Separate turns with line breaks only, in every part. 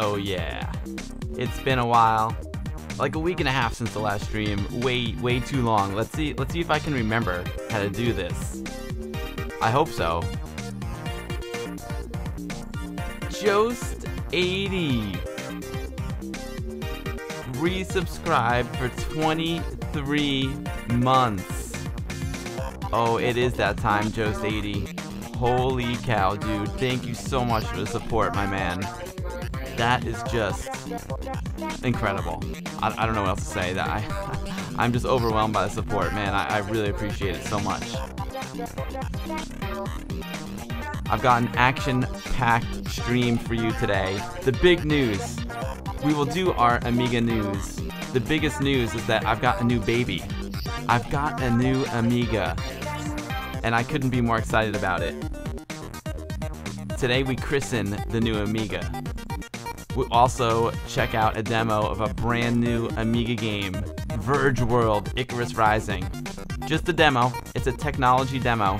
Oh yeah. It's been a while. Like a week and a half since the last stream. Way way too long. Let's see let's see if I can remember how to do this. I hope so. Jost 80 resubscribe for 23 months. Oh, it is that time, Jost 80. Holy cow, dude. Thank you so much for the support, my man. That is just incredible. I, I don't know what else to say. That I, I'm just overwhelmed by the support, man. I, I really appreciate it so much. I've got an action-packed stream for you today. The big news. We will do our Amiga news. The biggest news is that I've got a new baby. I've got a new Amiga. And I couldn't be more excited about it. Today we christen the new Amiga. We'll also check out a demo of a brand new Amiga game, VergeWorld Icarus Rising. Just a demo, it's a technology demo,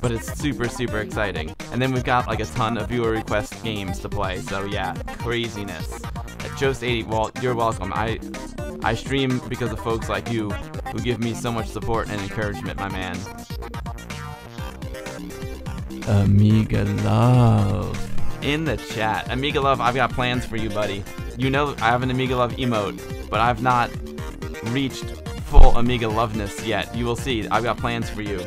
but it's super, super exciting. And then we've got like a ton of viewer request games to play, so yeah, craziness. At Jost80, well, you're welcome. I I stream because of folks like you who give me so much support and encouragement, my man. Amiga Love. In the chat. Amiga Love, I've got plans for you, buddy. You know I have an Amiga Love emote, but I've not reached full Amiga Loveness yet. You will see. I've got plans for you.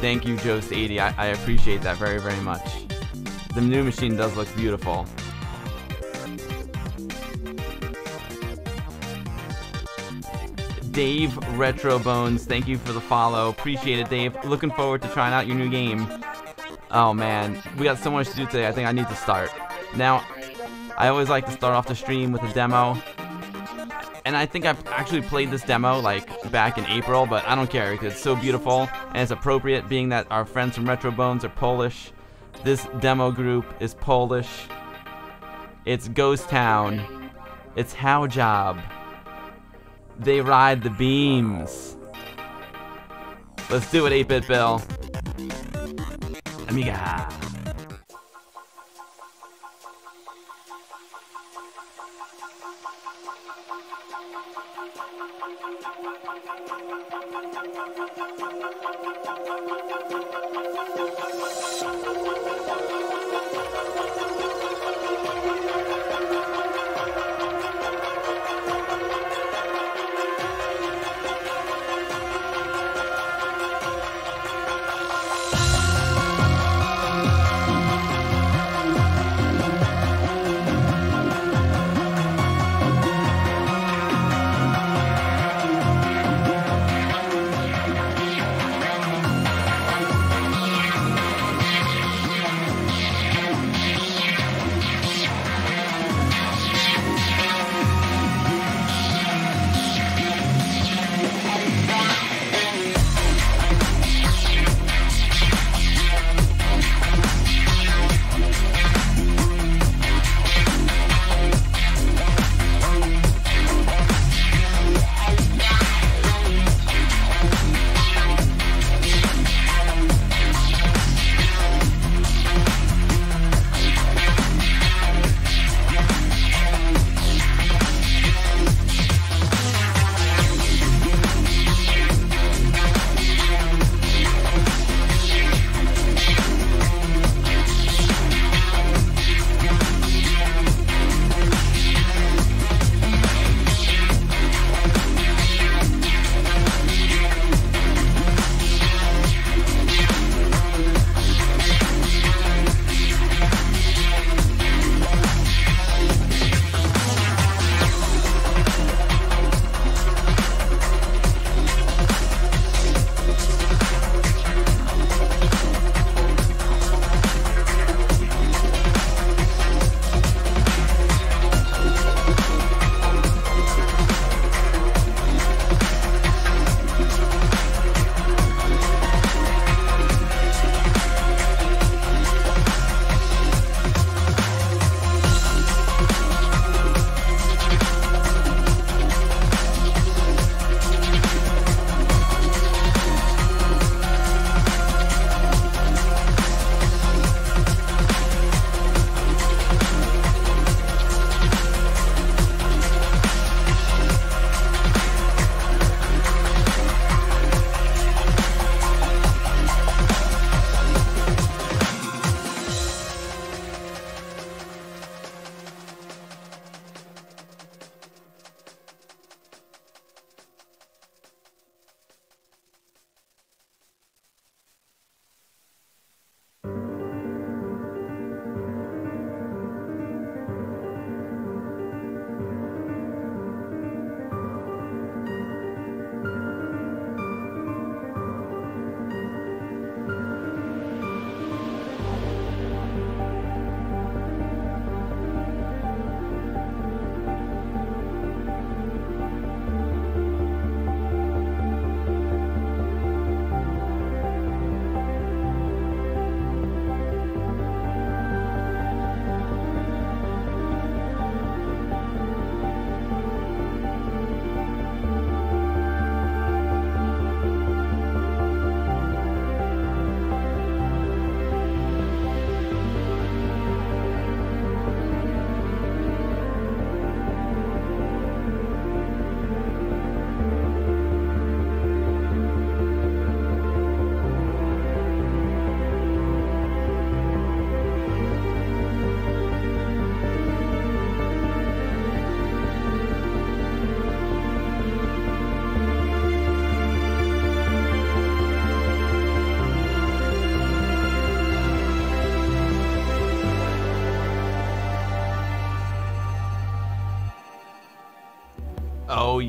Thank you, Jost80. I, I appreciate that very, very much. The new machine does look beautiful. Dave Retro Bones, thank you for the follow. Appreciate it, Dave. Looking forward to trying out your new game. Oh man, we got so much to do today. I think I need to start. Now, I always like to start off the stream with a demo. And I think I've actually played this demo like back in April, but I don't care because it's so beautiful and it's appropriate being that our friends from Retro Bones are Polish. This demo group is Polish. It's Ghost Town. It's Haujobb. They ride the beams. Let's do it, 8-Bit Bill. Amiga.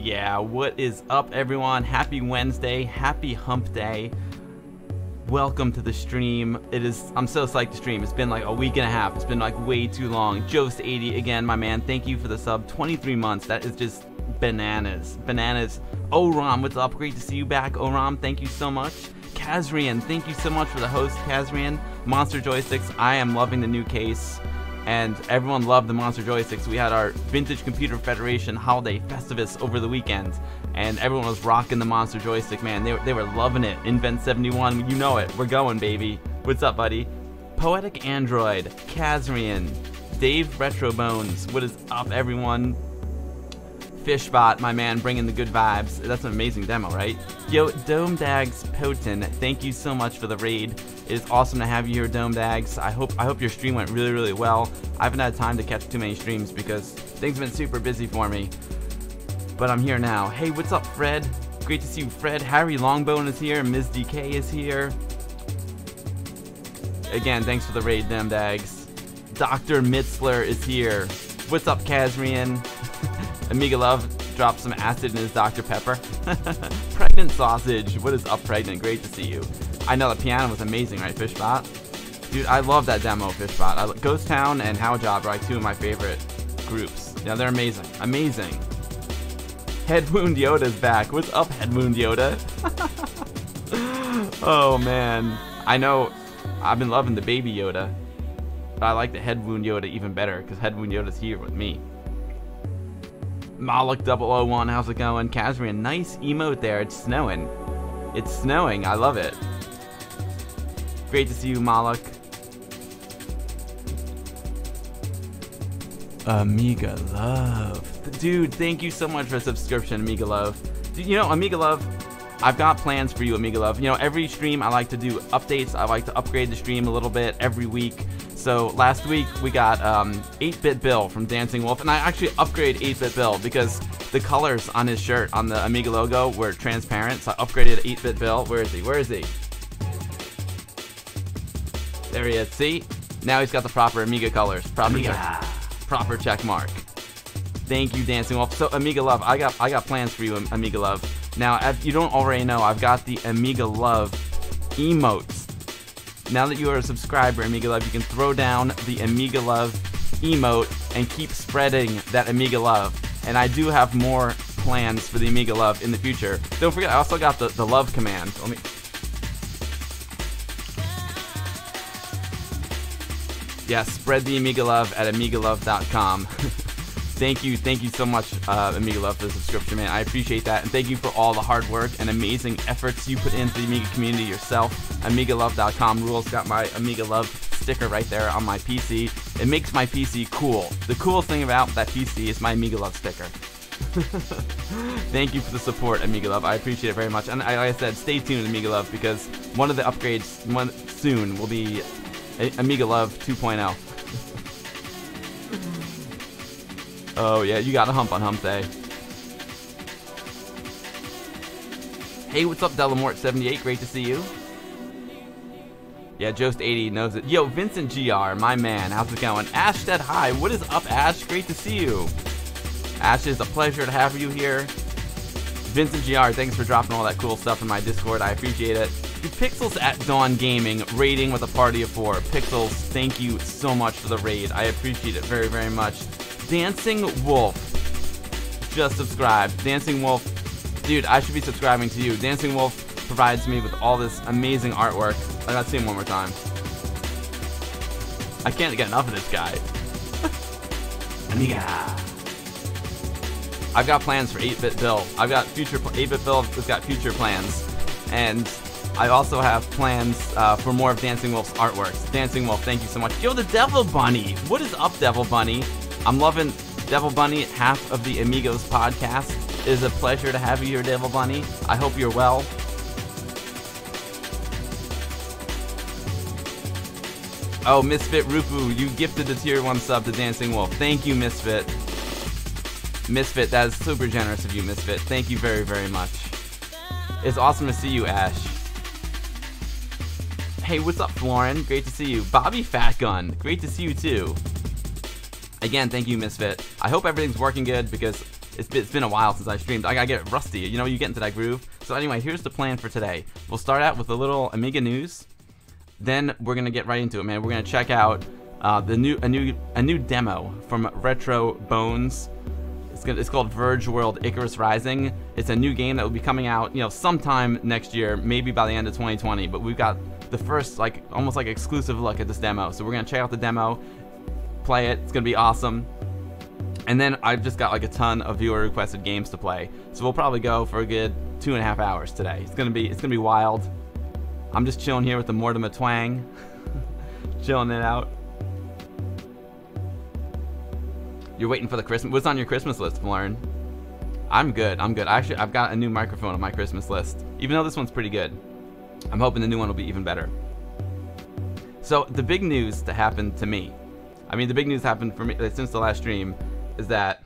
Yeah, what is up, everyone? Happy Wednesday. Happy hump day. Welcome to the stream. It is, I'm so psyched to stream. It's been like a week and a half. It's been like way too long. Jost80 again, my man. Thank you for the sub. 23 months. That is just bananas. Bananas. Oram, what's up? Great to see you back. Oram, thank you so much. Kazrian, thank you so much for the host, Kazrian. Monster Joysticks, I am loving the new case. And everyone loved the Monster Joysticks. We had our Vintage Computer Federation Holiday Festivus over the weekend. And everyone was rocking the Monster Joystick, man. They, they were loving it. Invent71, you know it. We're going, baby. What's up, buddy? Poetic Android, Kazrian, Dave Retro Bones. What is up, everyone? Fishbot, my man, bringing the good vibes. That's an amazing demo, right? Yo, Dome Dags Poten, thank you so much for the raid. It is awesome to have you here, Dome Dags. I hope I hope your stream went really, really well. I haven't had time to catch too many streams because things have been super busy for me. But I'm here now. Hey, what's up, Fred? Great to see you, Fred. Harry Longbone is here. Ms. DK is here. Again, thanks for the raid, Dome Dags. Dr. Mitzler is here. What's up, Kazrian? Amiga Love dropped some acid in his Dr. Pepper. pregnant Sausage, what is up, Pregnant? Great to see you. I know the piano was amazing, right, Fishbot? Dude, I love that demo, Fishbot. I, Ghost Town and Haujobb are like two of my favorite groups. Yeah, they're amazing. Amazing. Head Wound Yoda's back. What's up, Head Wound Yoda? oh, man. I know I've been loving the Baby Yoda, but I like the Head Wound Yoda even better because Head Wound Yoda's here with me. Malik 001, how's it going? Kazrian, nice emote there. It's snowing. It's snowing. I love it. Great to see you, Malik. Amiga Love. Dude, thank you so much for subscription, Amiga Love. You know, Amiga Love, I've got plans for you, Amiga Love. You know, every stream I like to do updates. I like to upgrade the stream a little bit every week. So last week we got 8-Bit um, Bill from Dancing Wolf, and I actually upgraded 8-Bit Bill because the colors on his shirt on the Amiga logo were transparent. So I upgraded 8-Bit Bill. Where is he? Where is he? There he is. See? Now he's got the proper Amiga colors. Proper, Amiga. Check, proper check mark. Thank you, Dancing Wolf. So Amiga Love, I got I got plans for you, Amiga Love. Now, if you don't already know, I've got the Amiga Love emotes now that you are a subscriber, Amiga Love, you can throw down the Amiga Love emote and keep spreading that Amiga Love. And I do have more plans for the Amiga Love in the future. Don't forget, I also got the, the love command. Let me... Yeah, spread the Amiga Love at amigalove.com. thank you, thank you so much, uh, Amiga Love, for the subscription, man. I appreciate that, and thank you for all the hard work and amazing efforts you put into the Amiga community yourself. AmigaLove.com rules got my Amiga Love sticker right there on my PC. It makes my PC cool. The coolest thing about that PC is my Amiga Love sticker. Thank you for the support, Amiga Love. I appreciate it very much. And like I said, stay tuned, Amiga Love, because one of the upgrades one, soon will be Amiga Love 2.0. Oh yeah, you got a hump on hump day. Hey, what's up, Delamort78? Great to see you. Yeah, Jost80 knows it. Yo, Vincent GR, my man, how's it going? Ash, Ashstead, hi. What is up, Ash? Great to see you. Ash, it's a pleasure to have you here. Vincent GR, thanks for dropping all that cool stuff in my Discord. I appreciate it. Pixels at Dawn Gaming, raiding with a party of four. Pixels, thank you so much for the raid. I appreciate it very, very much. Dancing Wolf just subscribed. Dancing Wolf, dude, I should be subscribing to you. Dancing Wolf provides me with all this amazing artwork. I gotta see him one more time. I can't get enough of this guy. Amiga. I've got plans for 8-Bit Bill. I've got future 8-Bit Bill has got future plans, and I also have plans uh, for more of Dancing Wolf's artworks. Dancing Wolf, thank you so much. Yo, the Devil Bunny. What is up, Devil Bunny? I'm loving Devil Bunny, half of the Amigos podcast. It is a pleasure to have you here, Devil Bunny. I hope you're well. Oh, Misfit Rupu, you gifted the tier 1 sub to Dancing Wolf. Thank you, Misfit. Misfit, that is super generous of you, Misfit. Thank you very, very much. It's awesome to see you, Ash. Hey, what's up, Florin? Great to see you. Bobby Fatgun, great to see you too. Again, thank you, Misfit. I hope everything's working good because It's been, it's been a while since I streamed. I gotta get rusty. You know, you get into that groove. So anyway, here's the plan for today. We'll start out with a little Amiga news. Then we're gonna get right into it, man. We're gonna check out uh, the new a new a new demo from Retro Bones. It's, it's called VergeWorld Icarus Rising. It's a new game that will be coming out, you know, sometime next year, maybe by the end of 2020. But we've got the first, like, almost like exclusive look at this demo. So we're gonna check out the demo, play it. It's gonna be awesome. And then I've just got like a ton of viewer requested games to play. So we'll probably go for a good two and a half hours today. It's gonna be it's gonna be wild. I'm just chilling here with the Mortimer Twang. chilling it out. You're waiting for the Christmas. What's on your Christmas list, Lauren? I'm good. I'm good. Actually, I've got a new microphone on my Christmas list. Even though this one's pretty good, I'm hoping the new one will be even better. So the big news to happen to me, I mean, the big news happened for me uh, since the last stream, is that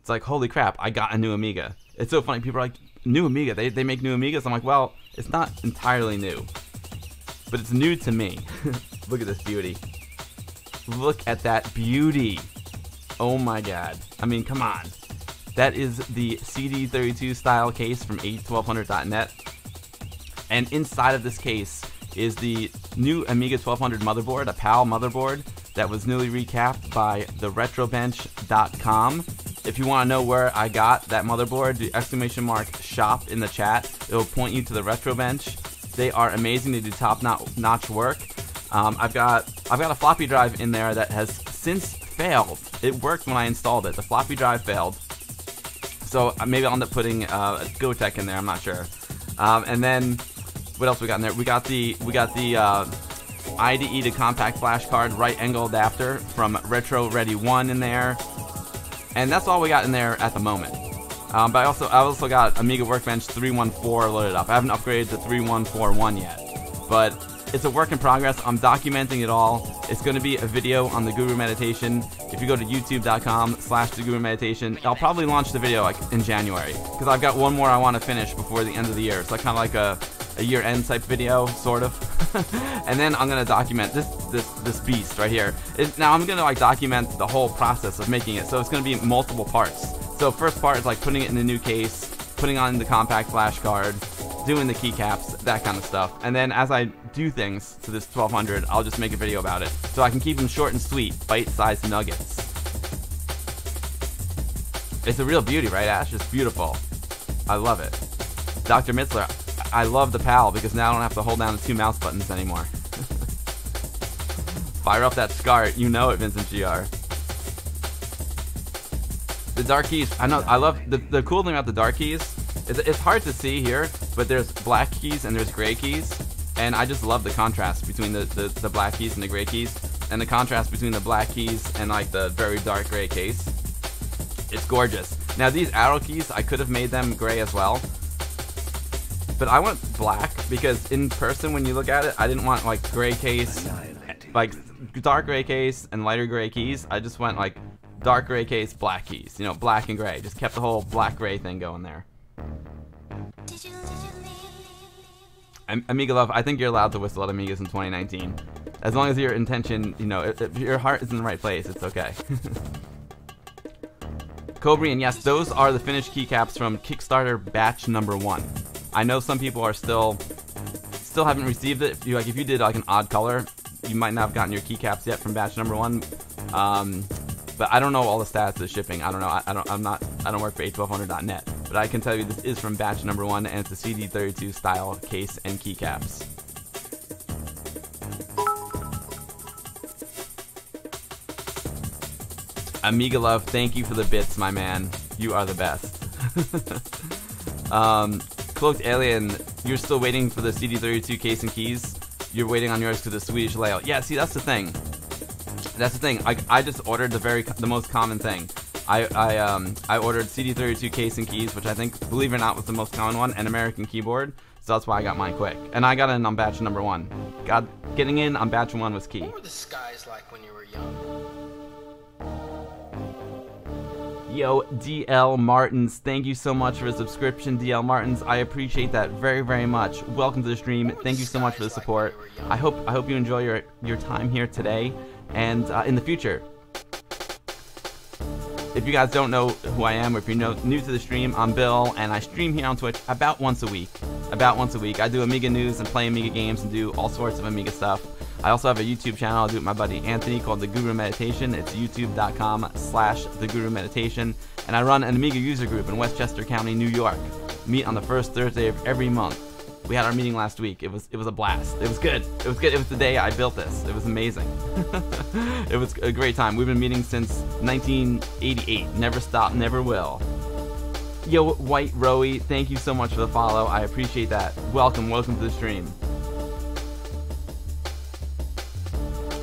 it's like, holy crap, I got a new Amiga. It's so funny. People are like, new Amiga. They they make new Amigas. I'm like, well, it's not entirely new, but it's new to me. Look at this beauty. Look at that beauty. Oh my god. I mean, come on. That is the CD32 style case from A1200.net. And inside of this case is the new Amiga 1200 motherboard, a PAL motherboard that was newly recapped by theretrobench.com. If you want to know where I got that motherboard, the exclamation mark shop in the chat. It will point you to the Retro Bench. They are amazing. They do top notch work. Um, I've got I've got a floppy drive in there that has since failed. It worked when I installed it. The floppy drive failed. So uh, maybe I'll end up putting uh, a Gotek in there. I'm not sure. Um, and then what else we got in there? We got the we got the uh, IDE to compact flash card right angle adapter from Retro Ready One in there, and that's all we got in there at the moment. Um, but I also I also got Amiga Workbench 314 loaded up. I haven't upgraded to 3141 yet, but it's a work in progress. I'm documenting it all. It's going to be a video on the Guru Meditation. If you go to youtube.com slash the Guru Meditation, I'll probably launch the video like in January because I've got one more I want to finish before the end of the year. It's like kind of like a, a year end type video, sort of. and then I'm going to document this this this beast right here. It, now I'm going to like document the whole process of making it. So it's going to be multiple parts. So first part is like putting it in the new case, putting on the compact flash card, doing the keycaps, that kind of stuff. And then as I do things to this 1200, I'll just make a video about it. So I can keep them short and sweet, bite-sized nuggets. It's a real beauty, right, Ash? It's beautiful. I love it. Dr. Mitzler, I love the PAL because now I don't have to hold down the two mouse buttons anymore. Fire up that SCART, you know it, Vincent GR. The dark keys, I know, I love, the, the cool thing about the dark keys it's, hard to see here, but there's black keys and there's gray keys. And I just love the contrast between the, the, the black keys and the gray keys. And the contrast between the black keys and like the very dark gray case. It's gorgeous. Now these arrow keys, I could have made them gray as well. But I want black because in person when you look at it, I didn't want like gray case, like dark gray case and lighter gray keys. I just went like dark gray case, black keys. You know, black and gray. Just kept the whole black gray thing going there. Amiga Love, I think you're allowed to whistle at Amigas in 2019. As long as your intention, you know, if, your heart is in the right place, it's okay. Cobry, and yes, those are the finished keycaps from Kickstarter batch number one. I know some people are still still haven't received it. If you like, if you did like an odd color, you might not have gotten your keycaps yet from batch number one. Um, but I don't know all the stats of the shipping. I don't know. I, I don't. I'm not. I don't work for A1200.net but I can tell you this is from batch number one, and it's a CD32 style case and keycaps. Amiga Love, thank you for the bits, my man. You are the best. um, Cloaked Alien, you're still waiting for the CD32 case and keys? You're waiting on yours to the Swedish layout. Yeah, see, that's the thing. That's the thing. I, I just ordered the very the most common thing. I I um I ordered CD32 case and keys, which I think, believe it or not, was the most common one, and American keyboard. So that's why I got mine quick, and I got in on batch number one. Got getting in on batch one was key.
What were the skies like when you were young?
Yo, DL Martins, thank you so much for the subscription, DL Martins. I appreciate that very, very much. Welcome to the stream. Thank you so much for the support. I hope I hope you enjoy your your time here today and uh, in the future. If you guys don't know who I am, or if you're new to the stream, I'm Bill, and I stream here on Twitch about once a week. About once a week. I do Amiga news and play Amiga games and do all sorts of Amiga stuff. I also have a YouTube channel I do with my buddy Anthony called The Guru Meditation. It's youtube.com slash The Guru Meditation. And I run an Amiga user group in Westchester County, New York. Meet on the first Thursday of every month. We had our meeting last week. It was it was a blast. It was good. It was good. It was the day I built this. It was amazing. it was a great time. We've been meeting since 1988. Never stopped, never will. Yo, White Rowie, thank you so much for the follow. I appreciate that. Welcome, welcome to the stream.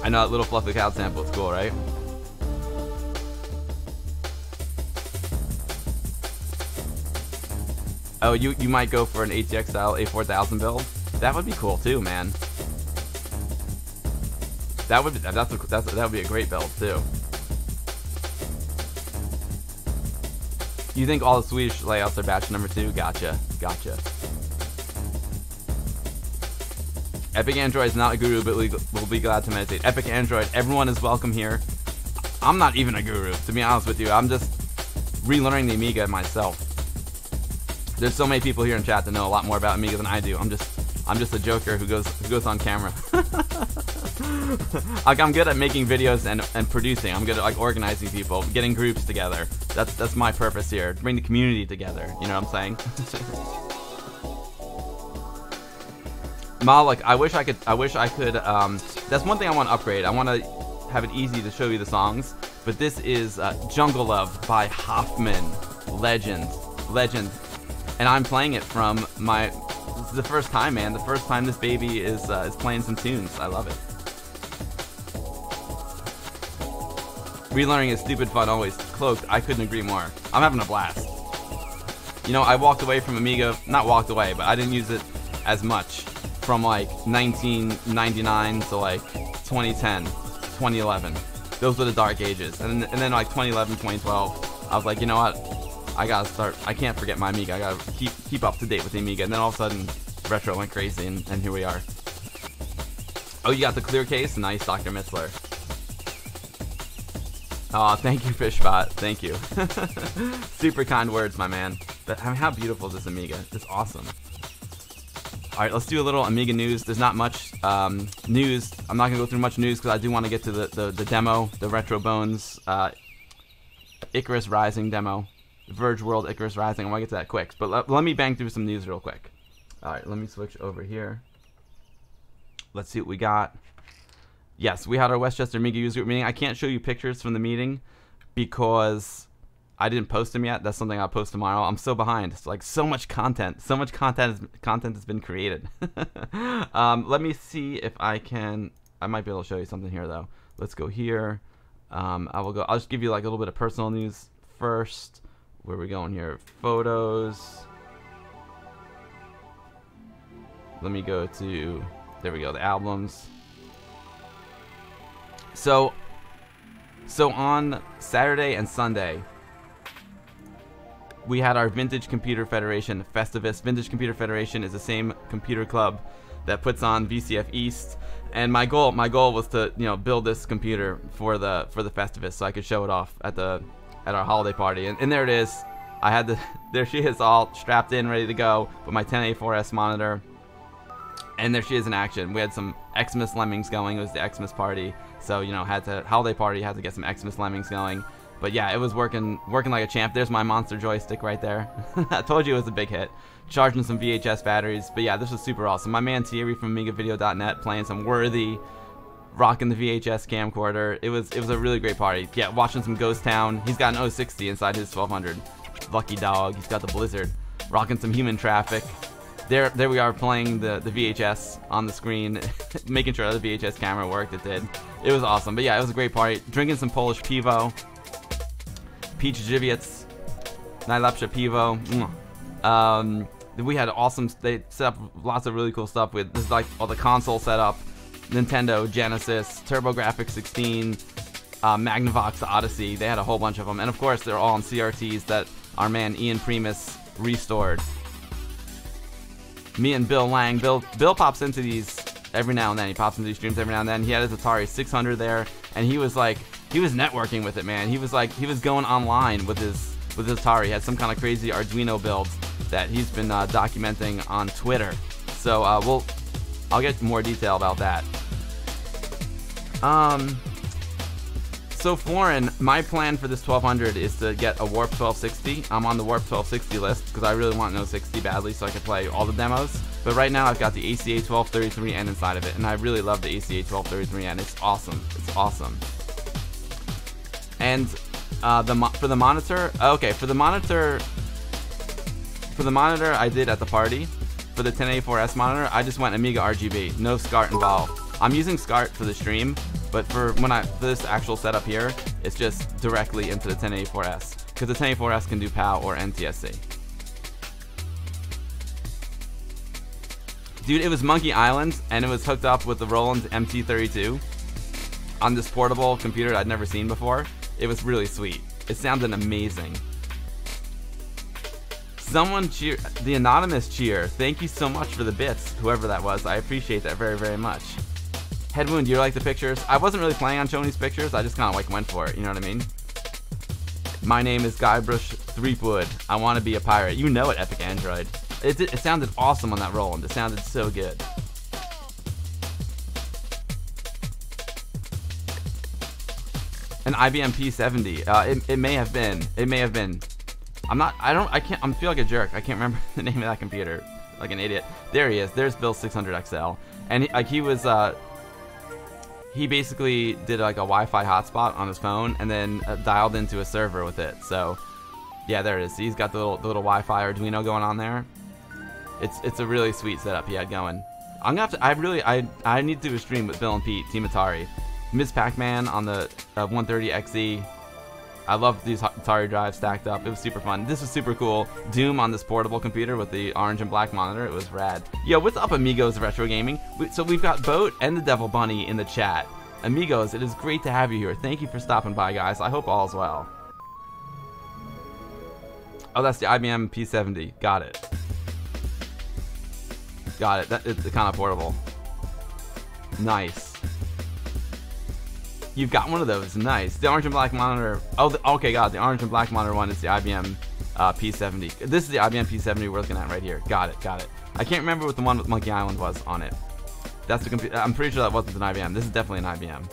I know that little fluffy cow sample is cool, right? Oh, you you might go for an ATX style A4000 build. That would be cool too, man. That would be, that's a, that's a, that would be a great build too. You think all the Swedish layouts are batch number two? Gotcha, gotcha. Epic Android is not a guru, but we will be glad to meditate. Epic Android, everyone is welcome here. I'm not even a guru, to be honest with you. I'm just relearning the Amiga myself. There's so many people here in chat that know a lot more about Amiga than I do. I'm just I'm just a joker who goes who goes on camera. like I'm good at making videos and, and producing. I'm good at like organizing people, getting groups together. That's that's my purpose here. Bring the community together. You know what I'm saying? Malik, I wish I could I wish I could um that's one thing I want to upgrade. I want to have it easy to show you the songs, but this is uh, Jungle Love by Hoffman. Legend. Legend and I'm playing it from my. This is the first time, man. The first time this baby is uh, is playing some tunes. I love it. Relearning is stupid fun always. Cloaked, I couldn't agree more. I'm having a blast. You know, I walked away from Amiga, not walked away, but I didn't use it as much from like 1999 to like 2010, 2011. Those were the dark ages. And, and then like 2011, 2012, I was like, you know what? I gotta start. I can't forget my Amiga. I gotta keep keep up to date with the Amiga. And then all of a sudden, retro went crazy, and, and here we are. Oh, you got the clear case. Nice, Dr. Mitzler. Oh, thank you, Fishbot. Thank you. Super kind words, my man. But I mean, how beautiful is this Amiga? It's awesome. All right, let's do a little Amiga news. There's not much um, news. I'm not gonna go through much news because I do want to get to the, the, the demo, the Retro Bones uh, Icarus Rising demo. VergeWorld Icarus Rising. I want to get to that quick, but let, let me bang through some news real quick. All right, let me switch over here. Let's see what we got. Yes, we had our Westchester Amiga user group meeting. I can't show you pictures from the meeting because I didn't post them yet. That's something I'll post tomorrow. I'm so behind. It's like so much content. So much content is, content has been created. um, let me see if I can. I might be able to show you something here though. Let's go here. Um, I will go. I'll just give you like a little bit of personal news first where are we going here? Photos. Let me go to, there we go, the albums. So, so on Saturday and Sunday, we had our Vintage Computer Federation Festivus. Vintage Computer Federation is the same computer club that puts on VCF East. And my goal, my goal was to, you know, build this computer for the for the Festivus, so I could show it off at the at our holiday party. And, and there it is. I had the, there she is all strapped in, ready to go with my 1084S monitor. And there she is in action. We had some Xmas Lemmings going. It was the Xmas party. So, you know, had to, holiday party, had to get some Xmas Lemmings going. But yeah, it was working working like a champ. There's my monster joystick right there. I told you it was a big hit. Charging some VHS batteries. But yeah, this was super awesome. My man Thierry from AmigaVideo.net playing some worthy rocking the VHS camcorder. It was it was a really great party. Yeah, watching some Ghost Town. He's got an 060 inside his 1200. Lucky dog. He's got the Blizzard. Rocking some human traffic. There, there we are playing the, the VHS on the screen, making sure the VHS camera worked. It did. It was awesome. But yeah, it was a great party. Drinking some Polish pivo. Peach Żywiec. Najlepsze pivo. Um, we had awesome. They set up lots of really cool stuff with this, is like all the console setup. Nintendo, Genesis, TurboGrafx 16, uh, Magnavox Odyssey. They had a whole bunch of them, and of course they're all on CRTs that our man Ian Primus restored. Me and Bill Lang. Bill Bill pops into these every now and then. He pops into these streams every now and then. He had his Atari 600 there, and he was like he was networking with it, man. He was like he was going online with his with his Atari. He had some kind of crazy Arduino build that he's been uh, documenting on Twitter. So uh, we'll I'll get more detail about that. Um. So Florin, my plan for this 1200 is to get a Warp 1260. I'm on the Warp 1260 list because I really want no 60 badly so I can play all the demos. But right now I've got the ACA 1233N inside of it, and I really love the ACA 1233N. It's awesome. It's awesome. And uh, the for the monitor, okay, for the monitor, for the monitor I did at the party. For the 1084S monitor, I just went Amiga RGB, no SCART involved. I'm using SCART for the stream, but for when I for this actual setup here, it's just directly into the 1084S because the 1084S can do PAL or NTSC. Dude, it was Monkey Island, and it was hooked up with the Roland MT32 on this portable computer I'd never seen before. It was really sweet. It sounded amazing. Someone cheer, the anonymous cheer. Thank you so much for the bits, whoever that was. I appreciate that very, very much. Headwound, you like the pictures? I wasn't really planning on showing these pictures. I just kind of like went for it. You know what I mean? My name is Guybrush Threepwood. I want to be a pirate. You know it, Epic Android. It, it sounded awesome on that Roland. It sounded so good. An IBM P70. Uh, it, it may have been. It may have been. I'm not. I don't. I can't. I feel like a jerk. I can't remember the name of that computer. Like an idiot. There he is. There's Bill 600XL. And he, like he was. Uh, he basically did like a Wi-Fi hotspot on his phone and then uh, dialed into a server with it. So, yeah, there it is. He's got the little, the little Wi-Fi Arduino going on there. It's it's a really sweet setup he had going. I'm gonna have to. I really. I I need to do a stream with Bill and Pete, Team Atari. Ms. Pac-Man on the uh, 130XE. I loved these Atari drives stacked up. It was super fun. This was super cool. Doom on this portable computer with the orange and black monitor. It was rad. Yo, what's up, amigos retro gaming? So we've got Boat and the Devil Bunny in the chat. Amigos, it is great to have you here. Thank you for stopping by, guys. I hope all is well. Oh, that's the IBM P70. Got it. Got it. That, it's kind of portable. Nice. You've got one of those. Nice. The orange and black monitor. Oh, the, okay, got it. The orange and black monitor one is the IBM uh, P70. This is the IBM P70 we're looking at right here. Got it. Got it. I can't remember what the one with Monkey Island was on it. That's the computer. I'm pretty sure that wasn't an IBM. This is definitely an IBM.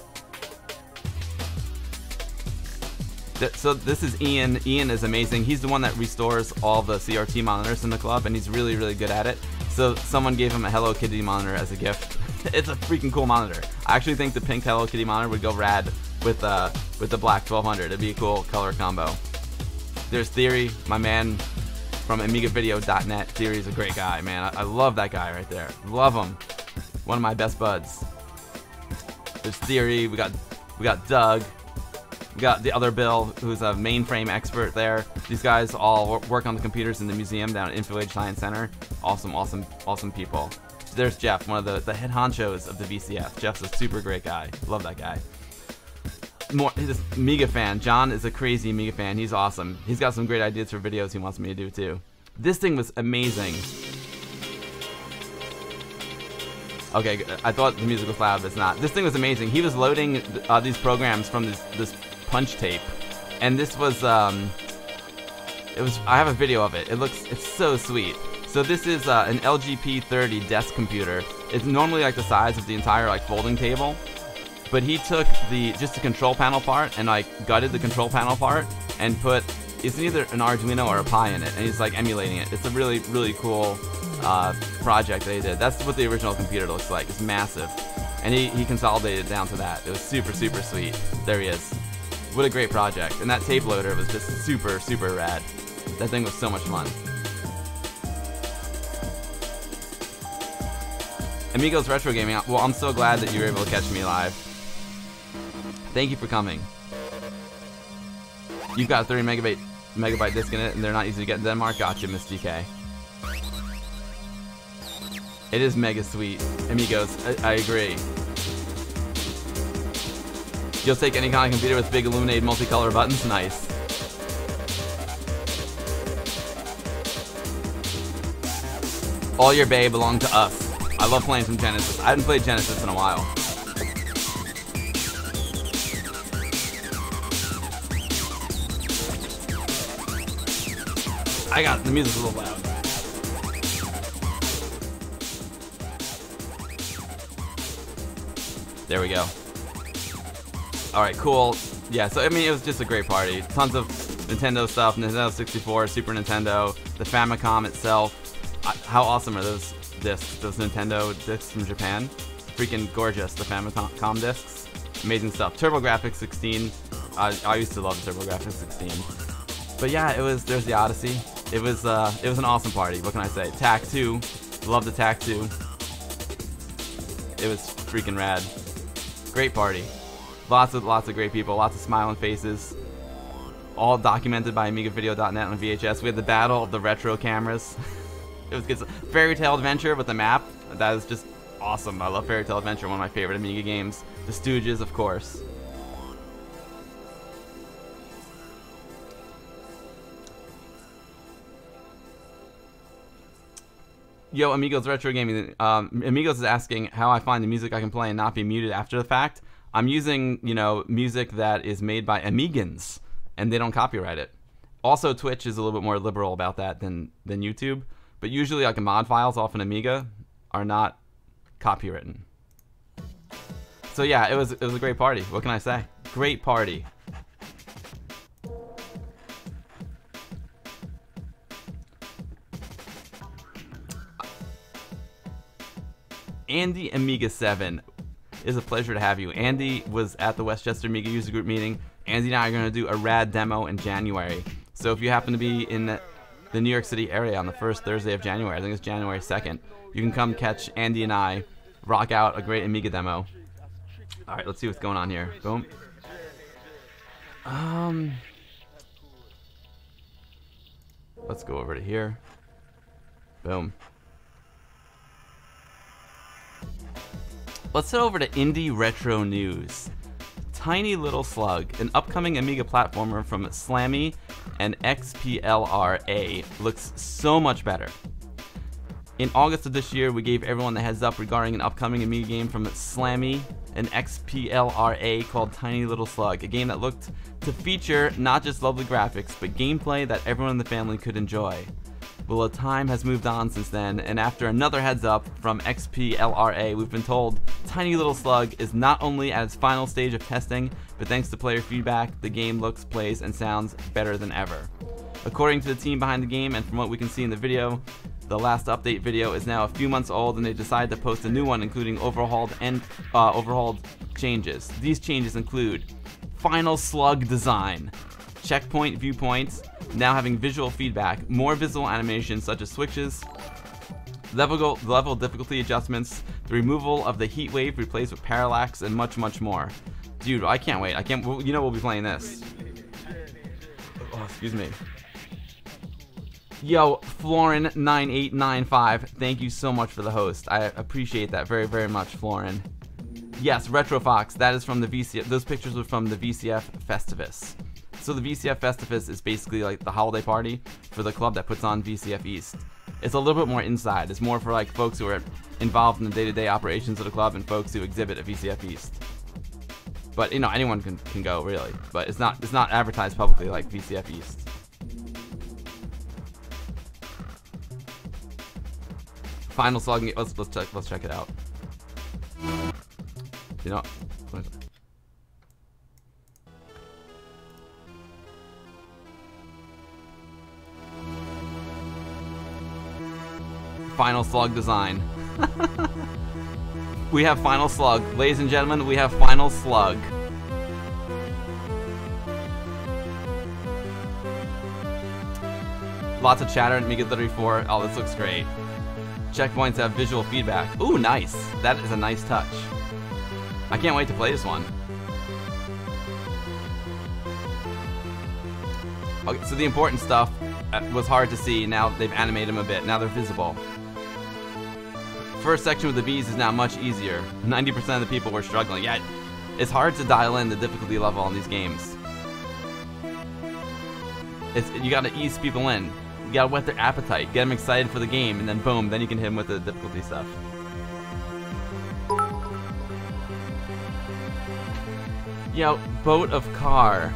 so this is Ian. Ian is amazing. He's the one that restores all the CRT monitors in the club, and he's really, really good at it. So someone gave him a Hello Kitty monitor as a gift. it's a freaking cool monitor. I actually think the pink Hello Kitty monitor would go rad with uh with the black 1200. It'd be a cool color combo. There's Theory, my man from AmigaVideo.net. Theory's a great guy, man. I, I love that guy right there. Love him. One of my best buds. There's Theory. We got we got Doug. We got the other Bill, who's a mainframe expert there. These guys all work on the computers in the museum down at InfoAge Science Center. Awesome, awesome, awesome people. There's Jeff, one of the, the head honchos of the VCF. Jeff's a super great guy. Love that guy. More, he's a mega fan. John is a crazy mega fan. He's awesome. He's got some great ideas for videos he wants me to do too. This thing was amazing. Okay, I thought the music was loud, but it's not. This thing was amazing. He was loading uh, these programs from this this punch tape, and this was um, it was. I have a video of it. It looks, it's so sweet. So this is uh, an LGP-30 desk computer. It's normally like the size of the entire like folding table, but he took the just the control panel part and like gutted the control panel part and put it's either an Arduino or a Pi in it, and he's like emulating it. It's a really really cool uh, project he did. That's what the original computer looks like. It's massive, and he he consolidated down to that. It was super super sweet. There he is. What a great project. And that tape loader was just super, super rad. That thing was so much fun. Amigos Retro Gaming, well, I'm so glad that you were able to catch me live. Thank you for coming. You've got a 30 megabyte megabyte disk in it, and they're not easy to get in Denmark. Gotcha, Miss DK. It is mega sweet. Amigos, I, I agree. You'll take any kind of computer with big illuminated multicolor buttons? Nice. All your bay belong to us. I love playing some Genesis. I haven't played Genesis in a while. I got the music's a little loud. There we go. Alright, cool. Yeah, so I mean, it was just a great party. Tons of Nintendo stuff, Nintendo 64, Super Nintendo, the Famicom itself. How awesome are those discs, those Nintendo discs from Japan? Freaking gorgeous, the Famicom discs. Amazing stuff. TurboGrafx 16. I, I used to love TurboGrafx 16. But yeah, it was. There's the Odyssey. It was. Uh, it was an awesome party. What can I say? Tak 2. Love the Tak 2. It was freaking rad. Great party. Lots of lots of great people. Lots of smiling faces. All documented by AmigaVideo.net on VHS. We had the battle of the retro cameras. it was good. Faery Tale Adventure with the map. That is just awesome. I love Faery Tale Adventure. One of my favorite Amiga games. The Stooges, of course. Yo, Amigos Retro Gaming. Um, Amigos is asking how I find the music I can play and not be muted after the fact. I'm using, you know, music that is made by Amigans, and they don't copyright it. Also, Twitch is a little bit more liberal about that than than YouTube. But usually, like mod files off an Amiga are not copywritten. So yeah, it was it was a great party. What can I say? Great party. Andy Amiga 7. is a pleasure to have you. Andy was at the Westchester Amiga User Group meeting. Andy and I are going to do a rad demo in January. So if you happen to be in the, New York City area on the first Thursday of January, I think it's January 2nd, you can come catch Andy and I rock out a great Amiga demo. All right, let's see what's going on here. Boom. Um, let's go over to here. Boom. Let's head over to Indie Retro News. Tiny Little Slug, an upcoming Amiga platformer from Slammy and XPLRA, looks so much better. In August of this year, we gave everyone the heads up regarding an upcoming Amiga game from Slammy and XPLRA called Tiny Little Slug, a game that looked to feature not just lovely graphics, but gameplay that everyone in the family could enjoy. Well, time has moved on since then, and after another heads up from XPLRA, we've been told Tiny Little Slug is not only at its final stage of testing, but thanks to player feedback, the game looks, plays, and sounds better than ever. According to the team behind the game, and from what we can see in the video, the last update video is now a few months old, and they decided to post a new one, including overhauled and uh, overhauled changes. These changes include final slug design, checkpoint viewpoints, now having visual feedback, more visible animations such as switches, level, level difficulty adjustments, the removal of the heat wave replaced with parallax, and much, much more. Dude, I can't wait. I can't. You know we'll be playing this. Oh, excuse me. Yo, Florin9895, thank you so much for the host. I appreciate that very, very much, Florin. Yes, Retro Fox, that is from the VCF. Those pictures were from the VCF Festivus. So the VCF Festivus is basically like the holiday party for the club that puts on VCF East. It's a little bit more inside. It's more for like folks who are involved in the day-to-day operations of the club and folks who exhibit at VCF East. But you know, anyone can, can go really. But it's not it's not advertised publicly like VCF East. Final slogging. Let's let's check let's check it out. You know, Final Slug design. we have Final Slug. Ladies and gentlemen, we have Final Slug. Lots of chatter in Amiga 34. Oh, this looks great. Checkpoints have visual feedback. Ooh, nice. That is a nice touch. I can't wait to play this one. Okay, so the important stuff uh, was hard to see. Now they've animated them a bit. Now they're visible first section with the bees is now much easier. 90% of the people were struggling. Yeah, it's hard to dial in the difficulty level on these games. It's, you gotta ease people in. You gotta whet their appetite, get them excited for the game, and then boom, then you can hit them with the difficulty stuff. Yo, boat of car.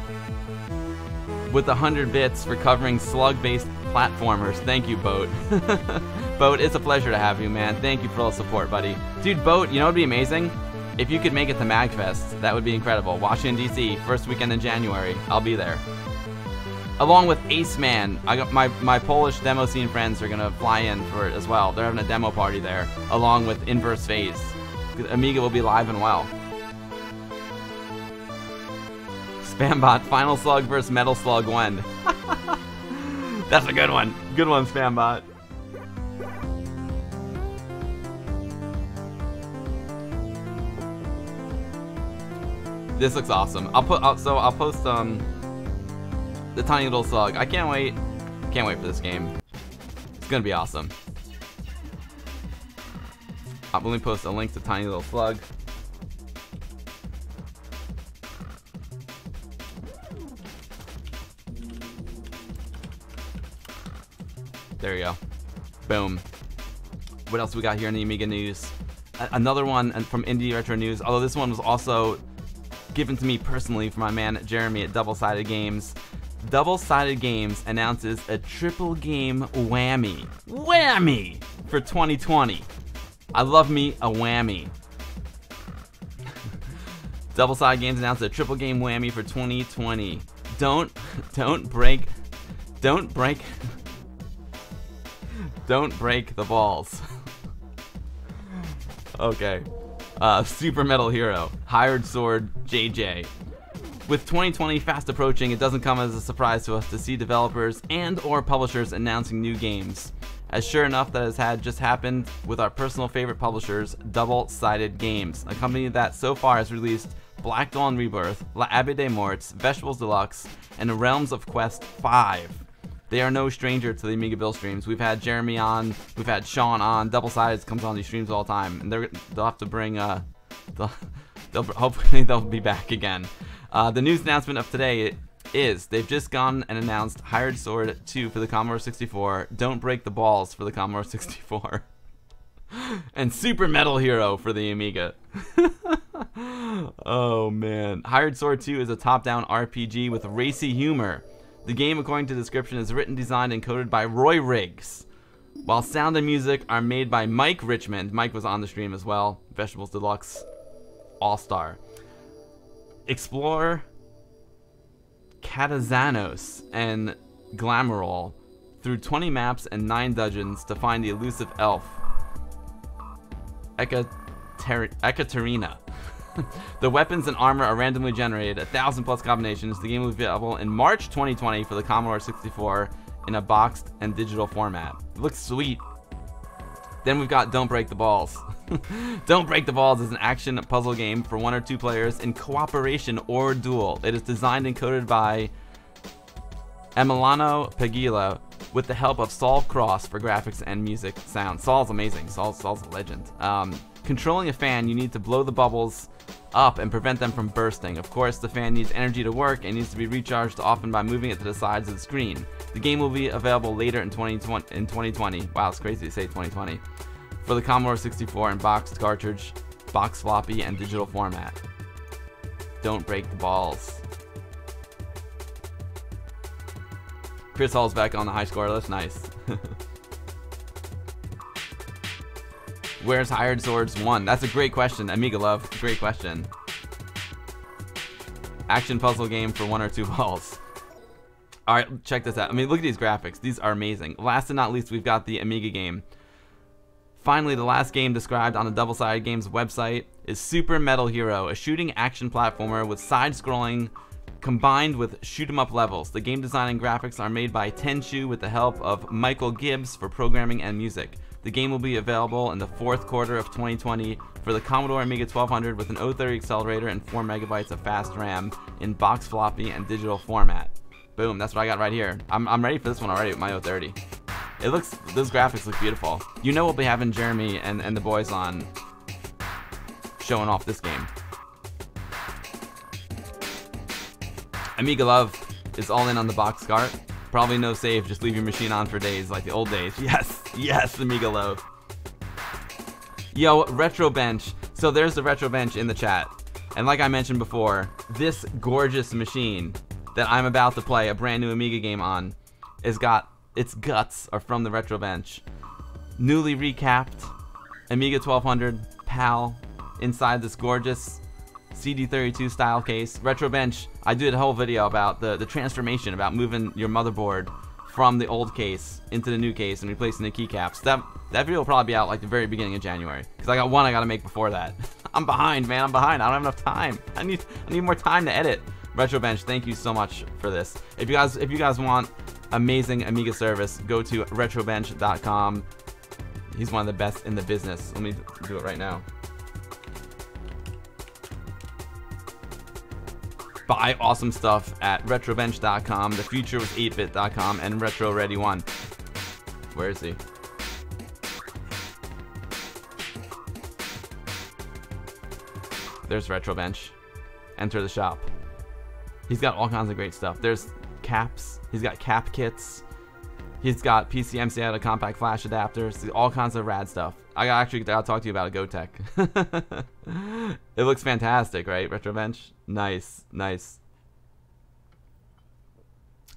with 100 bits for covering slug-based platformers. Thank you, Boat. Boat, it's a pleasure to have you, man. Thank you for all the support, buddy. Dude, Boat, you know would be amazing? If you could make it to MagFest, that would be incredible. Washington, D.C., first weekend in January. I'll be there. Along with Ace Man, I got my, my Polish demo scene friends are gonna fly in for it as well. They're having a demo party there, along with Inverse Phase. Amiga will be live and well. Spambot, Final Slug versus Metal Slug 1. That's a good one. Good one, Spambot. This looks awesome. I'll put I'll, so I'll post um the tiny little slug. I can't wait. Can't wait for this game. It's gonna be awesome. I'll only post a link to tiny little slug. There you go. Boom. What else we got here in the Amiga news? A another one from Indie Retro News, although this one was also given to me personally from my man Jeremy at Double Sided Games. Double Sided Games announces a triple game whammy. Whammy! For 2020. I love me a whammy. Double Sided Games announced a triple game whammy for 2020. Don't, don't break, don't break, don't break the balls. okay. Uh, Super Metal Hero, Hired Sword, JJ. With 2020 fast approaching, it doesn't come as a surprise to us to see developers and or publishers announcing new games. As sure enough, that has had just happened with our personal favorite publishers, Double Sided Games, a company that so far has released Black Dawn Rebirth, L'Abbaye des Morts, Vegetables Deluxe, and Realms of Quest 5. They are no stranger to the Amiga Bill streams. We've had Jeremy on, we've had Sean on. Double Sided comes on these streams all the time, and they're they'll have to bring uh, they'll, they'll hopefully they'll be back again. Uh, the news announcement of today is they've just gone and announced Hired Sword 2 for the Commodore 64, Don't Break the Balls for the Commodore 64, and Super Metal Hero for the Amiga. oh man. Hired Sword 2 is a top down RPG with racy humor. The game, according to description, is written, designed, and coded by Roy Riggs. While sound and music are made by Mike Richmond. Mike was on the stream as well. Vegetables Deluxe All Star. Explore Catazanos and Glamorol through 20 maps and 9 dungeons to find the elusive elf, Ekaterina. the weapons and armor are randomly generated, a thousand plus combinations. The game will be available in March 2020 for the Commodore 64 in a boxed and digital format. It looks sweet. Then we've got Don't Break the Balls. Don't Break the Balls is an action puzzle game for one or two players in cooperation or duel. It is designed and coded by Emiliano Pagila with the help of Saul Cross for graphics and music sound. Saul's amazing. Saul, Saul's a legend. Um, controlling a fan, you need to blow the bubbles up and prevent them from bursting. Of course, the fan needs energy to work and needs to be recharged often by moving it to the sides of the screen. The game will be available later in 2020. In 2020. Wow, it's crazy to say 2020. For the Commodore 64 in boxed cartridge, box floppy, and digital format. Don't break the balls. Chris Hall's back on the high score list. Nice. Where's Hired Swords 1? That's a great question. Amiga Love, great question. Action puzzle game for one or two balls. Alright, check this out. I mean, look at these graphics. These are amazing. Last and not least, we've got the Amiga game. Finally, the last game described on the Double Sided Games website is Super Metal Hero, a shooting action platformer with side-scrolling combined with shoot 'em up levels. The game design and graphics are made by Tenchu with the help of Michael Gibbs for programming and music. The game will be available in the fourth quarter of 2020 for the Commodore Amiga 1200 with an 030 accelerator and 4 megabytes of fast RAM in box floppy and digital format. Boom, that's what I got right here. I'm, I'm ready for this one already with my 030. It looks, those graphics look beautiful. You know we'll be having Jeremy and, and the boys on showing off this game. Amiga Love is all in on the box cart. Probably no save, just leave your machine on for days like the old days. Yes, yes, Amiga Love. Yo, Retro Bench. So there's the Retro Bench in the chat. And like I mentioned before, this gorgeous machine that I'm about to play a brand new Amiga game on is got its guts are from the Retro Bench. Newly recapped Amiga 1200 PAL inside this gorgeous CD32 style case. Retro Bench, I did a whole video about the, the transformation, about moving your motherboard from the old case into the new case and replacing the keycaps. That that video will probably be out like the very beginning of January because I got one I got to make before that. I'm behind, man. I'm behind. I don't have enough time. I need I need more time to edit. Retrobench, thank you so much for this. If you guys if you guys want amazing Amiga service, go to retrobench.com. He's one of the best in the business. Let me do it right now. Buy awesome stuff at retrobench.com, the future was 8bit.com, and retro ready one. Where is he? There's Retrobench. Enter the shop. He's got all kinds of great stuff. There's caps. He's got cap kits. He's got PCMC out of compact flash adapters. All kinds of rad stuff. I actually gotta talk to you about a Gotek. it looks fantastic, right? Retrobench? Nice, nice.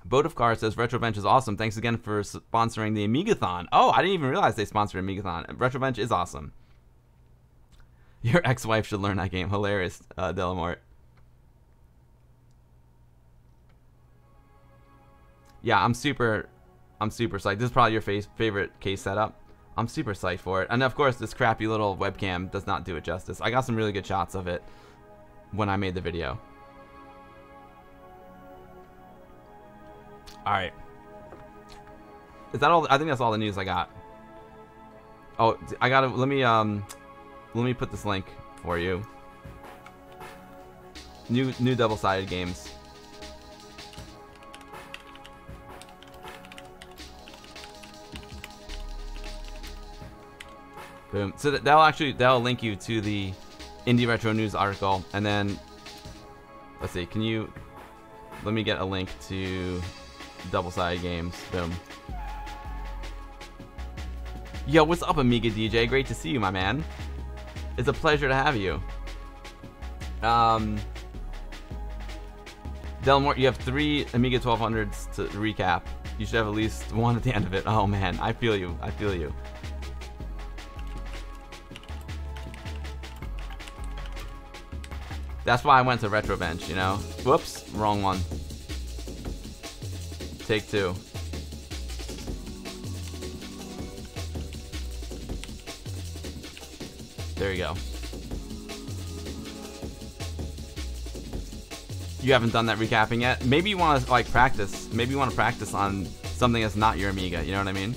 Boat of Cars says Retrobench is awesome. Thanks again for sponsoring the Amigathon. Oh, I didn't even realize they sponsored Amigathon. Retrobench is awesome. Your ex-wife should learn that game. Hilarious, uh, Delamort. Yeah, I'm super, I'm super psyched. This is probably your favorite case setup. I'm super psyched for it. And of course, this crappy little webcam does not do it justice. I got some really good shots of it when I made the video. All right. Is that all? I think that's all the news I got. Oh, I gotta. Let me um, let me put this link for you. New new double-sided games. Boom. So that, that'll actually that'll link you to the Indie Retro News article, and then let's see. Can you let me get a link to double-sided games? Boom. Yo, what's up, Amiga DJ? Great to see you, my man. It's a pleasure to have you. Um, Delmore, you have three Amiga 1200s to recap. You should have at least one at the end of it. Oh man, I feel you. I feel you. That's why I went to Retro Bench, you know? Whoops, wrong one. Take two. There you go. You haven't done that recapping yet? Maybe you want to like practice. Maybe you want to practice on something that's not your Amiga. You know what I mean?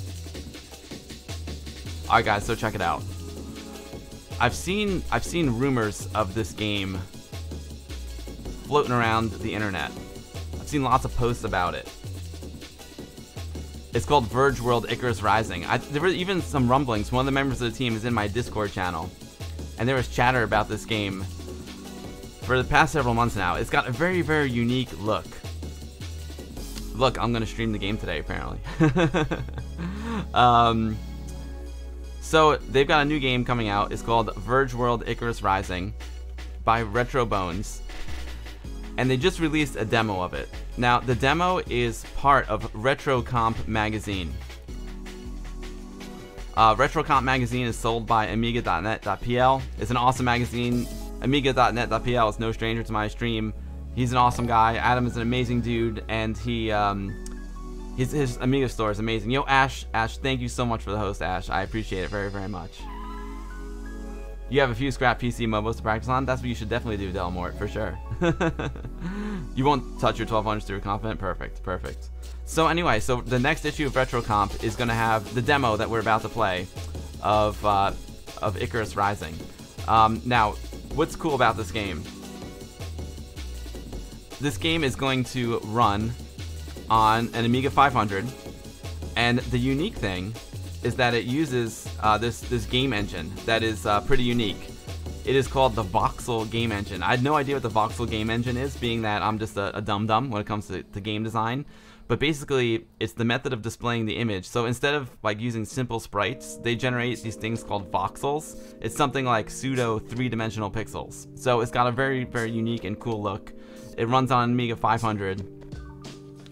Alright guys, so check it out. I've seen I've seen rumors of this game floating around the internet. I've seen lots of posts about it. It's called VergeWorld Icarus Rising. I, there were even some rumblings. One of the members of the team is in my Discord channel, and there was chatter about this game for the past several months now. It's got a very, very unique look. Look, I'm gonna stream the game today, apparently. um, so they've got a new game coming out. It's called VergeWorld Icarus Rising by Retro Bones and they just released a demo of it. Now, the demo is part of RetroComp magazine. Uh, RetroComp magazine is sold by Amiga.net.pl. It's an awesome magazine. Amiga.net.pl is no stranger to my stream. He's an awesome guy. Adam is an amazing dude, and he um, his his Amiga store is amazing. Yo, Ash, Ash, thank you so much for the host, Ash. I appreciate it very, very much. You have a few scrap PC mobos to practice on. That's what you should definitely do, Delmort, for sure. you won't touch your 1200s through confident. Perfect, perfect. So anyway, so the next issue of Retro Comp is going to have the demo that we're about to play of uh, of Icarus Rising. Um, now, what's cool about this game? This game is going to run on an Amiga 500, and the unique thing is that it uses uh, this this game engine that is uh, pretty unique. It is called the Voxel game engine. I had no idea what the Voxel game engine is, being that I'm just a, a dum dum when it comes to, to game design. But basically, it's the method of displaying the image. So instead of like using simple sprites, they generate these things called voxels. It's something like pseudo three-dimensional pixels. So it's got a very, very unique and cool look. It runs on Amiga 500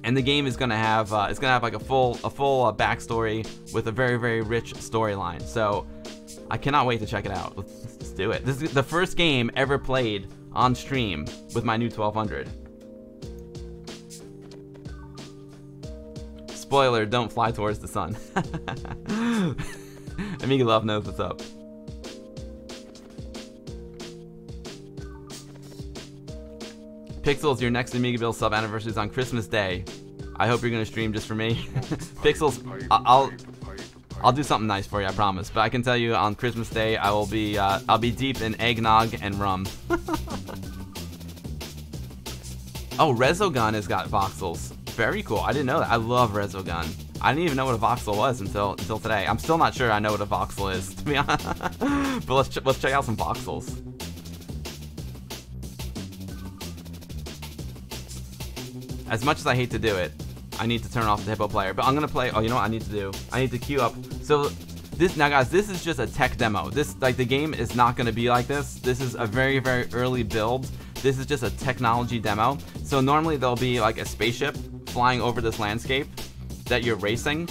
and the game is gonna have uh, it's gonna have like a full a full uh, backstory with a very very rich storyline. So I cannot wait to check it out. Let's, let's do it. This is the first game ever played on stream with my new 1200. Spoiler: Don't fly towards the sun. Amiga Love knows what's up. Pixels, your next Amiga Bill sub anniversary is on Christmas Day. I hope you're gonna stream just for me. Pixels, I'll I'll do something nice for you, I promise. But I can tell you on Christmas Day, I will be uh, I'll be deep in eggnog and rum. oh, Resogun has got voxels. Very cool. I didn't know that. I love Resogun. I didn't even know what a voxel was until until today. I'm still not sure I know what a voxel is, to be honest. but let's ch- let's check out some voxels. As much as I hate to do it, I need to turn off the HippoPlayer. But I'm gonna play. Oh, you know what I need to do? I need to queue up. So this now, guys, this is just a tech demo. This like the game is not gonna be like this. This is a very very early build. This is just a technology demo. So normally there'll be like a spaceship flying over this landscape that you're racing.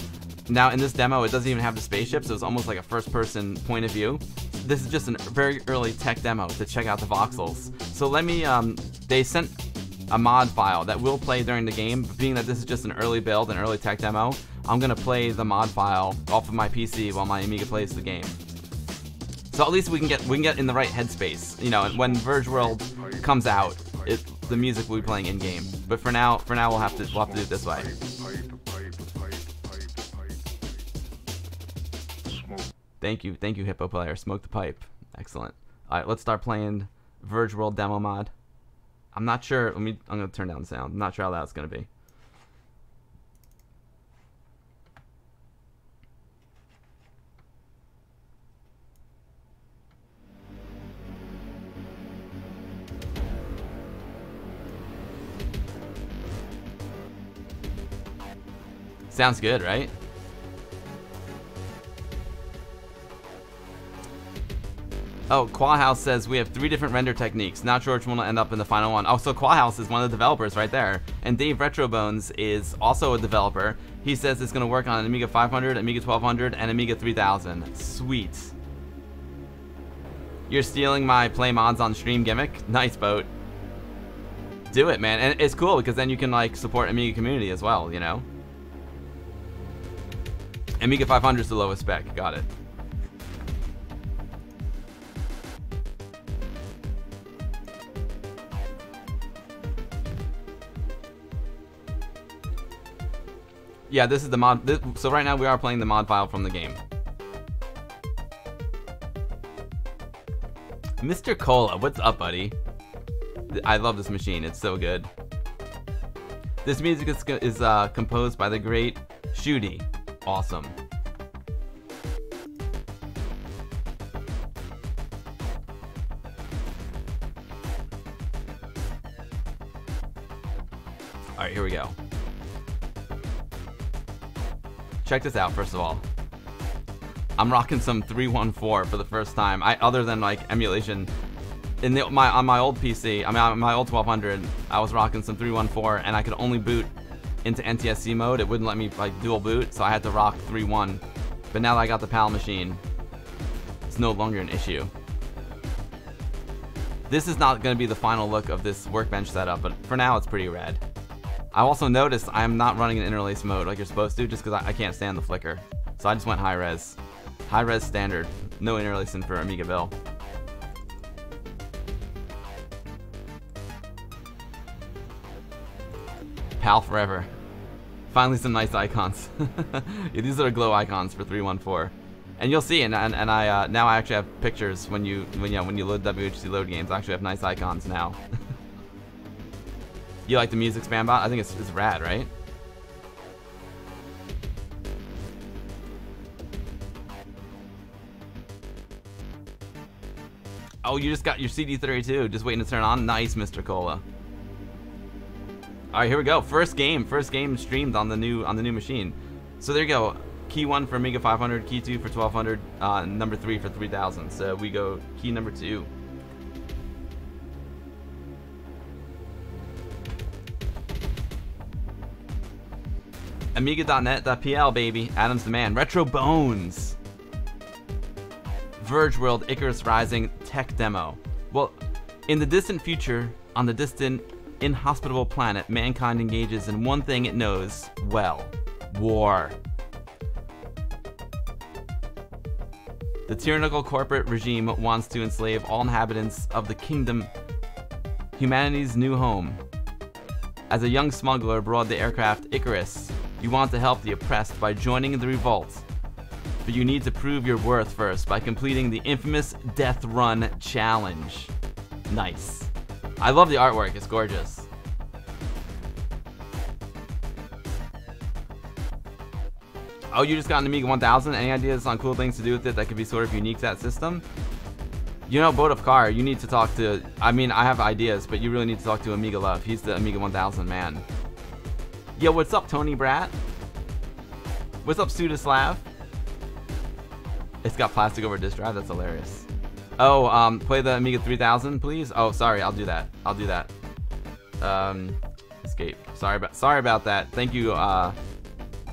Now in this demo, it doesn't even have the spaceship, so it's almost like a first-person point of view. This is just a very early tech demo to check out the voxels. So let me. Um, they sent a mod file that will play during the game. Being that this is just an early build, an early tech demo, I'm gonna play the mod file off of my PC while my Amiga plays the game. So at least we can get we can get in the right headspace. You know, when VergeWorld comes out, it, the music will be playing in game. But for now, for now we'll have to we'll have to do it this way. Thank you, thank you, HippoPlayer. Smoke the pipe. Excellent. All right, let's start playing VergeWorld demo mod. I'm not sure. Let me. I'm gonna turn down the sound. I'm not sure how loud it's gonna be. Sounds good, right? Oh, Quahouse says we have three different render techniques. Not sure which one will end up in the final one. Oh, so Quahouse is one of the developers right there. And Dave Retrobones is also a developer. He says it's going to work on an Amiga 500, Amiga 1200, and Amiga 3000. Sweet. You're stealing my play mods on stream gimmick? Nice boat. Do it, man. And it's cool because then you can like support Amiga community as well, you know? Amiga 500 is the lowest spec. Got it. Yeah, this is the mod. This, so right now we are playing the mod file from the game. Mr. Cola, what's up, buddy? I love this machine. It's so good. This music is, is uh, composed by the great Shooty. Awesome. All right, here we go. Check this out, first of all. I'm rocking some 314 for the first time. I other than like emulation. In the, my on my old PC, I mean on my old 1200, I was rocking some 314, and I could only boot into NTSC mode. It wouldn't let me like dual boot, so I had to rock 3.1. But now that I got the PAL machine, it's no longer an issue. This is not going to be the final look of this workbench setup, but for now it's pretty rad. I also noticed I am not running in interlace mode like you're supposed to, just because I, I, can't stand the flicker. So I just went high res. High res standard. No interlacing for Amiga Bill. PAL forever. Finally some nice icons. yeah, these are glow icons for 314. And you'll see, and, and, and I uh, now I actually have pictures when you when you know, when you load WHDLoad games. I actually have nice icons now. You like the music spam bot? I think it's, it's rad, right? Oh, you just got your CD32. Just waiting to turn on. Nice, Mr. Cola. All right, here we go. First game. First game streamed on the new on the new machine. So there you go. Key one for Amiga 500. Key two for 1200. Uh, number three for 3000. So we go key number two. Amiga.net.pl, baby. Adam's the man. Retro Bones. VergeWorld Icarus Rising tech demo. Well, in the distant future, on the distant, inhospitable planet, mankind engages in one thing it knows well war. The tyrannical corporate regime wants to enslave all inhabitants of the kingdom, humanity's new home. As a young smuggler aboard the aircraft Icarus, you want to help the oppressed by joining the revolt. But you need to prove your worth first by completing the infamous Death Run Challenge. Nice. I love the artwork, it's gorgeous. Oh, you just got an Amiga 1000? Any ideas on cool things to do with it that could be sort of unique to that system? You know, Boat of Car, you need to talk to... I mean, I have ideas, but you really need to talk to Amiga Love. He's the Amiga 1000 man. Yo, what's up, Tony Brat? What's up, Sudaslav? It's got plastic over disk drive. That's hilarious. Oh, um, play the Amiga 3000, please. Oh, sorry, I'll do that. I'll do that. Um, escape. Sorry about sorry about that. Thank you, uh,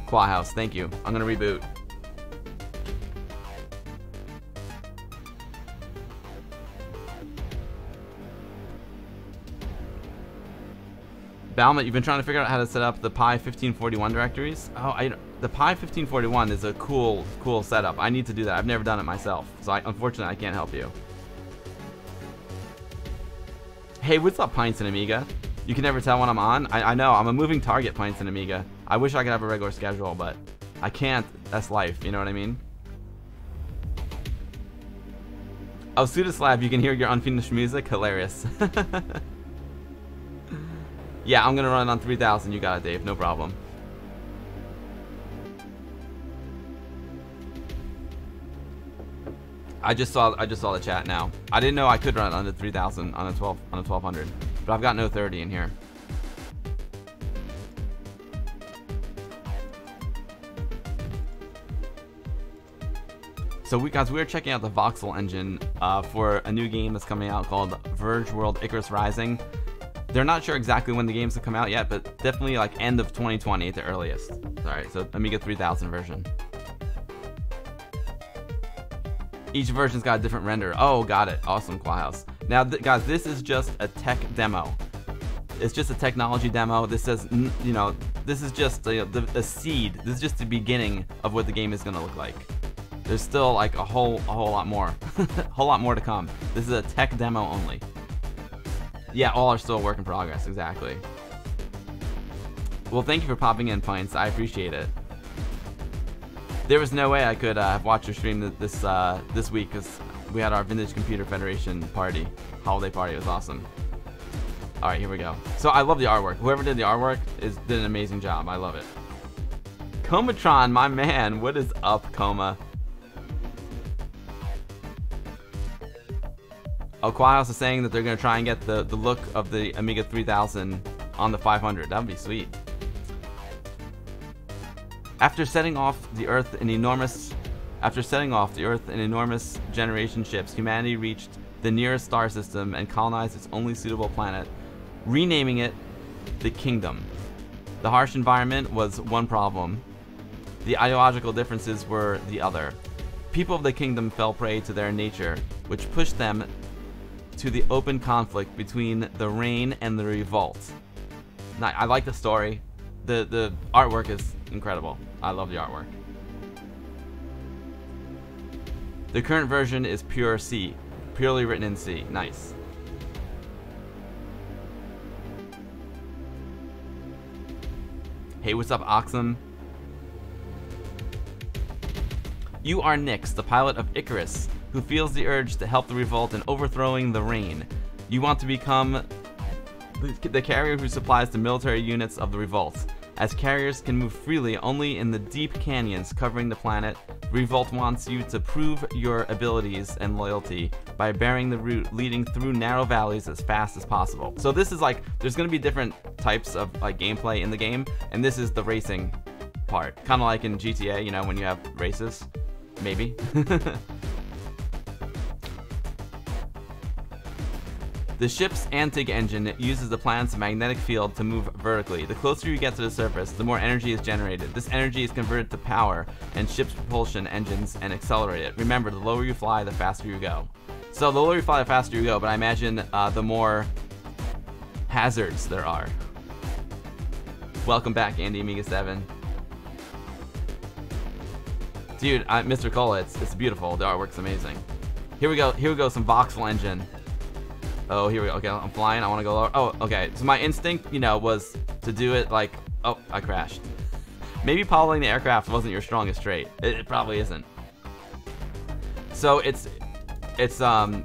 House. Thank you. I'm gonna reboot. Balmet, you've been trying to figure out how to set up the Pi 1541 directories. Oh, I, the Pi 1541 is a cool, cool setup. I need to do that. I've never done it myself, so I, unfortunately I can't help you. Hey, what's up, Pints and Amiga? You can never tell when I'm on. I, I know, I'm a moving target, Pints and Amiga. I wish I could have a regular schedule, but I can't. That's life, you know what I mean? Oh, Sudaslav, you can hear your unfinished music? Hilarious. Yeah, I'm gonna run on 3000. You got it, Dave. No problem. I just saw I just saw the chat now. I didn't know I could run the 3000 on a 12 on a 1200, but I've got no 30 in here. So we guys, we are checking out the voxel engine uh, for a new game that's coming out called VergeWorld Icarus Rising. They're not sure exactly when the games will come out yet, but definitely like end of 2020 at the earliest. Alright, so Amiga 3000 version. Each version's got a different render. Oh, got it. Awesome, Quahouse. Now, th guys, this is just a tech demo. It's just a technology demo. This says, you know, this is just a, a seed. This is just the beginning of what the game is going to look like. There's still like a whole, a whole lot more. a whole lot more to come. This is a tech demo only. Yeah, all are still a work in progress, exactly. Well, thank you for popping in, Pints. I appreciate it. There was no way I could uh, watched your stream this uh, this week because we had our Vintage Computer Federation party, holiday party. It was awesome. All right, here we go. So I love the artwork. Whoever did the artwork is did an amazing job. I love it. Comatron, my man. What is up, Coma? Aquaos is saying that they're going to try and get the, the look of the Amiga 3000 on the 500. That would be sweet. After setting off the Earth in enormous after setting off the Earth in enormous generation ships, humanity reached the nearest star system and colonized its only suitable planet, renaming it the Kingdom. The harsh environment was one problem. The ideological differences were the other. People of the kingdom fell prey to their nature, which pushed them to the open conflict between the Reign and the Revolt. Now, I like the story. The the artwork is incredible. I love the artwork. The current version is pure C, purely written in C. Nice. Hey, what's up, Oxum? You are Nix, the pilot of Icarus, who feels the urge to help the revolt in overthrowing the Reign. You want to become the carrier who supplies the military units of the revolt. As carriers can move freely only in the deep canyons covering the planet, Revolt wants you to prove your abilities and loyalty by bearing the route leading through narrow valleys as fast as possible. So this is like, there's to be different types of like gameplay in the game, and this is the racing part. Kind of like in GTA, you know, when you have races. Maybe. The ship's Antig engine uses the planet's magnetic field to move vertically. The closer you get to the surface, the more energy is generated. This energy is converted to power and ship's propulsion engines and accelerate it. Remember, the lower you fly, the faster you go. So the lower you fly, the faster you go, but I imagine uh, the more hazards there are. Welcome back, Andy Amiga 7. Dude, I, Mr. Cola, it's, it's beautiful. The artwork's amazing. Here we go. Here we go. Some voxel engine. Oh, here we go. Okay, I'm flying. I want to go lower. Oh, okay. So my instinct, you know, was to do it like... Oh, I crashed. Maybe piloting the aircraft wasn't your strongest trait. It, it probably isn't. So it's... It's, um...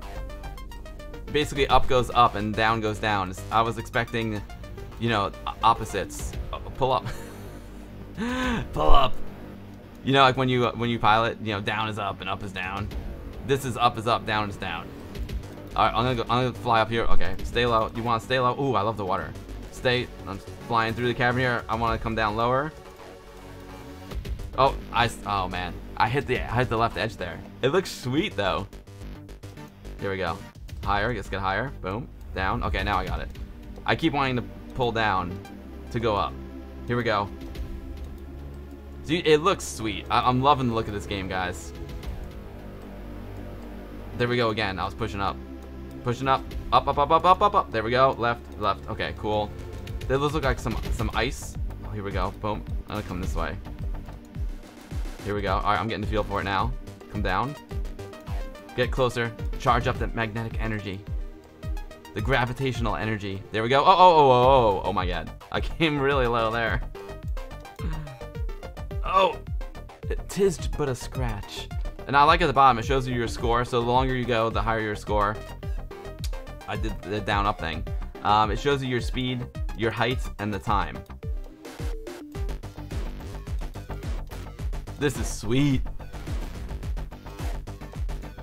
Basically, up goes up and down goes down. I was expecting, you know, opposites. Oh, pull up. pull up. You know, like when you when you pilot, you know, down is up and up is down. This is up is up, down is down. All right, I'm gonna go. I'm gonna fly up here. Okay, stay low. You want to stay low? Ooh, I love the water. Stay. I'm flying through the cavern here. I want to come down lower. Oh, I. Oh man, I hit the I hit the left edge there. It looks sweet though. Here we go. Higher. Let's get higher. Boom. Down. Okay, now I got it. I keep wanting to pull down to go up. Here we go. Dude, it looks sweet. I am loving the look of this game, guys. There we go again. I was pushing up. Pushing up. Up, up, up, up, up, up, up. There we go. Left, left. Okay, cool. Those look like some some ice. Oh, here we go. Boom. I'm gonna come this way. Here we go. Alright, I'm getting the feel for it now. Come down. Get closer. Charge up the magnetic energy. The gravitational energy. There we go. Oh, oh, oh, oh, oh, oh my god. I came really low there. Oh! Tis but a scratch. And I like at the bottom, it shows you your score. So the longer you go, the higher your score. I did the down up thing. Um, it shows you your speed, your height, and the time. This is sweet.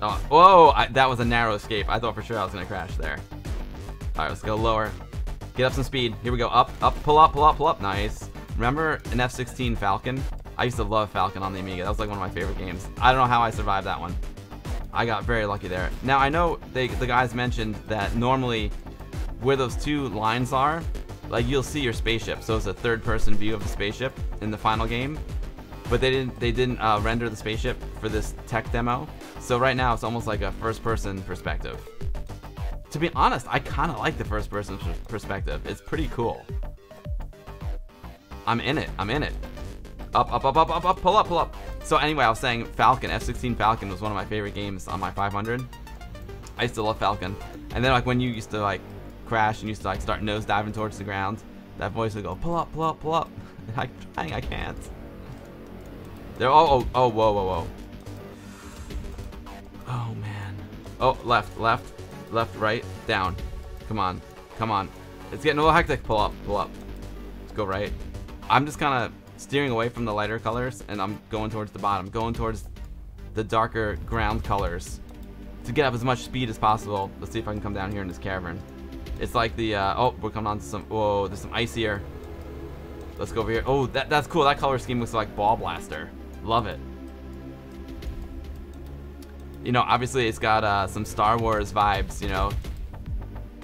Oh, whoa! I, that was a narrow escape. I thought for sure I was gonna crash there. All right, let's go lower. Get up some speed. Here we go. Up, up, pull up, pull up, pull up. Nice. Remember an F-16 Falcon? I used to love Falcon on the Amiga. That was like one of my favorite games. I don't know how I survived that one. I got very lucky there. Now, I know they, the guys mentioned that normally where those two lines are, like you'll see your spaceship. So it's a third-person view of the spaceship in the final game. But they didn't they didn't uh, render the spaceship for this tech demo. So right now it's almost like a first-person perspective. To be honest, I kind of like the first-person perspective. It's pretty cool. I'm in it. I'm in it. Up, up, up, up, up, up, pull up, pull up. So anyway, I was saying Falcon, F-16 Falcon was one of my favorite games on my 500. I used to love Falcon. And then like when you used to like crash and used to like start nose diving towards the ground, that voice would go, pull up, pull up, pull up. And I'm trying, I can't. There, oh, oh, oh, whoa, whoa, whoa. Oh man. Oh, left, left, left, right, down. Come on, come on. It's getting a little hectic. Pull up, pull up. Let's go right. I'm just kind of steering away from the lighter colors and I'm going towards the bottom, going towards the darker ground colors to get up as much speed as possible. Let's see if I can come down here in this cavern. It's like the, uh, oh, we're coming on to some, whoa, there's some ice here. Let's go over here. Oh, that, that's cool. That color scheme looks like Ballblazer. Love it. You know, obviously it's got uh, some Star Wars vibes, you know,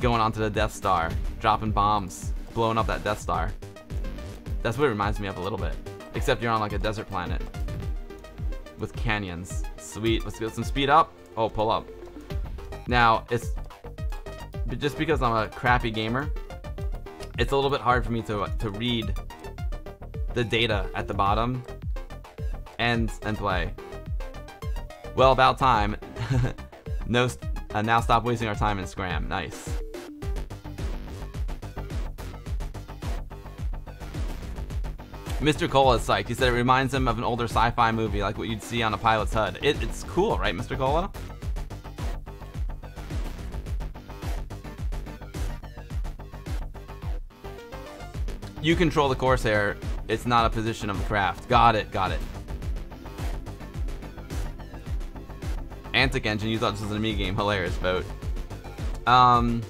going onto the Death Star, dropping bombs, blowing up that Death Star. That's what it reminds me of a little bit. Except you're on like a desert planet. With canyons. Sweet. Let's get some speed up. Oh, pull up. Now, it's... Just because I'm a crappy gamer, it's a little bit hard for me to, to read the data at the bottom and, and play. Well, about time. no, uh, now stop wasting our time in Scram. Nice. Mr. Cola is psyched. He said it reminds him of an older sci-fi movie, like what you'd see on a pilot's HUD. It, it's cool, right, Mr. Cola? You control the Corsair. It's not a position of the craft. Got it, got it. Antic Engine, you thought this was an Amiga game. Hilarious vote. Um,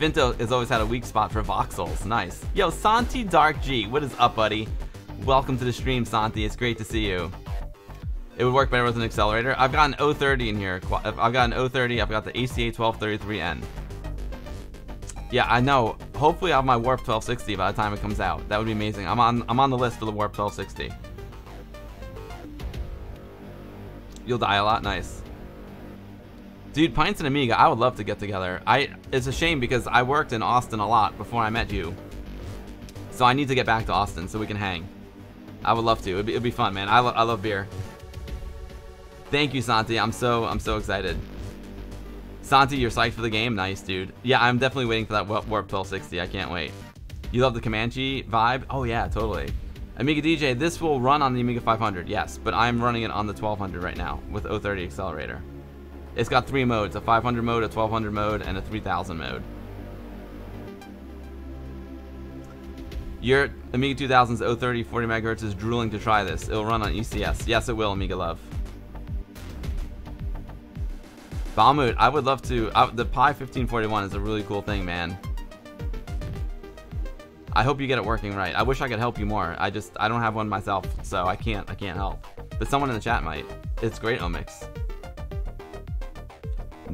Svinto has always had a weak spot for voxels. Nice. Yo, Santi Dark G, what is up, buddy? Welcome to the stream, Santi. It's great to see you. It would work better with an accelerator. I've got an 030 in here. I've got an 030. I've got the ACA 1233N. Yeah, I know. Hopefully, I have my Warp 1260 by the time it comes out. That would be amazing. I'm on. I'm on the list for the Warp 1260. You'll die a lot. Nice. Dude, Pints and Amiga, I would love to get together. I. It's a shame because I worked in Austin a lot before I met you. So I need to get back to Austin so we can hang. I would love to. It'd be, it'd be fun, man. I, lo I love beer. Thank you, Santi. I'm so I'm so excited. Santi, you're psyched for the game? Nice, dude. Yeah, I'm definitely waiting for that Warp 1260. I can't wait. You love the Comanche vibe? Oh, yeah, totally. Amiga DJ, this will run on the Amiga 500, yes, but I'm running it on the 1200 right now with 030 accelerator. It's got three modes, a 500 mode, a 1200 mode, and a 3000 mode. Your Amiga 2000's 030 40 MHz is drooling to try this. It'll run on ECS. Yes, it will, Amiga Love. Balmut, I would love to. The Pi 1541 is a really cool thing, man. I hope you get it working right. I wish I could help you more. I just I don't have one myself, so I can't I can't help. But someone in the chat might. It's great Omics.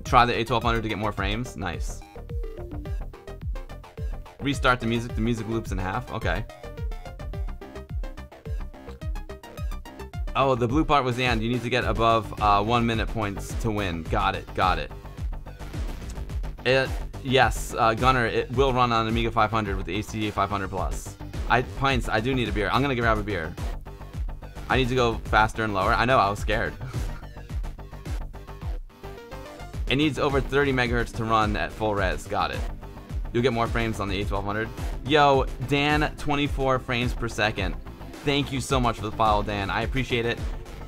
Try the A1200 to get more frames. Nice. Restart the music. The music loops in half. Okay. Oh, the blue part was the end. You need to get above uh, one minute points to win. Got it. Got it. It yes, uh, Gunner. It will run on Amiga 500 with the ACA 500 Plus. I pints. I do need a beer. I'm gonna grab a beer. I need to go faster and lower. I know. I was scared. it needs over 30 megahertz to run at full res. Got it. You'll get more frames on the A1200. Yo, Dan, 24 frames per second. Thank you so much for the follow, Dan. I appreciate it.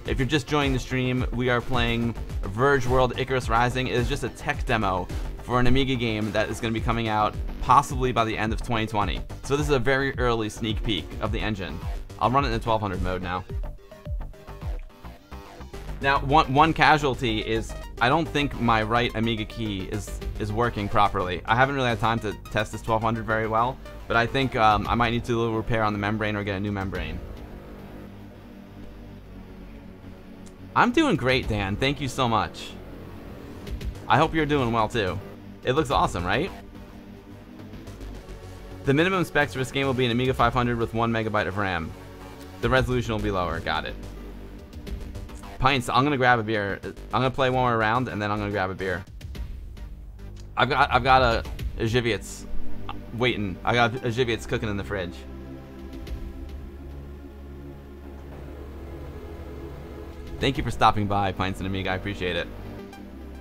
If you're just joining the stream, we are playing VergeWorld Icarus Rising. It is just a tech demo for an Amiga game that is going to be coming out possibly by the end of 2020. So this is a very early sneak peek of the engine. I'll run it in the 1200 mode now. Now, one, one casualty is I don't think my right Amiga key is is working properly. I haven't really had time to test this 1200 very well, but I think um, I might need to do a little repair on the membrane or get a new membrane. I'm doing great, Dan. Thank you so much. I hope you're doing well, too. It looks awesome, right? The minimum specs for this game will be an Amiga 500 with 1 megabyte of RAM. The resolution will be lower. Got it. Pints, I'm gonna grab a beer. I'm gonna play one more round, and then I'm gonna grab a beer. I've got I've got a, a Żywiec waiting. I got a Żywiec cooking in the fridge. Thank you for stopping by, Pints and Amiga. I appreciate it.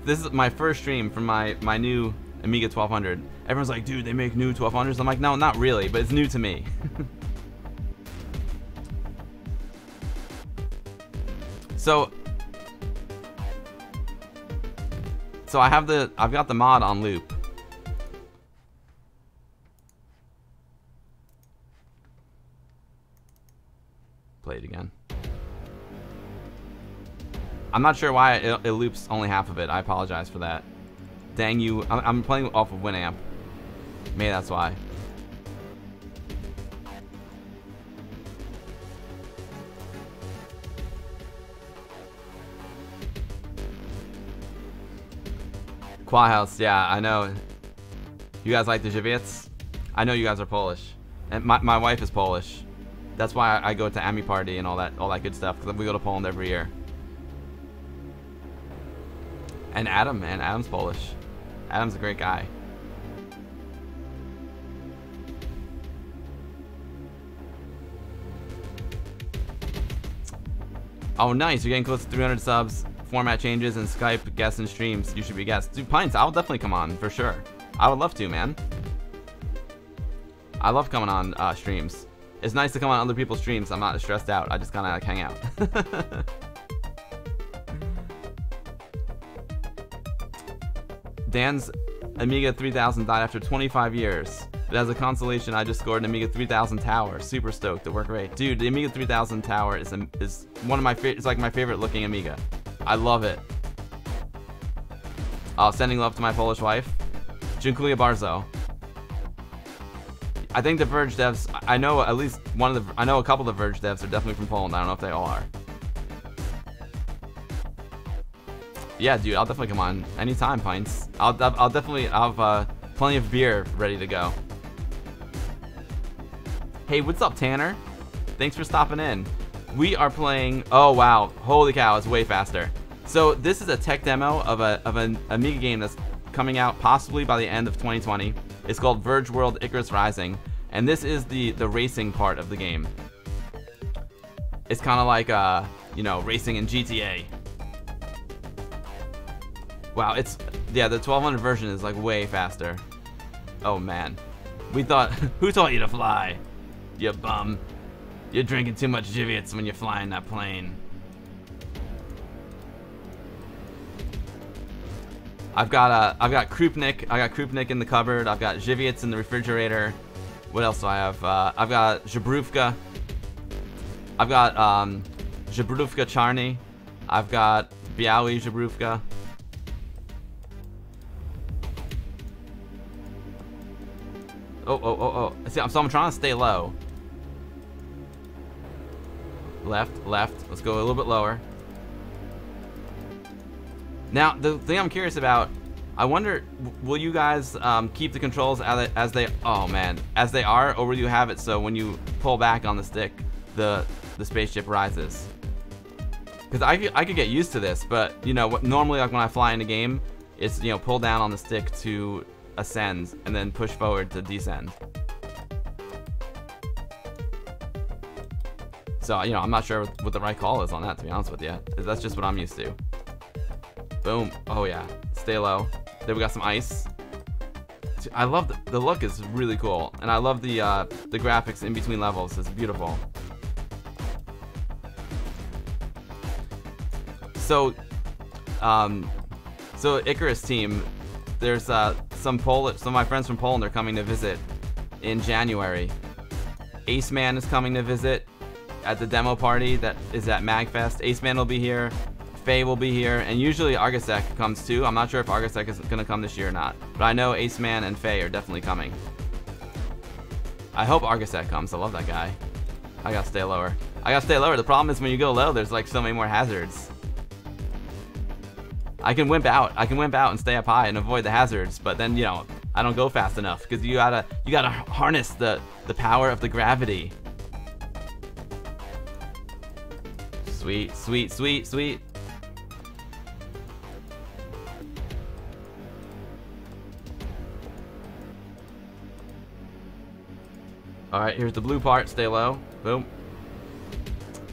This is my first stream from my, my new Amiga 1200. Everyone's like, dude, they make new 1200s. I'm like, no, not really, but it's new to me. so, so I have the, I've got the mod on loop. Play it again. I'm not sure why it, it, loops only half of it. I apologize for that. Dang you. I'm, I'm playing off of Winamp. Maybe that's why. House, yeah, I know. You guys like the Żywiec? I know you guys are Polish. And my, my wife is Polish. That's why I, I go to Ami Party and all that all that good stuff, because we go to Poland every year. And Adam, man. Adam's Polish. Adam's a great guy. Oh, nice. You're getting close to 300 subs. Format changes and Skype guests and streams. You should be guests. Dude, Pints, I'll definitely come on, for sure. I would love to, man. I love coming on uh, streams. It's nice to come on other people's streams. I'm not stressed out. I just kind of like hang out. Dan's Amiga 3000 died after 25 years. But as a consolation, I just scored an Amiga 3000 Tower. Super stoked to work great. Dude, the Amiga 3000 Tower is a, is one of my favorite. It's like my favorite looking Amiga. I love it. Uh, sending love to my Polish wife. Dziękuję bardzo. I think the Verge devs. I know at least one of the. I know a couple of the Verge devs are definitely from Poland. I don't know if they all are. Yeah, dude, I'll definitely come on anytime, Pints. I'll, I'll definitely have uh, plenty of beer ready to go. Hey, what's up, Tanner? Thanks for stopping in. We are playing. Oh wow! Holy cow! It's way faster. So this is a tech demo of a of an Amiga game that's coming out possibly by the end of 2020. It's called VergeWorld Icarus Rising, and this is the the racing part of the game. It's kind of like uh, you know, racing in GTA. Wow, it's yeah, the 1200 version is like way faster. Oh man. We thought who taught you to fly? You bum. You're drinking too much Żywiec when you're flying that plane. I've got uh, I've got Krupnik. I got Krupnik in the cupboard. I've got Żywiec in the refrigerator. What else do I have? Uh, I've got Żubrówka. I've got um, Żubrówka Charny. I've got Bialy Żubrówka. Oh, oh, oh, oh. See, I'm, so I'm trying to stay low. Left, left. Let's go a little bit lower. Now, the thing I'm curious about, I wonder, will you guys um, keep the controls as, they, oh man, as they are, or will you have it so when you pull back on the stick, the the spaceship rises? Because I, I could get used to this, but you know, normally like when I fly in a game, it's you know pull down on the stick to ascend and then push forward to descend. So, you know, I'm not sure what the right call is on that, to be honest with you. That's just what I'm used to. Boom. Oh, yeah. Stay low. Then we got some ice. I love the, the look is really cool. And I love the, uh, the graphics in between levels. It's beautiful. So, um, so Icarus team, there's uh, some Polish, some of my friends from Poland are coming to visit in January. Ace Man is coming to visit at the demo party that is at MagFest. Ace Man will be here. Faye will be here, and usually Argasek comes too. I'm not sure if Argasek is going to come this year or not, but I know Ace Man and Faye are definitely coming. I hope Argasek comes. I love that guy. I gotta stay lower. I gotta stay lower. The problem is when you go low, there's like so many more hazards. I can wimp out. I can wimp out and stay up high and avoid the hazards, but then you know I don't go fast enough because you gotta you gotta harness the the power of the gravity. Sweet, sweet, sweet, sweet. Alright, here's the blue part. Stay low. Boom.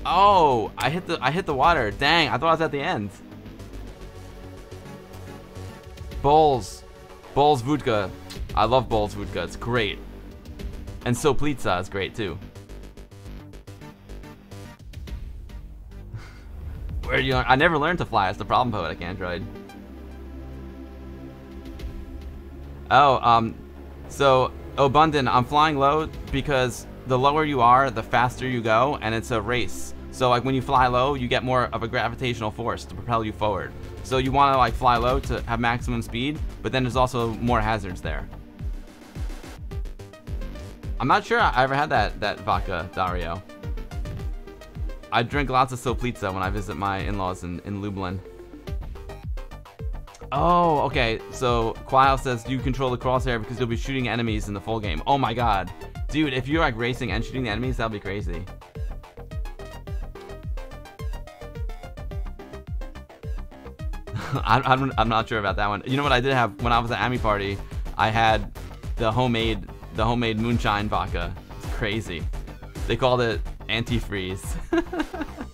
Oh, I hit the I hit the water. Dang, I thought I was at the end. Bols. Bols vodka. I love Bols vodka. It's great. And so Soplica is great too. Where you? I never learned to fly. It's the problem, poetic android. Oh, um, so Obundin, I'm flying low because the lower you are, the faster you go, and it's a race. So like when you fly low, you get more of a gravitational force to propel you forward. So you want to like fly low to have maximum speed, but then there's also more hazards there. I'm not sure I ever had that that vodka, Dario. I drink lots of Soplica when I visit my in-laws in, in Lublin. Oh, okay. So Quile says you control the crosshair because you'll be shooting enemies in the full game. Oh my god. Dude, if you're like racing and shooting the enemies, that'll be crazy. I'm, I'm, I'm not sure about that one. You know what I did have when I was at Ami Party? I had the homemade the homemade moonshine vodka. It's crazy. They called it antifreeze.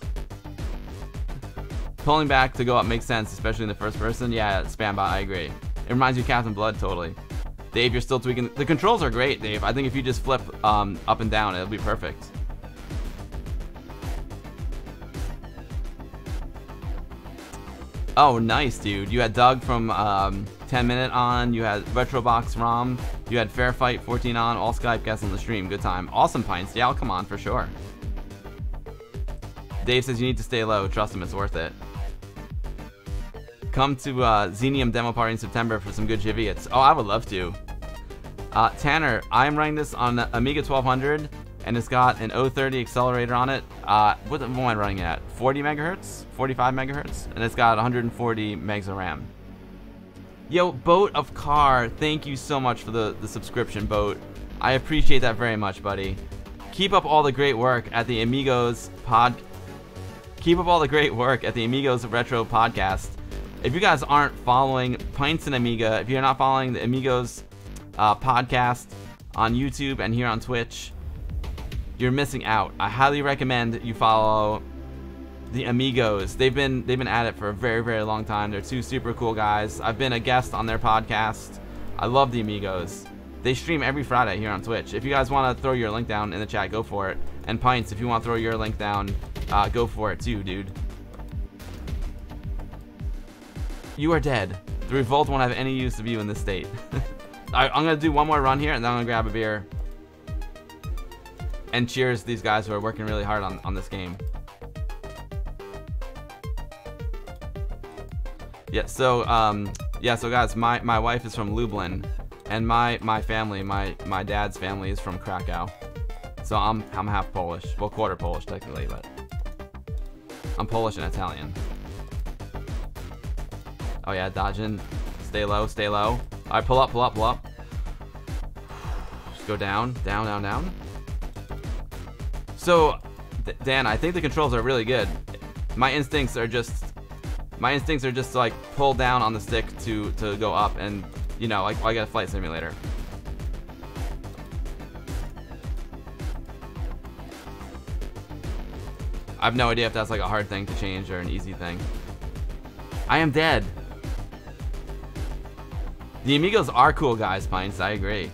Pulling back to go up makes sense, especially in the first person. Yeah, spam bot, I agree. It reminds you of Captain Blood, totally. Dave, you're still tweaking. The controls are great, Dave. I think if you just flip um, up and down, it'll be perfect. Oh, nice, dude. You had Doug from um, 10 Minute on. You had Retrobox Rom. You had Fair Fight 14 on. All Skype guests on the stream. Good time. Awesome pints. Yeah, I'll come on for sure. Dave says you need to stay low. Trust him, it's worth it. Come to uh, Xenium demo party in September for some good Żywiec. Oh, I would love to. Uh, Tanner, I'm running this on Amiga 1200, and and it's got an 030 accelerator on it. Uh, what, am I running at? 40 megahertz, 45 megahertz, and it's got 140 megs of RAM. Yo, Boat of Car, thank you so much for the, the subscription, Boat. I appreciate that very much, buddy. Keep up all the great work at the Amigos pod. Keep up all the great work at the Amigos Retro Podcast. If you guys aren't following Pints and Amiga, if you're not following the Amigos uh, podcast on YouTube and here on Twitch, you're missing out. I highly recommend you follow the Amigos. They've been they've been at it for a very very long time. They're two super cool guys. I've been a guest on their podcast. I love the Amigos. They stream every Friday here on Twitch. If you guys want to throw your link down in the chat, go for it. And Pints, if you want to throw your link down, uh, go for it too, dude. You are dead. The revolt won't have any use of you in this state. I, I'm gonna do one more run here, and then I'm gonna grab a beer. And cheers these guys who are working really hard on, on this game. Yeah, so um, yeah, so guys, my, my wife is from Lublin, and my my family, my my dad's family is from Krakow. So I'm I'm half Polish, well quarter Polish technically, but I'm Polish and Italian. Oh yeah, dodging. Stay low, stay low. Alright, pull up, pull up, pull up. Just go down, down, down, down. So, Dan, I think the controls are really good. My instincts are just, my instincts are just to, like pull down on the stick to to go up, and you know, like I got a flight simulator. I have no idea if that's like a hard thing to change or an easy thing. I am dead. The Amigos are cool guys, Pints. I agree.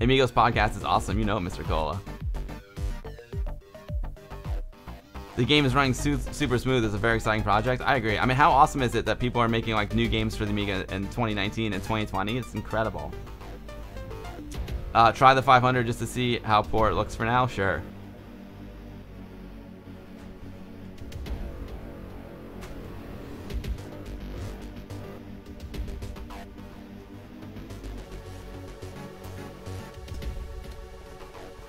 Amigos podcast is awesome. You know, Mr. Cola. The game is running su super smooth. It's a very exciting project. I agree. I mean, how awesome is it that people are making like new games for the Amiga in 2019 and 2020? It's incredible. Uh, try the 500 just to see how poor it looks for now. Sure.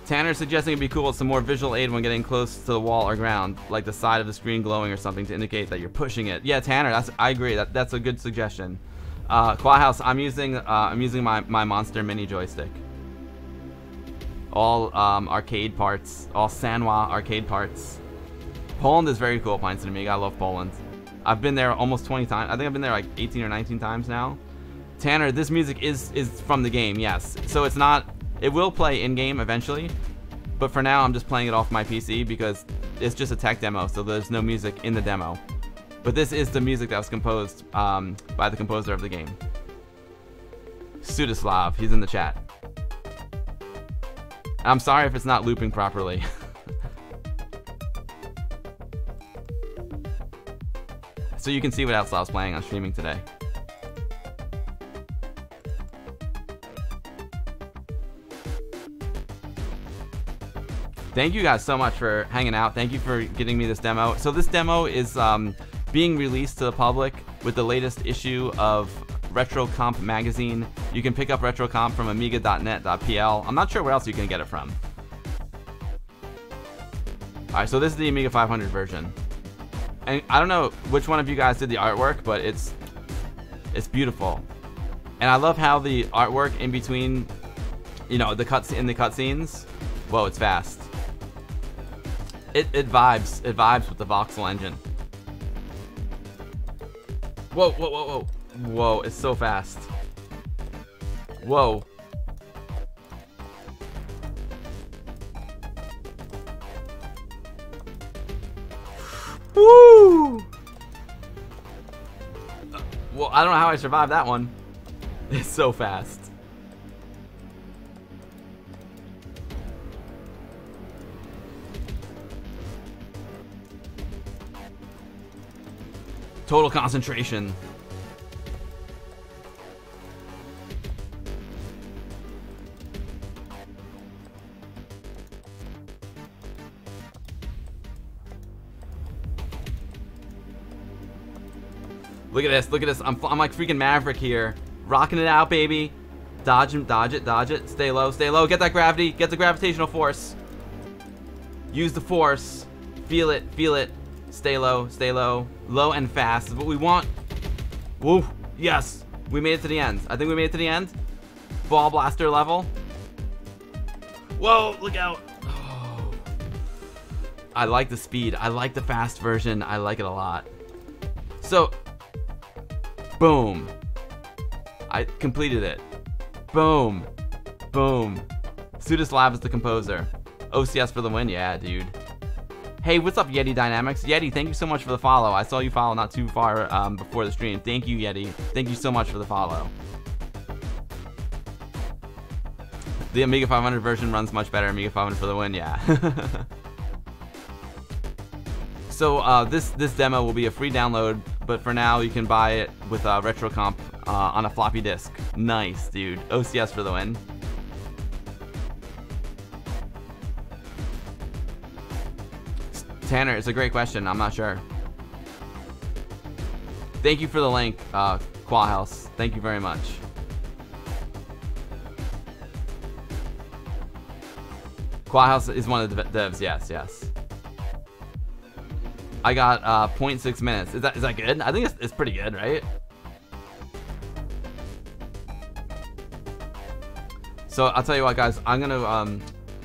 Tanner suggesting it'd be cool with some more visual aid when getting close to the wall or ground, like the side of the screen glowing or something to indicate that you're pushing it. Yeah, Tanner, that's I agree. That that's a good suggestion. Uh, House, I'm using uh, I'm using my my Monster Mini joystick. All um, arcade parts, all Sanwa arcade parts. Poland is very cool, Pints and Amiga. I love Poland. I've been there almost 20 times. I think I've been there like 18 or 19 times now. Tanner, this music is is from the game, yes. So it's not it will play in-game eventually, but for now I'm just playing it off my PC because it's just a tech demo, so there's no music in the demo. But this is the music that was composed um, by the composer of the game. Sudaslav, he's in the chat. I'm sorry if it's not looping properly. so you can see what was playing on streaming today. Thank you guys so much for hanging out. Thank you for getting me this demo. So this demo is um, being released to the public with the latest issue of RetroComp magazine. You can pick up RetroComp from amiga.net.pl. I'm not sure where else you can get it from. Alright, so this is the Amiga 500 version. And I don't know which one of you guys did the artwork, but it's it's beautiful. And I love how the artwork in between, you know, the cuts in the cutscenes. Whoa, it's fast. It, it vibes. It vibes with the voxel engine. Whoa, whoa, whoa, whoa. Whoa, it's so fast. Whoa. Woo! Well, I don't know how I survived that one. It's so fast. Total concentration. Look at this, look at this. I'm, I'm like freaking Maverick here. Rocking it out, baby. Dodge him, dodge it, dodge it. Stay low, stay low. Get that gravity. Get the gravitational force. Use the force. Feel it, feel it. Stay low, stay low. Low and fast is what we want. Woo. Yes. We made it to the end. I think we made it to the end. Ball blaster level. Whoa, look out. Oh. I like the speed. I like the fast version. I like it a lot. So, boom. I completed it. Boom. Boom. Sudus Lab is the composer. OCS for the win, yeah, dude. Hey, what's up, Yeti Dynamics? Yeti, thank you so much for the follow. I saw you follow not too far um, before the stream. Thank you, Yeti. Thank you so much for the follow. The Amiga 500 version runs much better. Amiga 500 for the win, yeah. so uh, this this demo will be a free download, but for now you can buy it with uh, RetroComp uh, on a floppy disk. Nice, dude. OCS for the win. Tanner, it's a great question. I'm not sure. Thank you for the link, uh, House. Thank you very much. House is one of the devs. Yes, yes. I got uh, 0.6 minutes. Is that is that good? I think it's, it's pretty good, right? So I'll tell you what, guys. I'm gonna um,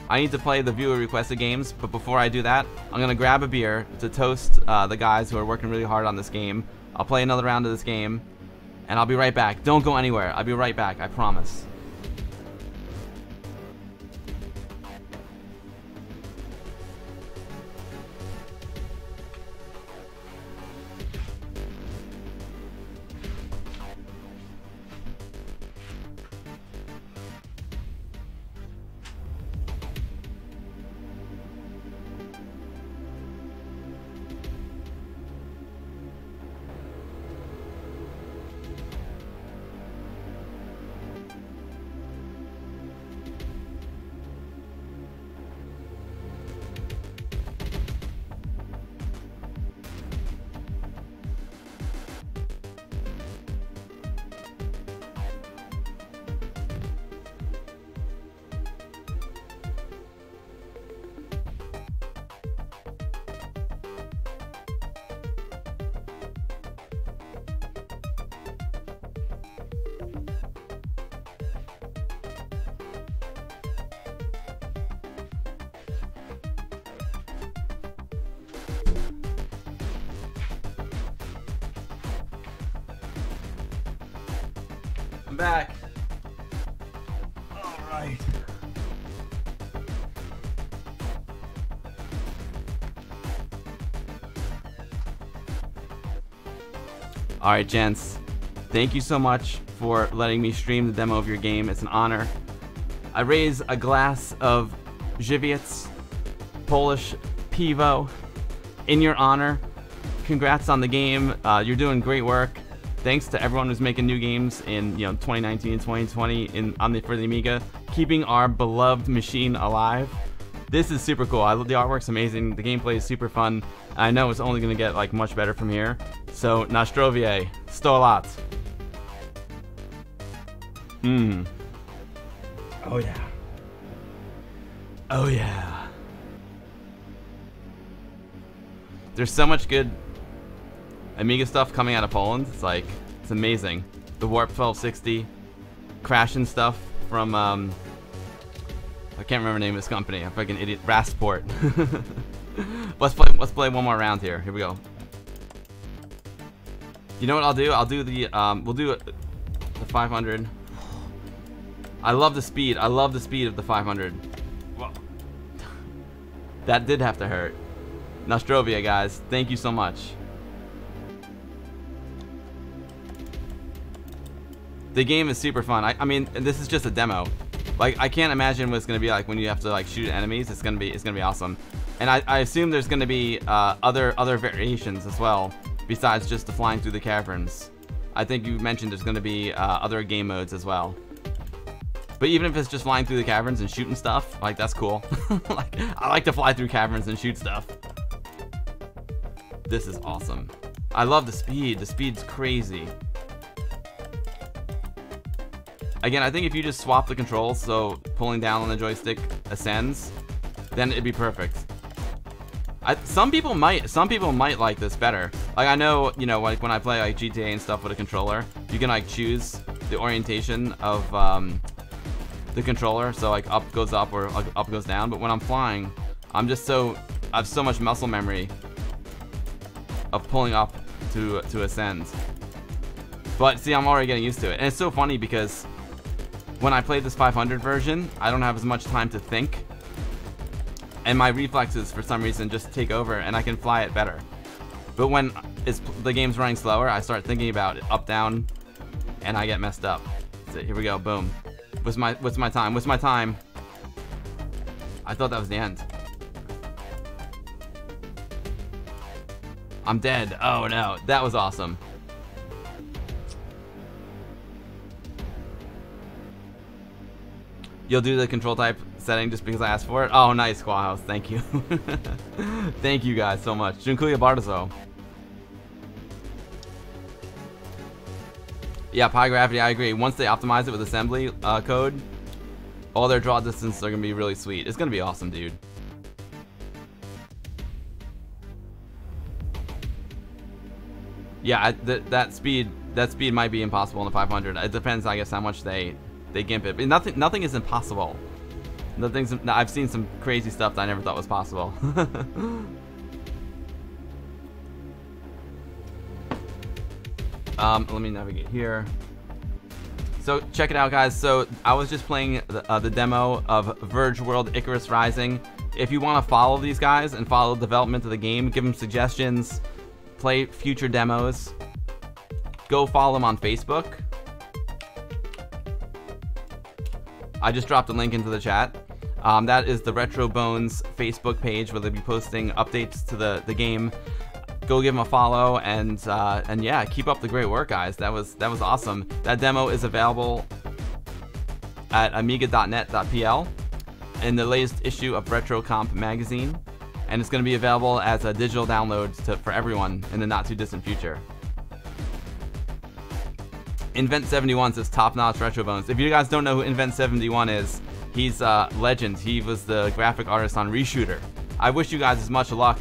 I need to play the viewer requested games, but before I do that, I'm gonna grab a beer to toast uh, the guys who are working really hard on this game. I'll play another round of this game, and I'll be right back. Don't go anywhere. I'll be right back. I promise. All right, gents. Thank you so much for letting me stream the demo of your game. It's an honor. I raise a glass of Żywiec, Polish Pivo, in your honor. Congrats on the game. Uh, you're doing great work thanks to everyone who's making new games in you know 2019 and 2020 in on the for the Amiga, keeping our beloved machine alive. This is super cool. I love the artwork's amazing. The gameplay is super fun. I know it's only gonna get like much better from here. So Nostrovie, sto lat. Hmm. Oh yeah. Oh yeah. There's so much good Amiga stuff coming out of Poland. It's like, it's amazing. The Warp 1260, crashing stuff from, um, I can't remember the name of this company. I'm fucking idiot. Rastport. let's play, let's play one more round here. Here we go. You know what I'll do? I'll do the, um, we'll do the 500. I love the speed. I love the speed of the 500. Whoa. that did have to hurt. Nostrovia, guys. Thank you so much. the game is super fun. I, I mean, this is just a demo. Like, I can't imagine what it's gonna be like when you have to like shoot enemies. It's gonna be, it's gonna be awesome. And I, I assume there's gonna be uh, other other variations as well, besides just the flying through the caverns. I think you mentioned there's gonna be uh, other game modes as well. But even if it's just flying through the caverns and shooting stuff, like that's cool. like I like to fly through caverns and shoot stuff. This is awesome. I love the speed. The speed's crazy. Again, I think if you just swap the controls, so pulling down on the joystick ascends, then it'd be perfect. I, some people might some people might like this better. Like I know, you know, like when I play like GTA and stuff with a controller, you can like choose the orientation of um, the controller, so like up goes up or like, up goes down. But when I'm flying, I'm just so I have so much muscle memory of pulling up to to ascend. But see, I'm already getting used to it, and it's so funny because when I played this 500 version, I don't have as much time to think and my reflexes for some reason just take over and I can fly it better. But when the game's running slower, I start thinking about it up down and I get messed up. So here we go, boom. What's my what's my time? What's my time? I thought that was the end. I'm dead. Oh no, that was awesome. You'll do the control type setting just because I asked for it. Oh, nice, Squawhouse. Thank you. Thank you guys so much. Junkuya Bartazo. Yeah, Pi Gravity, I agree. Once they optimize it with assembly uh, code, all their draw distances are going to be really sweet. It's going to be awesome, dude. Yeah, th that speed that speed might be impossible in the 500. It depends, I guess, how much they they gimp it. But nothing nothing is impossible. The things I've seen some crazy stuff that I never thought was possible. um, let me navigate here. So check it out, guys. So I was just playing the, uh, the demo of VergeWorld Icarus Rising. If you want to follow these guys and follow the development of the game, give them suggestions, play future demos, go follow them on Facebook. I just dropped a link into the chat. Um, that is the Retro Bones Facebook page where they'll be posting updates to the, the game. Go give them a follow and uh, and yeah, keep up the great work, guys. That was that was awesome. That demo is available at amiga.net.pl in the latest issue of Retro Comp magazine, and it's going to be available as a digital download to, for everyone in the not too distant future. Invent71 says top notch Retro Bones. If you guys don't know who Invent71 is, He's uh, legend. He was the graphic artist on Reshooter. I wish you guys as much luck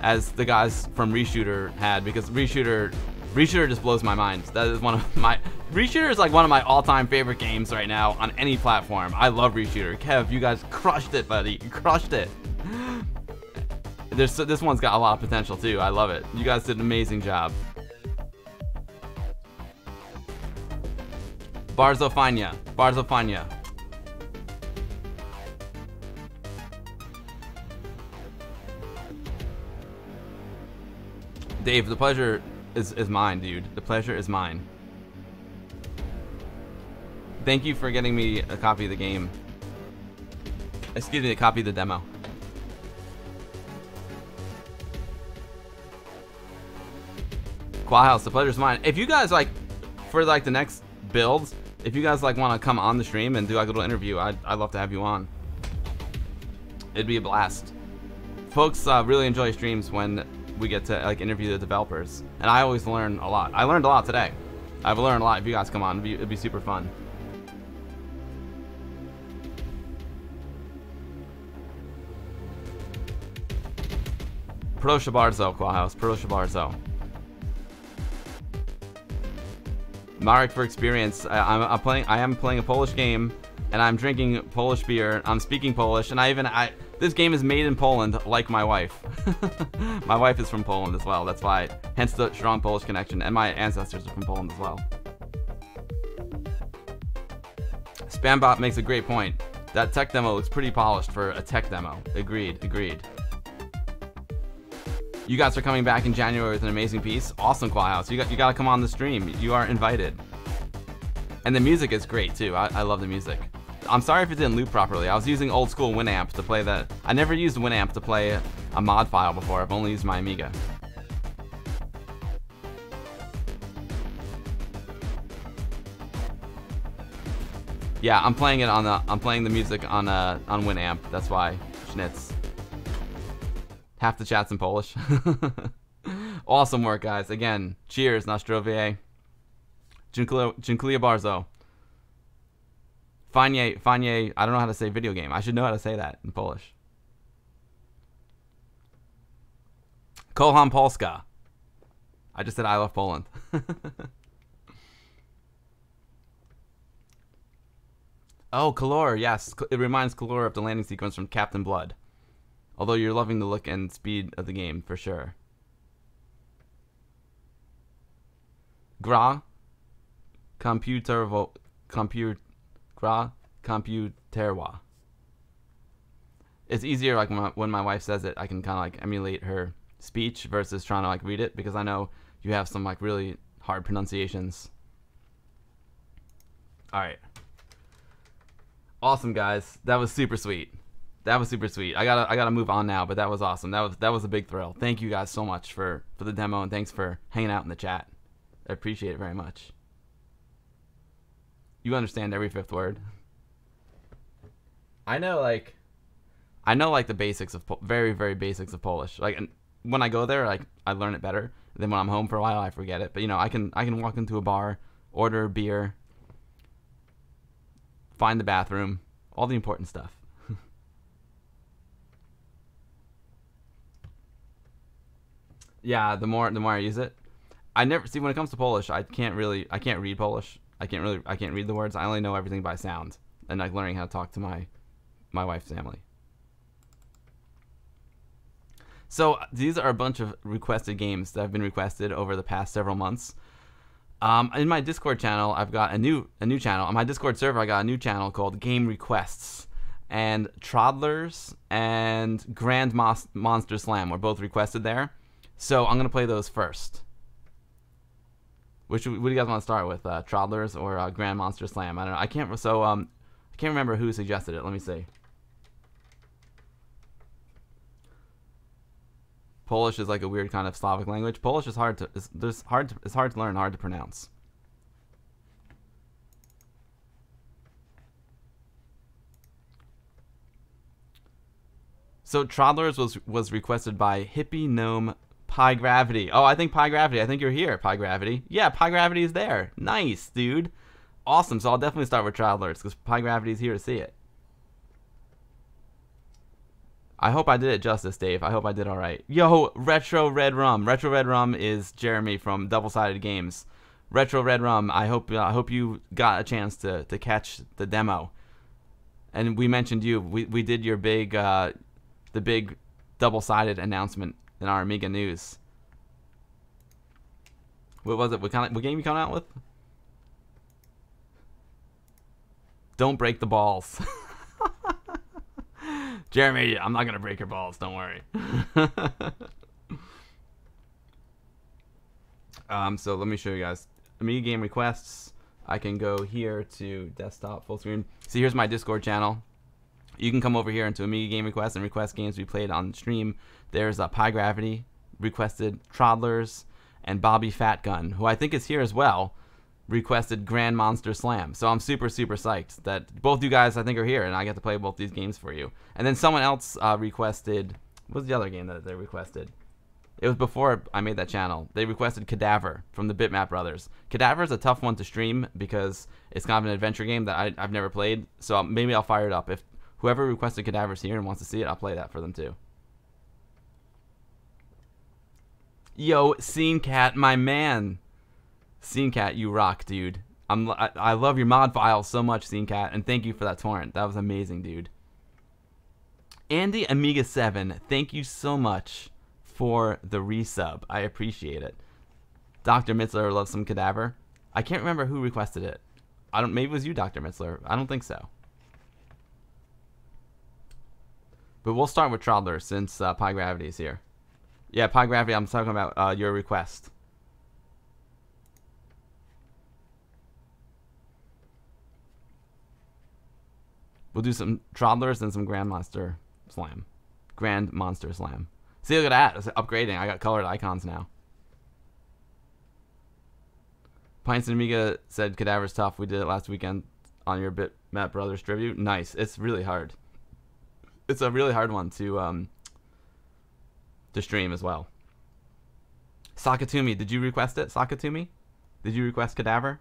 as the guys from Reshooter had because Reshooter, Reshooter just blows my mind. That is one of my Reshooter is like one of my all-time favorite games right now on any platform. I love Reshooter. Kev, you guys crushed it, buddy. You crushed it. There's, this one's got a lot of potential too. I love it. You guys did an amazing job. Barzofania. Barzofania. Dave, the pleasure is, is mine, dude. The pleasure is mine. Thank you for getting me a copy of the game. Excuse me, a copy of the demo. Quahouse, the pleasure pleasure's mine. If you guys like, for like the next builds, if you guys like want to come on the stream and do like a little interview, I'd, I'd love to have you on. It'd be a blast. Folks uh, really enjoy streams when we get to like interview the developers, and I always learn a lot. I learned a lot today. I've learned a lot. If you guys come on, it'd be, it'd be super fun. Pro Shabarzo, Quahouse. Pro Shabarzo. Marek for experience. I, am playing. I am playing a Polish game, and I'm drinking Polish beer. I'm speaking Polish, and I even I this game is made in Poland, like my wife. my wife is from Poland as well. That's why, hence the strong Polish connection. And my ancestors are from Poland as well. Spambot makes a great point. That tech demo looks pretty polished for a tech demo. Agreed, agreed. You guys are coming back in January with an amazing piece. Awesome, Quahouse. You got you got to come on the stream. You are invited. And the music is great too. I, I love the music. I'm sorry if it didn't loop properly. I was using old school Winamp to play that. I never used Winamp to play a mod file before. I've only used my Amiga. Yeah, I'm playing it on the. I'm playing the music on uh on Winamp. That's why Schnitz. Half the chat's in Polish. awesome work, guys. Again, cheers, Nostrovie. Dziękuję, bardzo. Fajnie, fajnie, I don't know how to say video game. I should know how to say that in Polish. Kocham Polska. I just said I love Poland. oh, Kalor, yes. It reminds Kalor of the landing sequence from Captain Blood. Although you're loving the look and speed of the game, for sure. Gra. Computer computer gra computerwa. It's easier like when my, when my wife says it, I can kind of like emulate her speech versus trying to like read it because I know you have some like really hard pronunciations. All right. Awesome guys. That was super sweet. That was super sweet. I gotta I gotta move on now, but that was awesome. That was that was a big thrill. Thank you guys so much for for the demo and thanks for hanging out in the chat. I appreciate it very much. You understand every fifth word. I know like I know like the basics of very very basics of Polish. Like when I go there, like I learn it better. Then when I'm home for a while, I forget it. But you know, I can I can walk into a bar, order a beer, find the bathroom, all the important stuff. yeah, the more the more I use it, I never see when it comes to Polish, I can't really I can't read Polish. I can't really I can't read the words. I only know everything by sound and like learning how to talk to my my wife's family. So these are a bunch of requested games that have been requested over the past several months. Um, in my Discord channel, I've got a new a new channel. On my Discord server, I got a new channel called Game Requests. And Troddlers and Grand Monster Slam were both requested there. So I'm gonna play those first. Which what do you guys want to start with? Uh, or uh, Grand Monster Slam? I don't know. I can't. So um, I can't remember who suggested it. Let me see. Polish is like a weird kind of Slavic language. Polish is hard to is, hard to, it's hard to learn, hard to pronounce. So Troddlers was was requested by Hippie Gnome Pi Gravity. Oh, I think Pi Gravity. I think you're here, Pi Gravity. Yeah, Pi Gravity is there. Nice, dude. Awesome. So I'll definitely start with Troddlers because Pi Gravity is here to see it. I hope I did it justice, Dave. I hope I did all right. Yo, Retro Red Rum. Retro Red Rum is Jeremy from Double Sided Games. Retro Red Rum. I hope uh, I hope you got a chance to to catch the demo. And we mentioned you. We we did your big uh, the big double sided announcement in our Amiga news. What was it? What kind of what game you coming out with? Don't break the balls. Jeremy, I'm not gonna break your balls. Don't worry. um, so let me show you guys. Amiga game requests. I can go here to desktop full screen. See, here's my Discord channel. You can come over here into Amiga game requests and request games we played on stream. There's a uh, Pi Gravity requested Troddlers and Bobby Fat Gun, who I think is here as well requested Grand Monster Slam. So I'm super, super psyched that both you guys, I think, are here and I get to play both these games for you. And then someone else uh, requested, what was the other game that they requested? It was before I made that channel. They requested Cadaver from the Bitmap Brothers. Cadaver is a tough one to stream because it's kind of an adventure game that I, have never played. So maybe I'll fire it up. If whoever requested Cadaver's here and wants to see it, I'll play that for them too. Yo, Scene Cat, my man. Scene Cat, you rock, dude. I'm I, I love your mod file so much, Scene Cat, and thank you for that torrent. That was amazing, dude. Andy Amiga 7, thank you so much for the resub. I appreciate it. Dr. Mitzler loves some cadaver. I can't remember who requested it. I don't maybe it was you, Dr. Mitzler. I don't think so. But we'll start with Troddler since uh, Pi Gravity is here. Yeah, Gravity, I'm talking about uh, your request. We'll do some Troddlers and some Grand Monster Slam. Grand Monster Slam. See, look at that. It's upgrading. I got colored icons now. Pints and Amiga said Cadaver's tough. We did it last weekend on your Bit Bitmap Brothers tribute. Nice. It's really hard. It's a really hard one to um to stream as well. Sakatumi, did you request it? Sakatumi? Did you request Cadaver?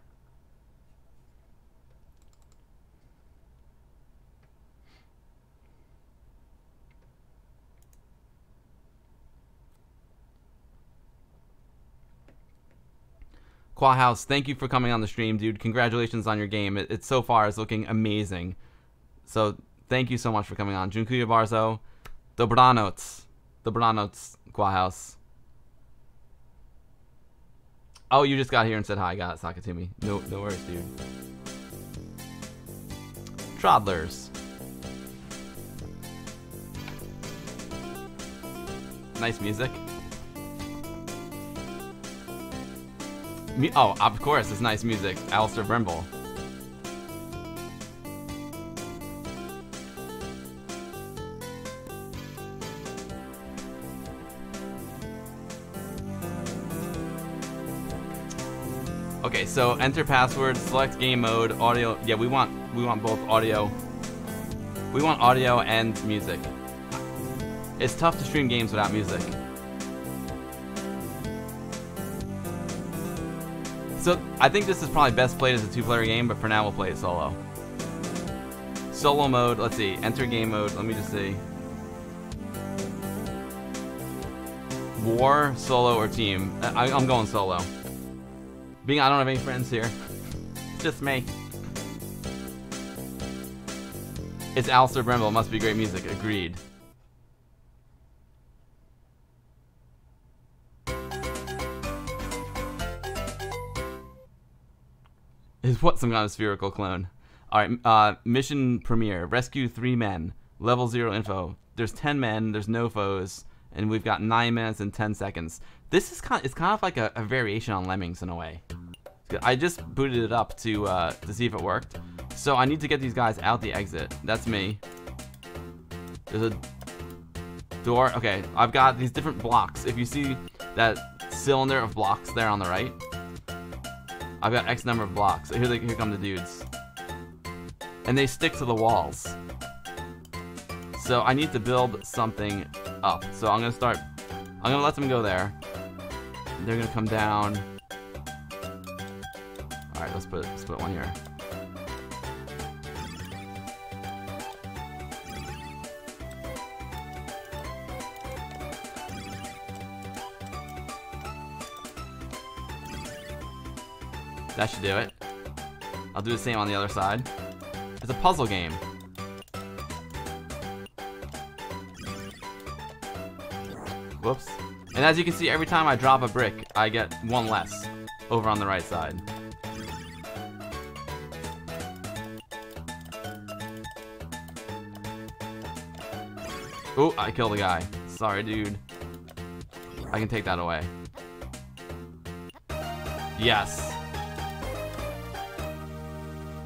Quahouse, thank you for coming on the stream, dude. Congratulations on your game. It, it so far is looking amazing. So thank you so much for coming on. Junkuya Barzo, Dobranots. Dobranoc, House. Oh, you just got here and said hi. Got it, Sakatumi. No, no worries, dude. Troddlers. Nice music. Me oh, of course, it's nice music. Alistair Brimble. Okay, so enter password, select game mode, audio. Yeah, we want we want both audio. We want audio and music. It's tough to stream games without music. So I think this is probably best played as a two-player game, but for now we'll play it solo. Solo mode, let's see, enter game mode, let me just see. War, solo, or team? I, I'm going solo. Being I don't have any friends here. It's just me. It's Alistair Brimble. Must be great music. Agreed. Is what some kind of spherical clone? All right. Uh, mission premiere. Rescue three men. Level zero info. There's ten men. There's no foes, and we've got nine minutes and ten seconds. This is kind of, it's kind of like a, a variation on Lemmings in a way. I just booted it up to uh, to see if it worked. So I need to get these guys out the exit. That's me. There's a door. Okay, I've got these different blocks. If you see that cylinder of blocks there on the right, I've got X number of blocks. Here, they, here come the dudes. And they stick to the walls. So I need to build something up. So I'm going to start... I'm going to let them go there. They're to come down. Alright, let's put, let's put one here. That should do it. I'll do the same on the other side. It's a puzzle game. And as you can see, every time I drop a brick, I get one less over on the right side. Oh, I killed a guy. Sorry, dude. I can take that away. Yes.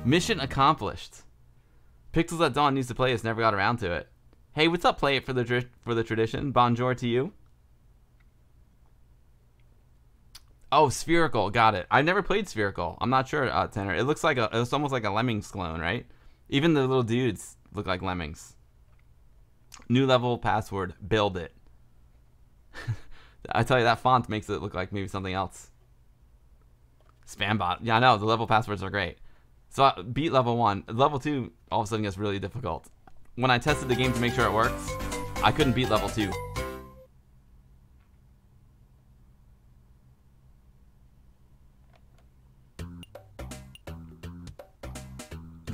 Mission accomplished. Pixels at Dawn needs to play this, never got around to it. Hey, what's up, play it for the for the tradition. Bonjour to you. Oh, spherical, got it. I never played spherical. I'm not sure, uh, Tanner. It looks like a, it's almost like a lemmings clone, right? Even the little dudes look like lemmings. New level password, build it. I tell you, that font makes it look like maybe something else. Spambot. Yeah, I know, the level passwords are great. So I beat level one. Level two all of a sudden gets really difficult. When I tested the game to make sure it works, I couldn't beat level two.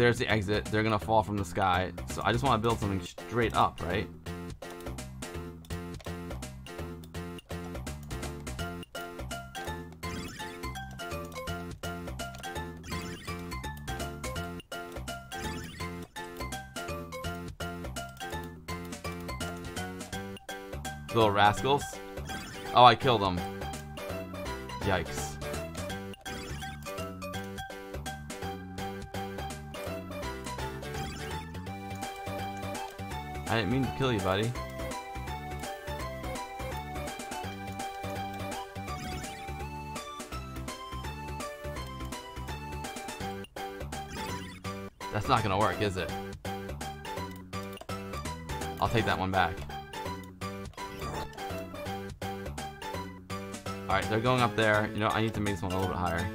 There's the exit. They're gonna fall from the sky. So I just want to build something straight up, right? Little rascals. Oh, I killed them. Yikes. I didn't mean to kill you, buddy. That's not gonna work, is it? I'll take that one back. Alright, they're going up there. You know, I need to make this one a little bit higher.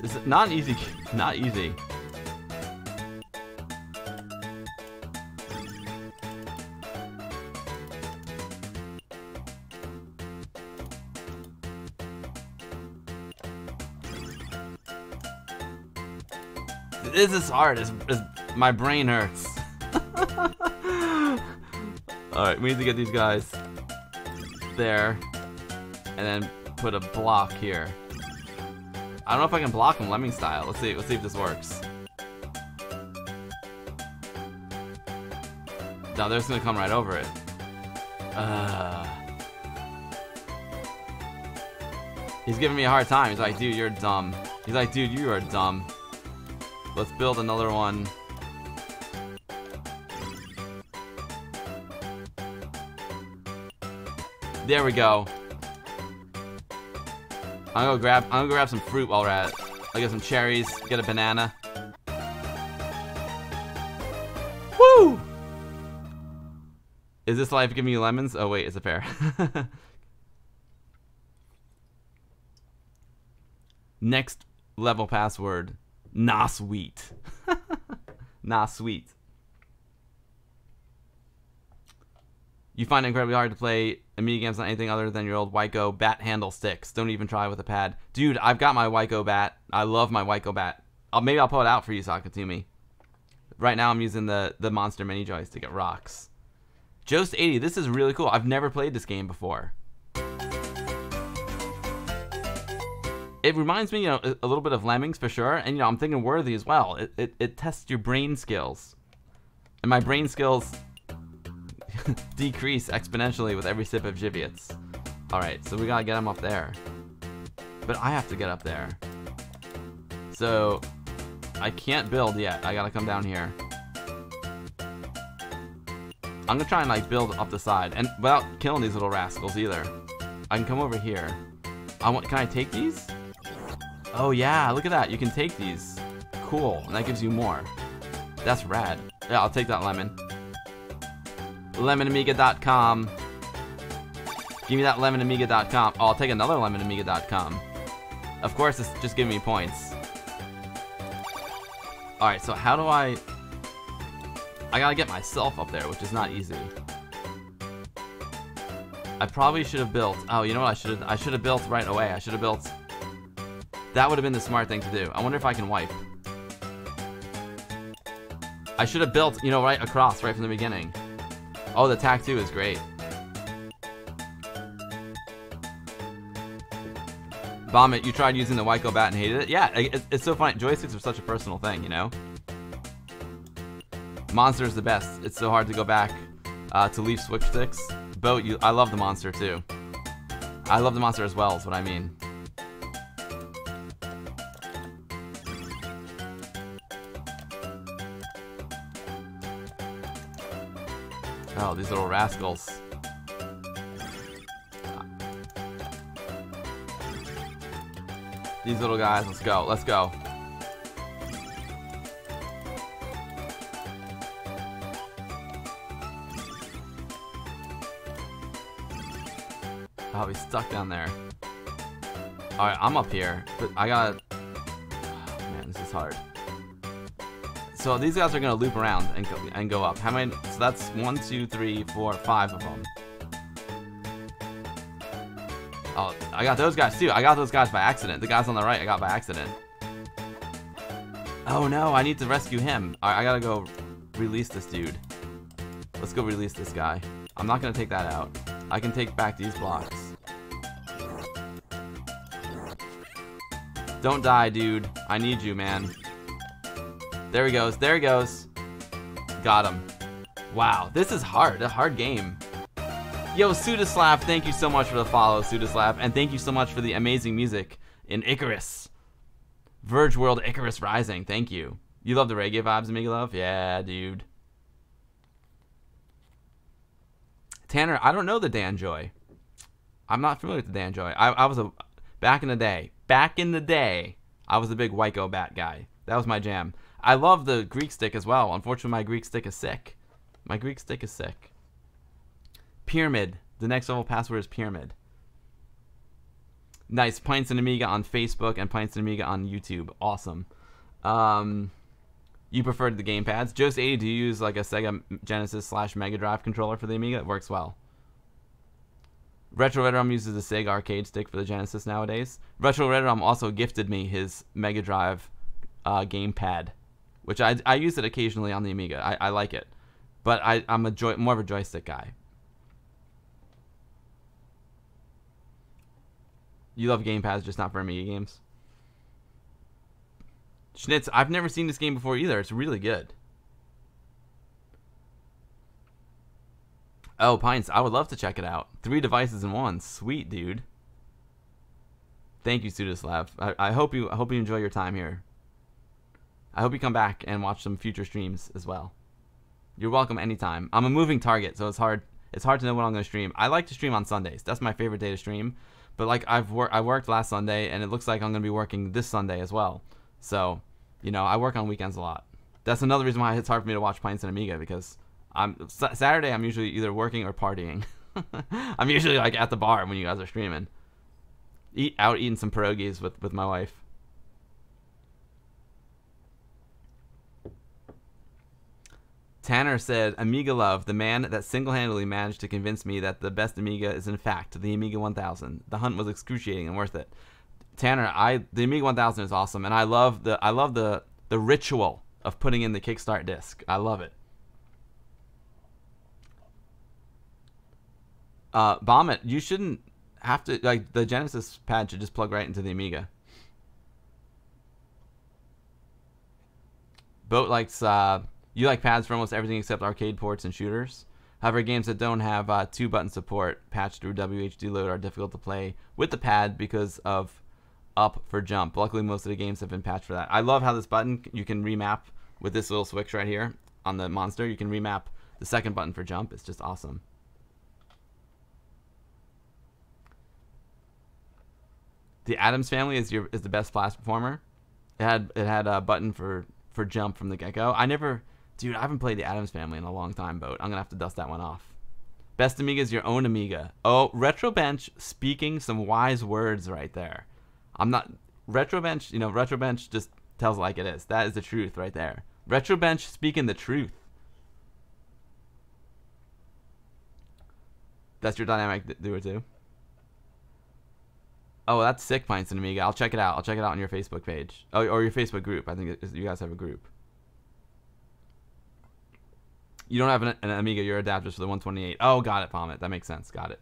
This is not easy. Not easy. This is hard. It's, it's, my brain hurts. Alright, we need to get these guys there. And then put a block here. I don't know if I can block them lemming style. Let's see. Let's see if this works. No, they're just gonna come right over it. Uh, he's giving me a hard time. He's like, dude, you're dumb. He's like, dude, you are dumb. Let's build another one. There we go. I'm gonna grab I'm gonna grab some fruit while we're at it. I'll get some cherries, get a banana. Woo! Is this life giving you lemons? Oh wait, it's a pear. Next level password. Nah sweet. nah sweet. You find it incredibly hard to play Amiga games on anything other than your old Wico bat handle sticks. Don't even try with a pad. Dude, I've got my Wico bat. I love my Wico bat. I'll, maybe I'll pull it out for you, Sakatumi. Right now I'm using the, the Monster Mini Joystick. It rocks. Jost80, this is really cool. I've never played this game before. It reminds me, you know, a little bit of Lemmings for sure, and you know, I'm thinking Worthy as well. It, it, it tests your brain skills. And my brain skills decrease exponentially with every sip of Gibbets. Alright, so we gotta get him up there. But I have to get up there. So, I can't build yet. I gotta come down here. I'm gonna try and like build up the side, and without killing these little rascals either. I can come over here. I want. Can I take these? Oh yeah, look at that. You can take these. Cool, and that gives you more. That's rad. Yeah, I'll take that lemon lemonamiga.com. Give me that lemonamiga.com. Oh, I'll take another lemonamiga.com. Of course, it's just giving me points. Alright, so how do I... I gotta get myself up there, which is not easy. I probably should have built... Oh, you know what I should have... I should have built right away. I should have built... That would have been the smart thing to do. I wonder if I can wipe. I should have built, you know, right across, right from the beginning. Oh, the TAC-2 is great. Vomit, you tried using the Wico bat and hated it? Yeah, it's, it's so funny. Joysticks are such a personal thing, you know? Monster is the best. It's so hard to go back uh, to leaf switch sticks. Boat, you, I love the monster too. I love the monster as well, is what I mean. Oh, these little rascals. These little guys, let's go, let's go. Oh, he's stuck down there. Alright, I'm up here, but I gotta... Oh, man, this is hard. So these guys are gonna loop around and go, and go up. How many? So that's one, two, three, four, five of them. Oh, I got those guys too. I got those guys by accident. The guys on the right, I got by accident. Oh no, I need to rescue him. I gotta go release this dude. Let's go release this guy. I'm not gonna take that out. I can take back these blocks. Don't die, dude. I need you, man. There he goes. There he goes. Got him. Wow, this is hard. A hard game. Yo, Sudaslav, thank you so much for the follow, Sudaslav, and thank you so much for the amazing music in Icarus. VergeWorld Icarus Rising, thank you. You love the reggae vibes, Amiga Love? Yeah, dude. Tanner, I don't know the Danjoy. I'm not familiar with the Danjoy. I, I was a back in the day. Back in the day, I was a big Wico Bat guy. That was my jam. I love the Greek stick as well. Unfortunately, my Greek stick is sick. My Greek stick is sick. Pyramid. The next level password is Pyramid. Nice. Pints and Amiga on Facebook and Pints and Amiga on YouTube. Awesome. Um, you preferred the gamepads. Just 80, do you use like a Sega Genesis slash Mega Drive controller for the Amiga? It works well. Retro Redrum uses a Sega arcade stick for the Genesis nowadays. Retro Redrum also gifted me his Mega Drive uh, gamepad which I, I use it occasionally on the Amiga. I, I like it, but I, I'm a joy, more of a joystick guy. You love game gamepads, just not for Amiga games. Schnitz, I've never seen this game before either. It's really good. Oh, Pints, I would love to check it out. Three devices in one. Sweet, dude. Thank you, Sudaslav. I, I hope you I hope you enjoy your time here. I hope you come back and watch some future streams as well. You're welcome anytime. I'm a moving target, so it's hard it's hard to know when I'm going to stream. I like to stream on Sundays. That's my favorite day to stream. But like I've worked I worked last Sunday and it looks like I'm going to be working this Sunday as well. So, you know, I work on weekends a lot. That's another reason why it's hard for me to watch Pints and Amiga because I'm Saturday I'm usually either working or partying. I'm usually like at the bar when you guys are streaming. Eat out eating some pierogies with with my wife. Tanner said, Amiga Love, the man that single handedly managed to convince me that the best Amiga is in fact the Amiga 1000. The hunt was excruciating and worth it. Tanner, I the Amiga 1000 is awesome, and I love the I love the the ritual of putting in the Kickstart disc. I love it. Uh, bomb it. You shouldn't have to like the Genesis pad should just plug right into the Amiga. Boat likes uh, you like pads for almost everything except arcade ports and shooters. However, games that don't have uh, two button support patched through WHDLoad are difficult to play with the pad because of up for jump. Luckily, most of the games have been patched for that. I love how this button you can remap with this little switch right here on the monster. You can remap the second button for jump. It's just awesome. The Addams Family is your is the best platformer. It had it had a button for for jump from the get go. I never Dude, I haven't played the Addams Family in a long time, Boat. I'm gonna have to dust that one off. Best Amiga is your own Amiga. Oh, Retrobench speaking some wise words right there. I'm not Retrobench. You know, Retrobench just tells like it is. That is the truth right there. Retrobench speaking the truth. That's your dynamic doer too. Oh, that's sick, Pints and Amiga. I'll check it out. I'll check it out on your Facebook page. Oh, or your Facebook group. I think you guys have a group. You don't have an, an Amiga, your adapters for the 128. Oh, got it, Pommet. That makes sense. Got it.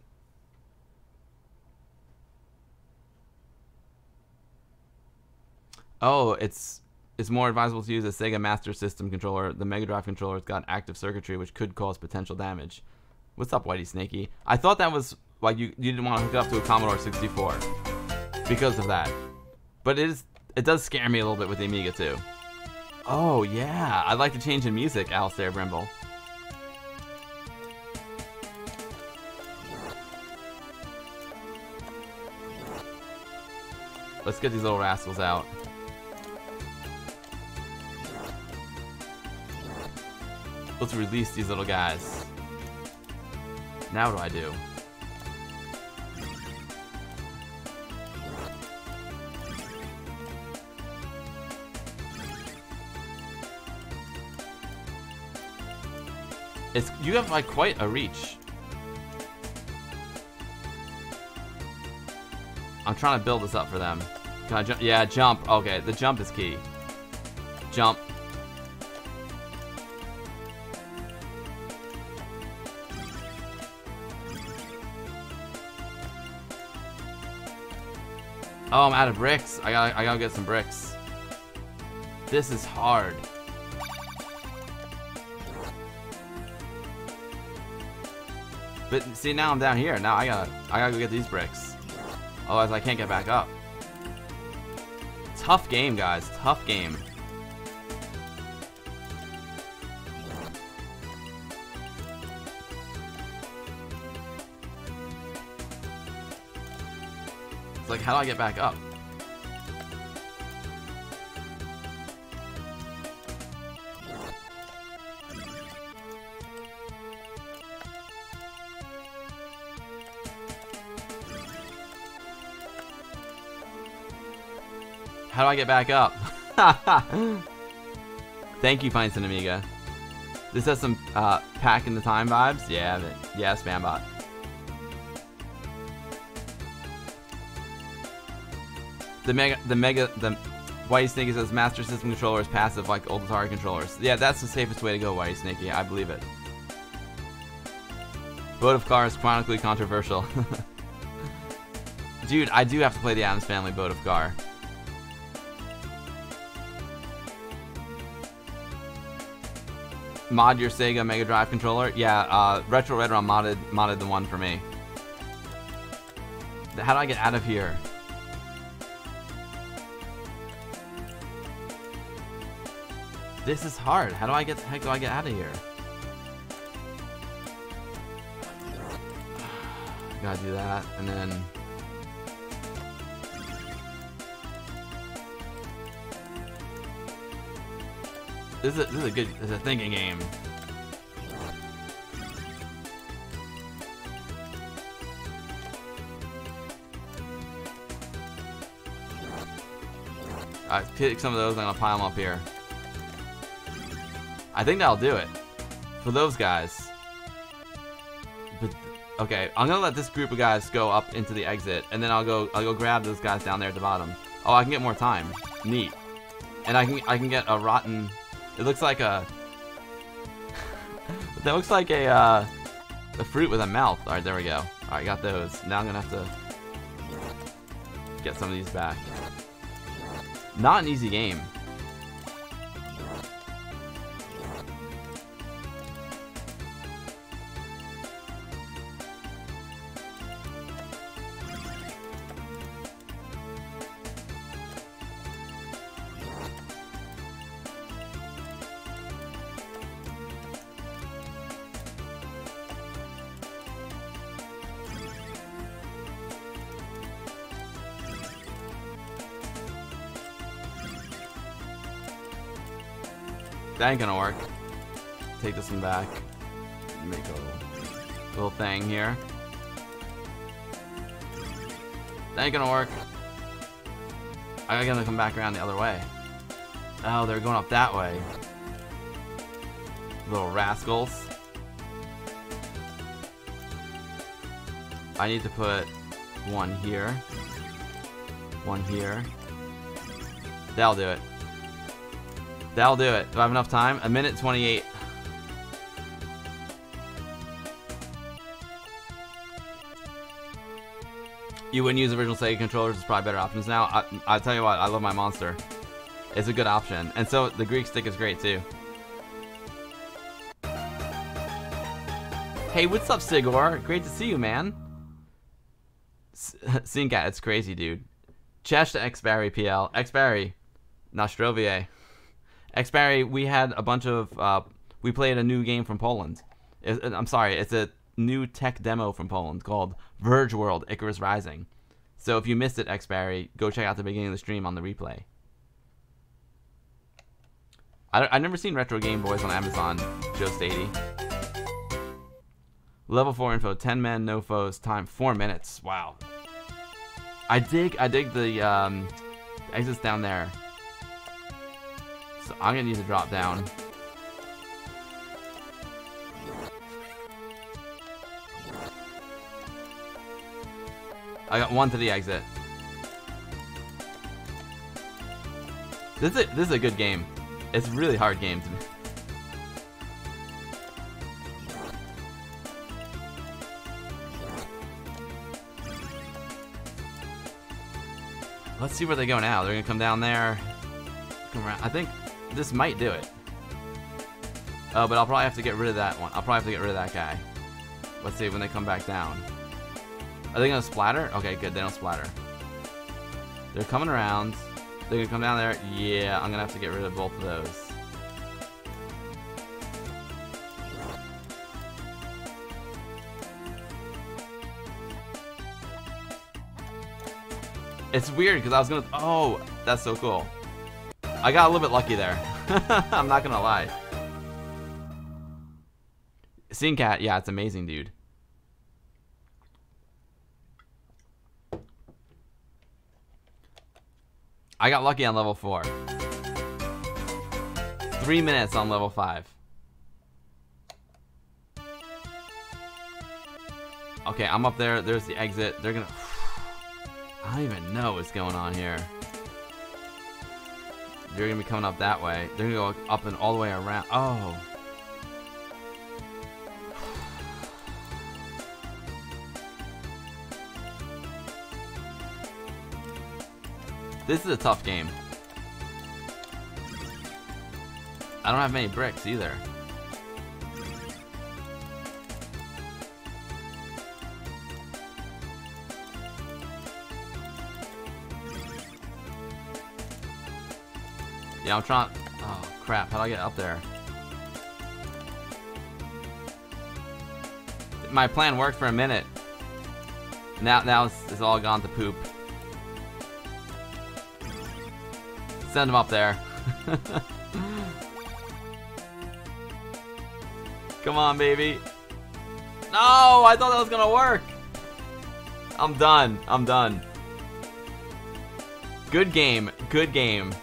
Oh, it's it's more advisable to use a Sega Master System controller. The Mega Drive controller's got active circuitry, which could cause potential damage. What's up, Whitey Snakey? I thought that was like you, you didn't want to hook it up to a Commodore 64 because of that. But it is it does scare me a little bit with the Amiga too. Oh yeah, I'd like to change in music, Allister Brimble. Let's get these little rascals out. Let's release these little guys. Now what do I do? It's you have like quite a reach. I'm trying to build this up for them. Can I jump? Yeah, jump. Okay, the jump is key. Jump. Oh, I'm out of bricks. I gotta, I gotta get some bricks. This is hard. But see, now I'm down here. Now I gotta, I gotta go get these bricks. Otherwise, I can't get back up. Tough game, guys. Tough game. It's like, how do I get back up? How do I get back up? Thank you, and Amiga. This has some uh, pack in the time vibes. Yeah, but, yeah, Spambot. The mega, the mega, the Whitey Snakey says Master System controller is passive like old Atari controllers. Yeah, that's the safest way to go, Whitey Snakey. I believe it. Vote of Car is chronically controversial. Dude, I do have to play the Addams Family Boat of Car. Mod your Sega Mega Drive controller? Yeah, uh, Retro Redrum modded, modded the one for me. How do I get out of here? This is hard. How do I get, the heck do I get out of here? Gotta do that, and then... This is a, this is a good, this is a thinking game. I pick some of those. I'm gonna pile them up here. I think that'll do it for those guys. But okay, I'm gonna let this group of guys go up into the exit, and then I'll go I'll go grab those guys down there at the bottom. Oh, I can get more time. Neat. And I can I can get a rotten. It looks like a. that looks like a uh, a fruit with a mouth. All right, there we go. All right, got those. Now I'm gonna have to get some of these back. Not an easy game. That ain't gonna work. Take this one back. Make a little thing here. That ain't gonna work. I gotta come back around the other way. Oh, they're going up that way. Little rascals. I need to put one here. One here. That'll do it. That'll do it. Do I have enough time? A minute 28. You wouldn't use original Sega controllers. It's probably better options now. I, I tell you what, I love my monster. It's a good option. And so the Greek stick is great too. Hey, what's up, Sigor? Great to see you, man. Sinkat, it's crazy, dude. Chesh to X Barry PL. X Barry. Nostrovier. X Barry, we had a bunch of. Uh, we played a new game from Poland. It, I'm sorry, it's a new tech demo from Poland called VergeWorld Icarus Rising. So if you missed it, X Barry, go check out the beginning of the stream on the replay. I, I've never seen Retro Game Boys on Amazon, Joe Stady. Level 4 info, 10 men, no foes, time 4 minutes. Wow. I dig, I dig the um, exits down there. So I'm gonna need to drop down. I got one to the exit. This is a, this is a good game. It's a really hard game to me. Let's see where they go now. They're gonna come down there. Come around. I think this might do it. Oh, but I'll probably have to get rid of that one. I'll probably have to get rid of that guy. Let's see when they come back down. Are they gonna splatter? Okay, good. They don't splatter. They're coming around. They're gonna come down there. Yeah, I'm gonna have to get rid of both of those. It's weird because I was gonna. Oh, that's so cool. I got a little bit lucky there. I'm not gonna lie. Seeing cat, yeah, it's amazing, dude. I got lucky on level 4. Three minutes on level 5. Okay, I'm up there. There's the exit. They're gonna... I don't even know what's going on here. You're gonna be coming up that way. They're gonna go up and all the way around. Oh. This is a tough game. I don't have many bricks either. Yeah, I'm trying. Oh crap! How do I get up there? My plan worked for a minute. Now, now it's, it's all gone to poop. Send him up there. Come on, baby. No, I thought that was gonna work. I'm done. I'm done. Good game. Good game.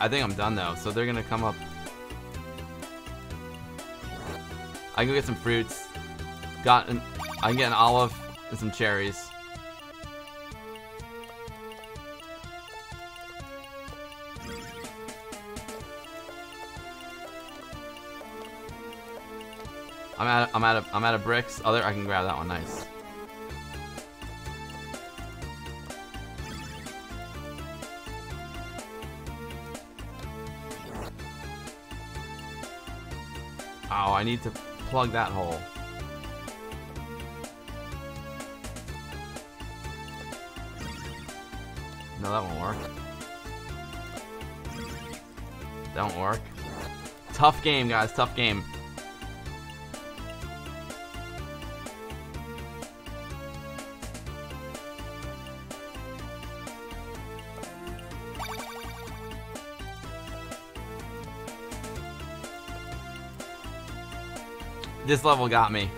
I think I'm done though, so they're gonna come up. I can get some fruits. Got an, I can get an olive and some cherries. I'm out. I'm out of. I'm out of bricks. Other, I can grab that one. Nice. I need to plug that hole. No, that won't work. Won't work. Tough game, guys. Tough game. This level got me.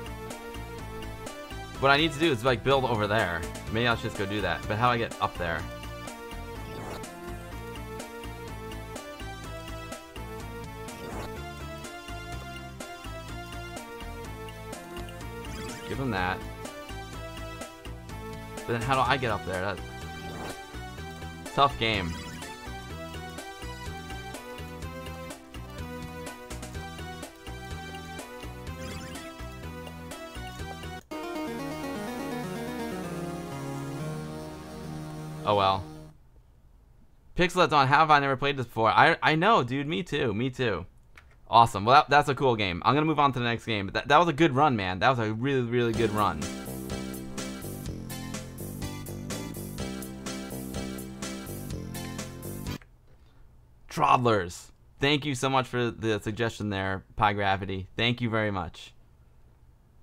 What I need to do is like build over there. Maybe I'll just go do that. But how do I get up there? Give him that. But then how do I get up there? That's tough game. Oh well. Pixelet's on. Have I never played this before? I I know, dude. Me too. Me too. Awesome. Well, that, that's a cool game. I'm gonna move on to the next game. But that, that was a good run, man. That was a really really good run. Troddlers. Thank you so much for the suggestion there, Pi Gravity. Thank you very much.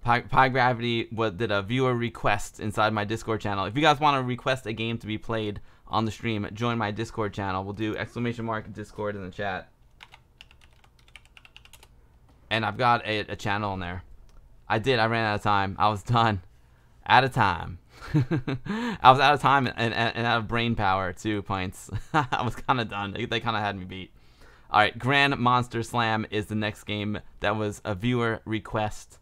Pi, Pi Gravity what, did a viewer request inside my Discord channel. If you guys want to request a game to be played on the stream, join my Discord channel. We'll do exclamation mark Discord in the chat. And I've got a, a channel in there. I did. I ran out of time. I was done. Out of time. I was out of time and, and, and, out of brain power too, Pints. I was kind of done. They, they kind of had me beat. All right, Grand Monster Slam is the next game that was a viewer request.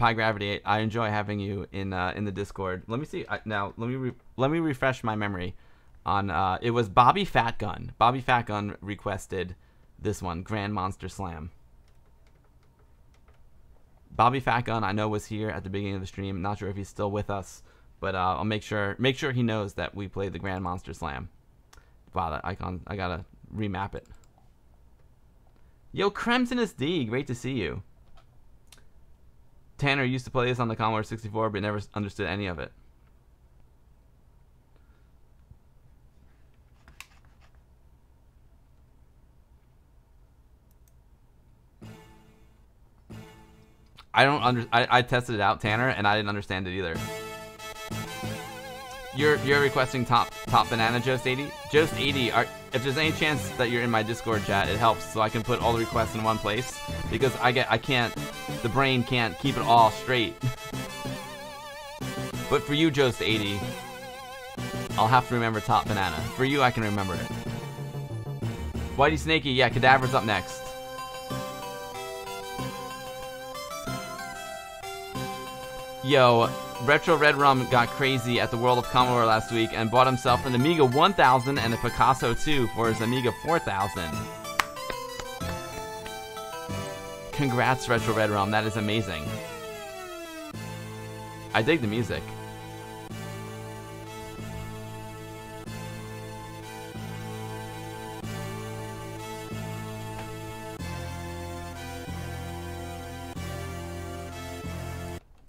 Pi Gravity, I enjoy having you in uh, in the Discord. Let me see I, now. Let me re- let me refresh my memory. On uh, it was Bobby Fatgun. Bobby Fatgun requested this one, Grand Monster Slam. Bobby Fatgun, I know was here at the beginning of the stream. Not sure if he's still with us, but uh, I'll make sure make sure he knows that we played the Grand Monster Slam. Wow, that icon! I gotta remap it. Yo, Crimson is D, great to see you. Tanner used to play this on the Commodore 64, but never understood any of it. I don't under I, I tested it out, Tanner, and I didn't understand it either. You're you're requesting top top banana Jost 80? Jost 80, are, if there's any chance that you're in my Discord chat, it helps so I can put all the requests in one place because I get I can't the brain can't keep it all straight. but for you, Jost 80, I'll have to remember Top Banana. For you, I can remember it. Whitey Snaky, yeah, Cadaver's up next. Yo, Retro Red Rum got crazy at the World of Commodore last week and bought himself an Amiga 1000 and a Picasso 2 for his Amiga 4000. Congrats, Retro Red Rum, that is amazing. I dig the music.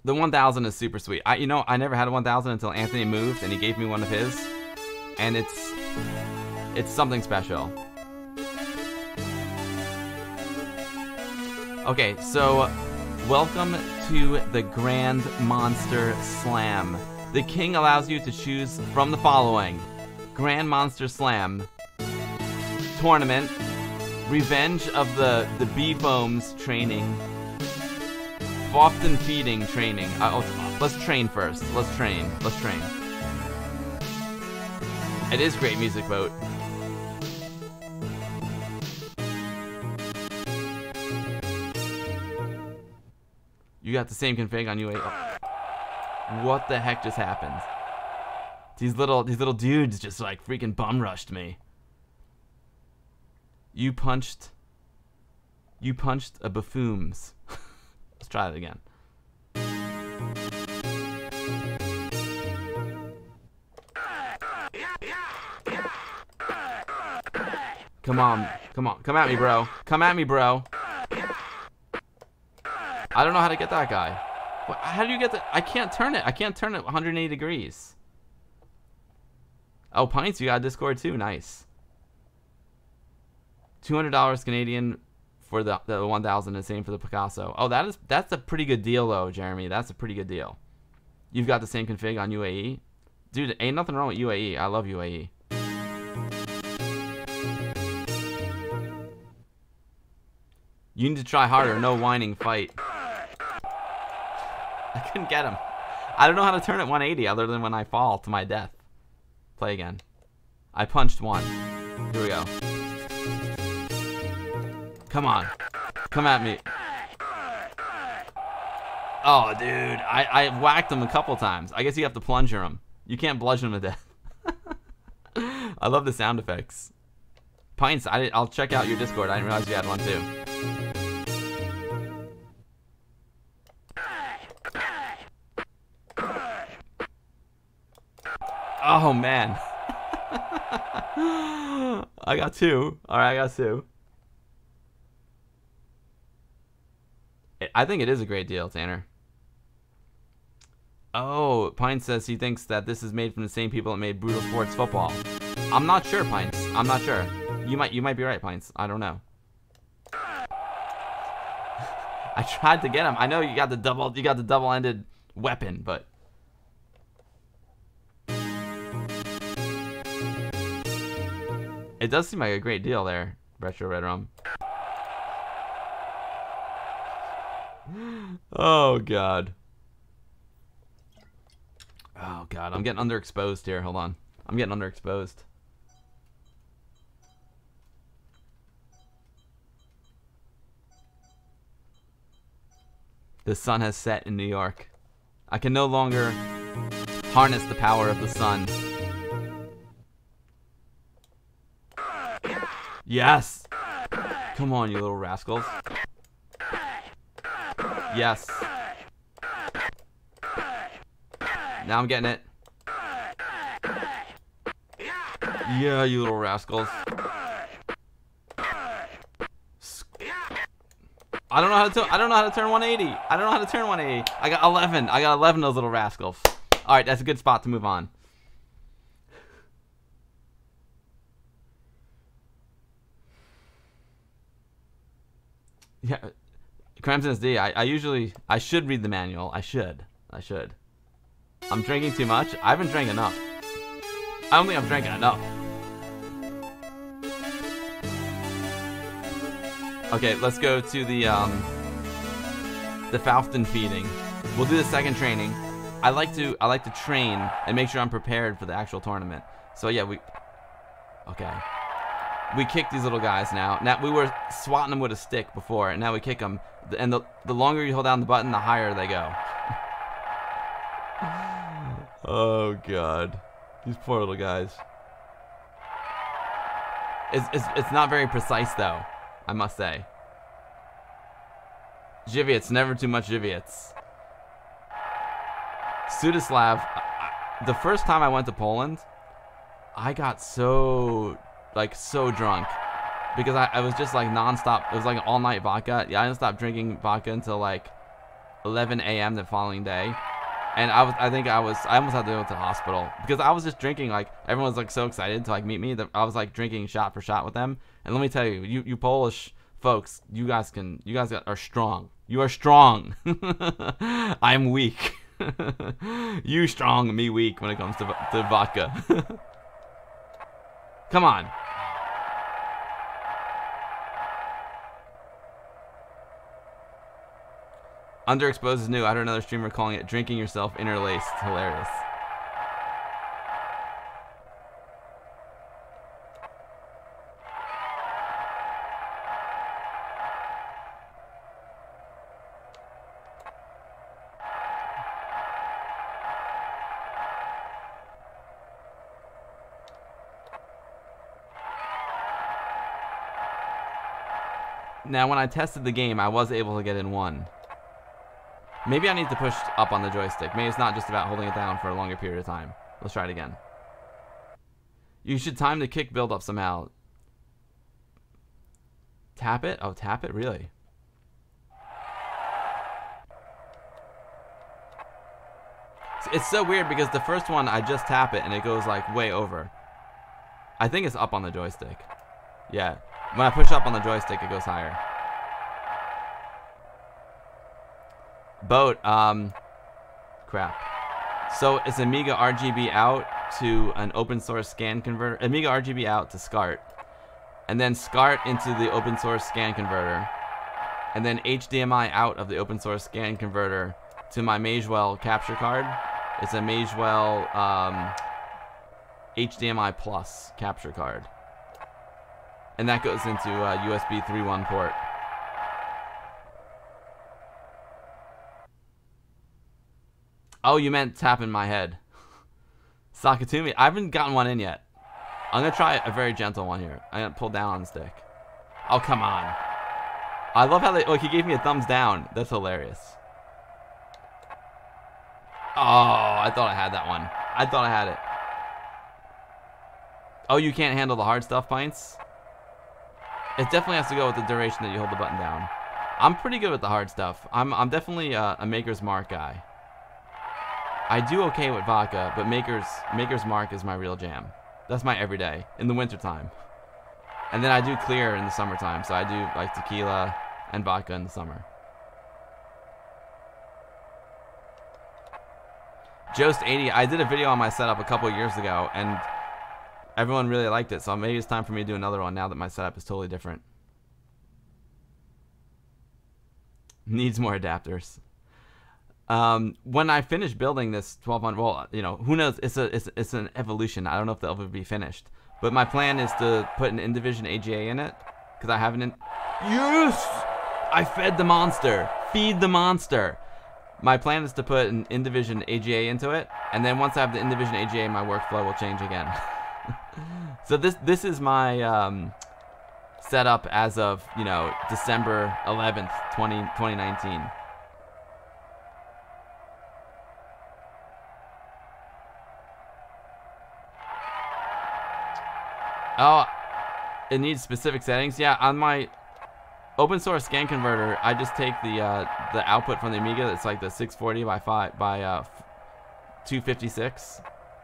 The 1000 is super sweet. I, you know, I never had a 1000 until Anthony moved and he gave me one of his, and it's it's something special. Okay, so welcome to the Grand Monster Slam. The king allows you to choose from the following: Grand Monster Slam tournament, Revenge of the the Bee Foams training often feeding training. Uh, let's train first. Let's train. Let's train. It is great music, boat. You got the same config on UA. Oh. What the heck just happened? These little these little dudes just like freaking bum rushed me. You punched. You punched a buffoons. Try it again. Come on. Come on. Come at me, bro. Come at me, bro. I don't know how to get that guy. How do you get the... I can't turn it. I can't turn it 180 degrees. Oh, Pints, you got Discord too. Nice. $200 Canadian for the, the 1000 and same for the Picasso. Oh, that is that's a pretty good deal though, Jeremy. That's a pretty good deal. You've got the same config on UAE. Dude, ain't nothing wrong with UAE. I love UAE. You need to try harder. No whining fight. I couldn't get him. I don't know how to turn it 180 other than when I fall to my death. Play again. I punched one. Here we go. Come on. Come at me. Oh, dude. I, I whacked him a couple times. I guess you have to plunger him. You can't bludgeon him to death. I love the sound effects. Pints, I, I'll check out your Discord. I didn't realize you had one too. Oh, man. I got two. Alright, I got two. I think it is a great deal, Tanner. Oh, Pine says he thinks that this is made from the same people that made Brutal Sports Football. I'm not sure, Pines. I'm not sure. You might you might be right, Pines. I don't know. I tried to get him. I know you got the double you got the double-ended weapon, but It does seem like a great deal there, Retro Red Rum. Oh god. Oh god, I'm getting underexposed here. Hold on. I'm getting underexposed. The sun has set in New York. I can no longer harness the power of the sun. Yes! Come on, you little rascals. Yes. Now I'm getting it. Yeah, you little rascals. I don't know how to. I don't know how to turn 180. I don't know how to turn 180. I got 11. I got 11 of those little rascals. All right, that's a good spot to move on. Yeah, Crimson SD. I, I usually I should read the manual. I should. I should. I'm drinking too much. I haven't drank enough. I don't think I'm drinking enough. Okay, let's go to the um the Falcon feeding. We'll do the second training. I like to I like to train and make sure I'm prepared for the actual tournament. So yeah, we okay. We kick these little guys now. Now we were swatting them with a stick before, and now we kick them. And the the longer you hold down the button, the higher they go. oh god, these poor little guys. It's, it's, it's not very precise though, I must say. Żywiec, never too much Żywiec. Sudislav, the first time I went to Poland, I got so, like, so drunk. Because I, I was just, like, nonstop. It was, like, an all night vodka. Yeah, I didn't stop drinking vodka until, like, 11 a.m. the following day. And I was, I think I was, I almost had to go to the hospital. Because I was just drinking, like, everyone was, like, so excited to, like, meet me. That I was, like, drinking shot for shot with them. And let me tell you, you, you Polish folks, you guys can, you guys are strong. You are strong. I'm weak. you strong, me weak when it comes to, to vodka. Come on. Underexposed is new. I heard another streamer calling it drinking yourself interlaced. Hilarious. Now, when I tested the game, I was able to get in one. Maybe I need to push up on the joystick. Maybe it's not just about holding it down for a longer period of time. Let's try it again. You should time the kick build up somehow. Tap it? Oh, tap it? Really? It's so weird because the first one, I just tap it and it goes like way over. I think it's up on the joystick. Yeah. When I push up on the joystick, it goes higher. Boat, um, crap. So it's Amiga RGB out to an open source scan converter. Amiga RGB out to SCART. And then SCART into the open source scan converter. And then HDMI out of the open source scan converter to my Magewell capture card. It's a Magewell um, HDMI plus capture card. And that goes into a USB 3.1 port. Oh, you meant tapping my head. Sakatumi. I haven't gotten one in yet. I'm going to try a very gentle one here. I'm going to pull down on the stick. Oh, come on. I love how they... Look, he gave me a thumbs down. That's hilarious. Oh, I thought I had that one. I thought I had it. Oh, you can't handle the hard stuff pints? It definitely has to go with the duration that you hold the button down. I'm pretty good with the hard stuff. I'm, I'm definitely uh, a Maker's Mark guy. I do okay with vodka, but Maker's, Maker's Mark is my real jam. That's my everyday, in the wintertime. And then I do clear in the summertime, so I do like tequila and vodka in the summer. Jost80, I did a video on my setup a couple years ago, and everyone really liked it, so maybe it's time for me to do another one now that my setup is totally different. Needs more adapters. Um, when I finish building this 1200, well, you know, who knows? It's a it's, it's an evolution. I don't know if they'll ever be finished. But my plan is to put an Indivision AGA in it because I haven't. In- yes, I fed the monster. Feed the monster. My plan is to put an Indivision AGA into it, and then once I have the Indivision AGA, my workflow will change again. so this this is my um, setup as of you know December 11th, 20, 2019. Oh, it needs specific settings. Yeah, on my open source scan converter, I just take the uh, the output from the Amiga. It's like the 640 by five by uh, 256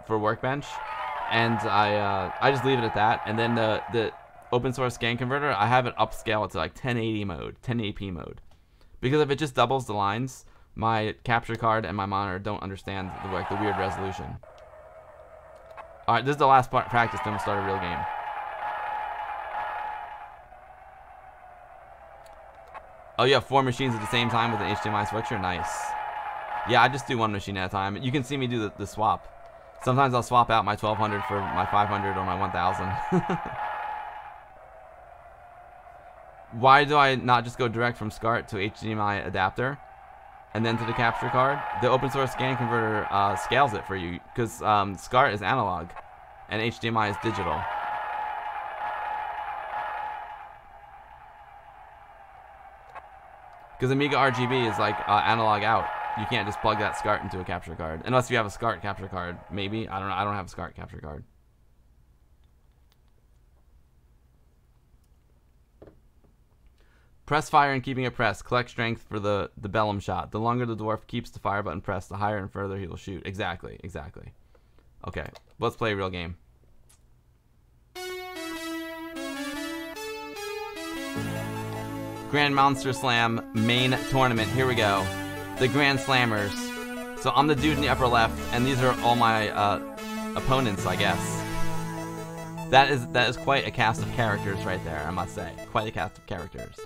for Workbench, and I uh, I just leave it at that. And then the the open source scan converter, I have it upscale to like 1080 mode, 1080p mode, because if it just doubles the lines, my capture card and my monitor don't understand the, like the weird resolution. All right, this is the last part practice. Then we'll start a real game. Oh, you have four machines at the same time with an HDMI switcher? Nice. Yeah, I just do one machine at a time. You can see me do the, the swap. Sometimes I'll swap out my 1200 for my 500 or my 1000. Why do I not just go direct from SCART to HDMI adapter and then to the capture card? The open source scan converter uh, scales it for you because um, SCART is analog and HDMI is digital. Because Amiga RGB is like uh, analog out. You can't just plug that SCART into a capture card unless you have a SCART capture card. Maybe I don't know. I don't have a SCART capture card. Press fire and keeping it pressed. Collect strength for the, the Belom shot. The longer the dwarf keeps the fire button pressed, the higher and further he will shoot. Exactly, exactly. Okay, let's play a real game. Grand Monster Slam main tournament. Here we go. The Grand Slammers. So I'm the dude in the upper left, and these are all my uh, opponents, I guess. That is that is quite a cast of characters right there, I must say. Quite a cast of characters.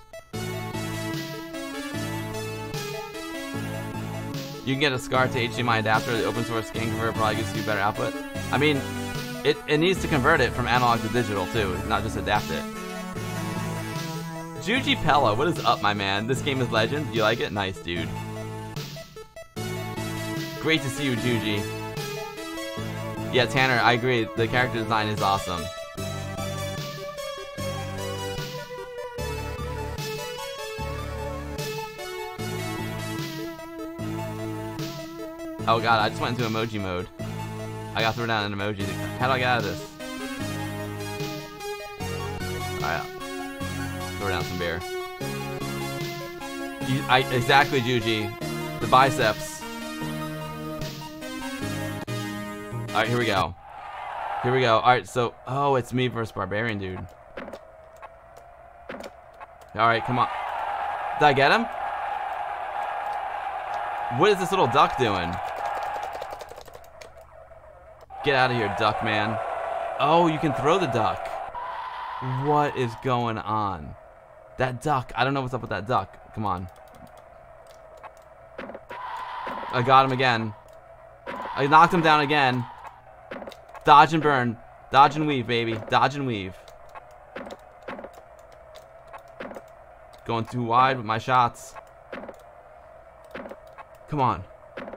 You can get a SCART to HDMI adapter. The open source scan converter probably gives you better output. I mean, it, it needs to convert it from analog to digital too, not just adapt it. Juji Pella, what is up, my man? This game is legend. You like it? Nice, dude. Great to see you, Juji. Yeah, Tanner, I agree. The character design is awesome. Oh god, I just went into emoji mode. I got thrown down an emoji. How do I get out of this? Alright. Throw down some beer. You, I, exactly, Juji. The biceps. Alright, here we go. Here we go. Alright, so... Oh, it's me versus Barbarian, dude. Alright, come on. Did I get him? What is this little duck doing? Get out of here, duck man. Oh, you can throw the duck. What is going on? That duck. I don't know what's up with that duck. Come on. I got him again. I knocked him down again. Dodge and burn. Dodge and weave, baby. Dodge and weave. Going too wide with my shots. Come on.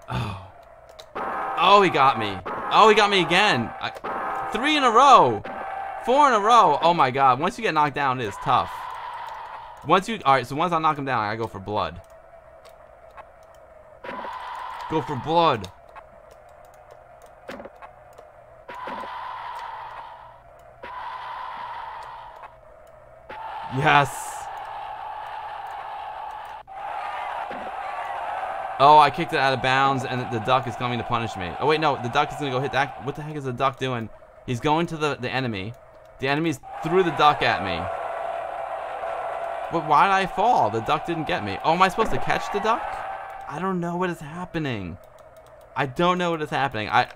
Oh. Oh, he got me. Oh, he got me again. I, three in a row. Four in a row. Oh my god. Once you get knocked down, it is tough. Once you... Alright, so once I knock him down, I go for blood. Go for blood. Yes. Oh, I kicked it out of bounds, and the duck is coming to punish me. Oh, wait, no. The duck is going to go hit that. What the heck is the duck doing? He's going to the, the enemy. The enemy's threw the duck at me. But why did I fall? The duck didn't get me. Oh, am I supposed to catch the duck? I don't know what is happening. I don't know what is happening. I,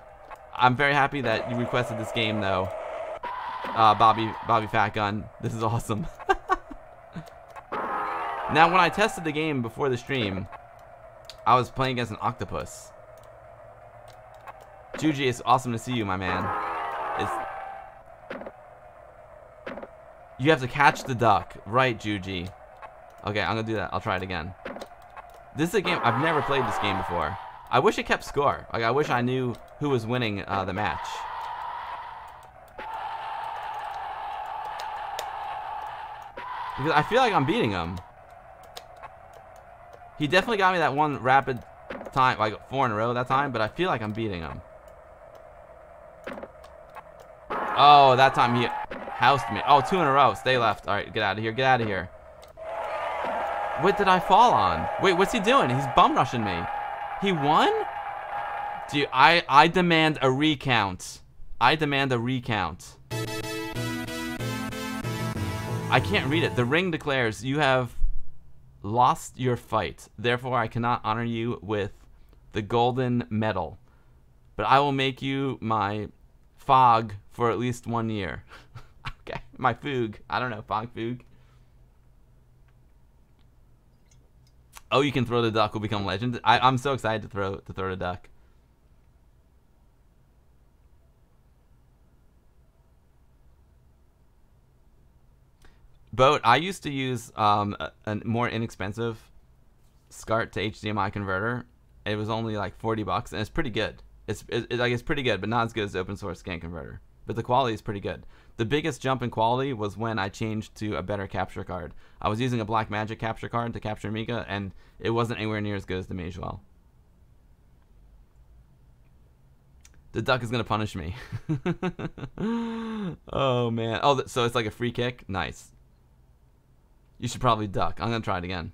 I'm very happy that you requested this game, though. Uh, Bobby, Bobby Fat Gun. This is awesome. now, when I tested the game before the stream, I was playing against an octopus. Juji, it's awesome to see you, my man. It's... You have to catch the duck. Right, Juji. Okay, I'm gonna do that. I'll try it again. This is a game, I've never played this game before. I wish it kept score. Like, I wish I knew who was winning uh, the match. Because I feel like I'm beating him. He definitely got me that one rapid time, like four in a row that time, but I feel like I'm beating him. Oh, that time he housed me. Oh, two in a row. Stay left. All right, get out of here. Get out of here. What did I fall on? Wait, what's he doing? He's bum rushing me. He won? Dude, I, I demand a recount. I demand a recount. I can't read it. The ring declares you have lost your fight. Therefore, I cannot honor you with the golden medal. But I will make you my fog for at least one year. my foog. I don't know, fog foog. Oh, you can throw the duck will become legend. I, I'm so excited to throw to throw the duck. Boat. I used to use um, a, a more inexpensive SCART to HDMI converter. It was only like 40 bucks, and it's pretty good. It's it, it, like it's pretty good, but not as good as the open source scan converter. But the quality is pretty good. The biggest jump in quality was when I changed to a better capture card. I was using a Black Magic capture card to capture Amiga, and it wasn't anywhere near as good as the Magewell. The duck is gonna punish me. oh man. Oh, so it's like a free kick. Nice. You should probably duck. I'm gonna try it again.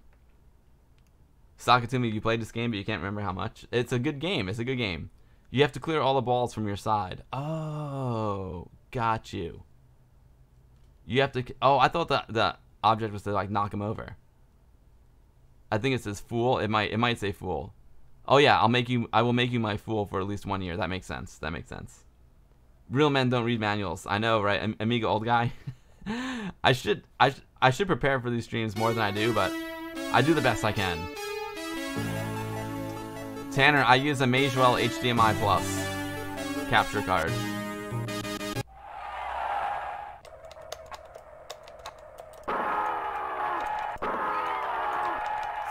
Sakatumi, you played this game, but you can't remember how much. It's a good game. It's a good game. You have to clear all the balls from your side. Oh, got you. You have to. Oh, I thought that the object was to like knock him over. I think it says fool. It might. It might say fool. Oh yeah, I'll make you. I will make you my fool for at least one year. That makes sense. That makes sense. Real men don't read manuals. I know, right? Amiga old guy. I should. I. Sh I should prepare for these streams more than I do, but I do the best I can. Tanner, I use a Magewell HDMI Plus capture card.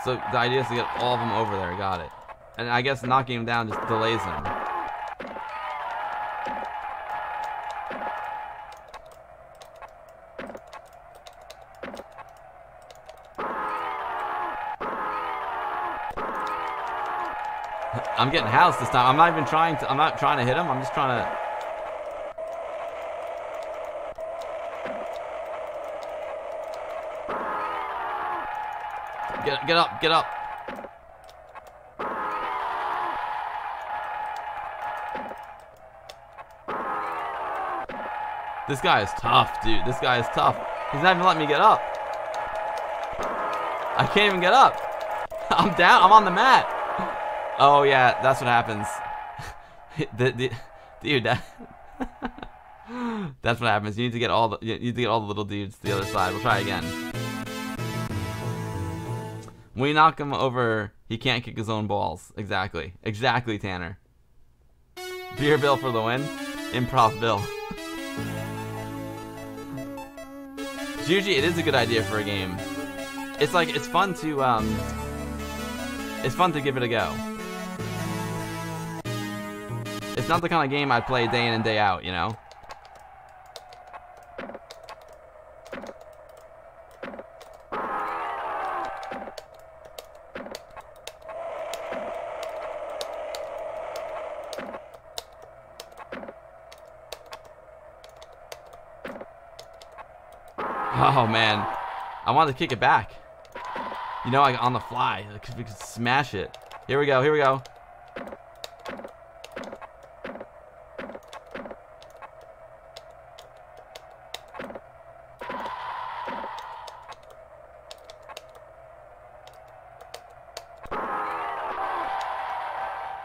So the idea is to get all of them over there. Got it. And I guess knocking them down just delays them. I'm getting housed this time. I'm not even trying to. I'm not trying to hit him. I'm just trying to. Get up, get up. This guy is tough, dude. This guy is tough. He's not even letting me get up. I can't even get up. I'm down. I'm on the mat. Oh yeah, that's what happens. the, the, dude, that, that's what happens. You need to get all the you need to get all the little dudes to the other side. We'll try again. When you knock him over, he can't kick his own balls. Exactly. Exactly, Tanner. Beer Bill for the win. Improv Bill. Juji, it is a good idea for a game. It's like it's fun to um, it's fun to give it a go. It's not the kind of game I'd play day in and day out, you know? Oh man, I wanted to kick it back. You know, like on the fly, we could smash it. Here we go, here we go.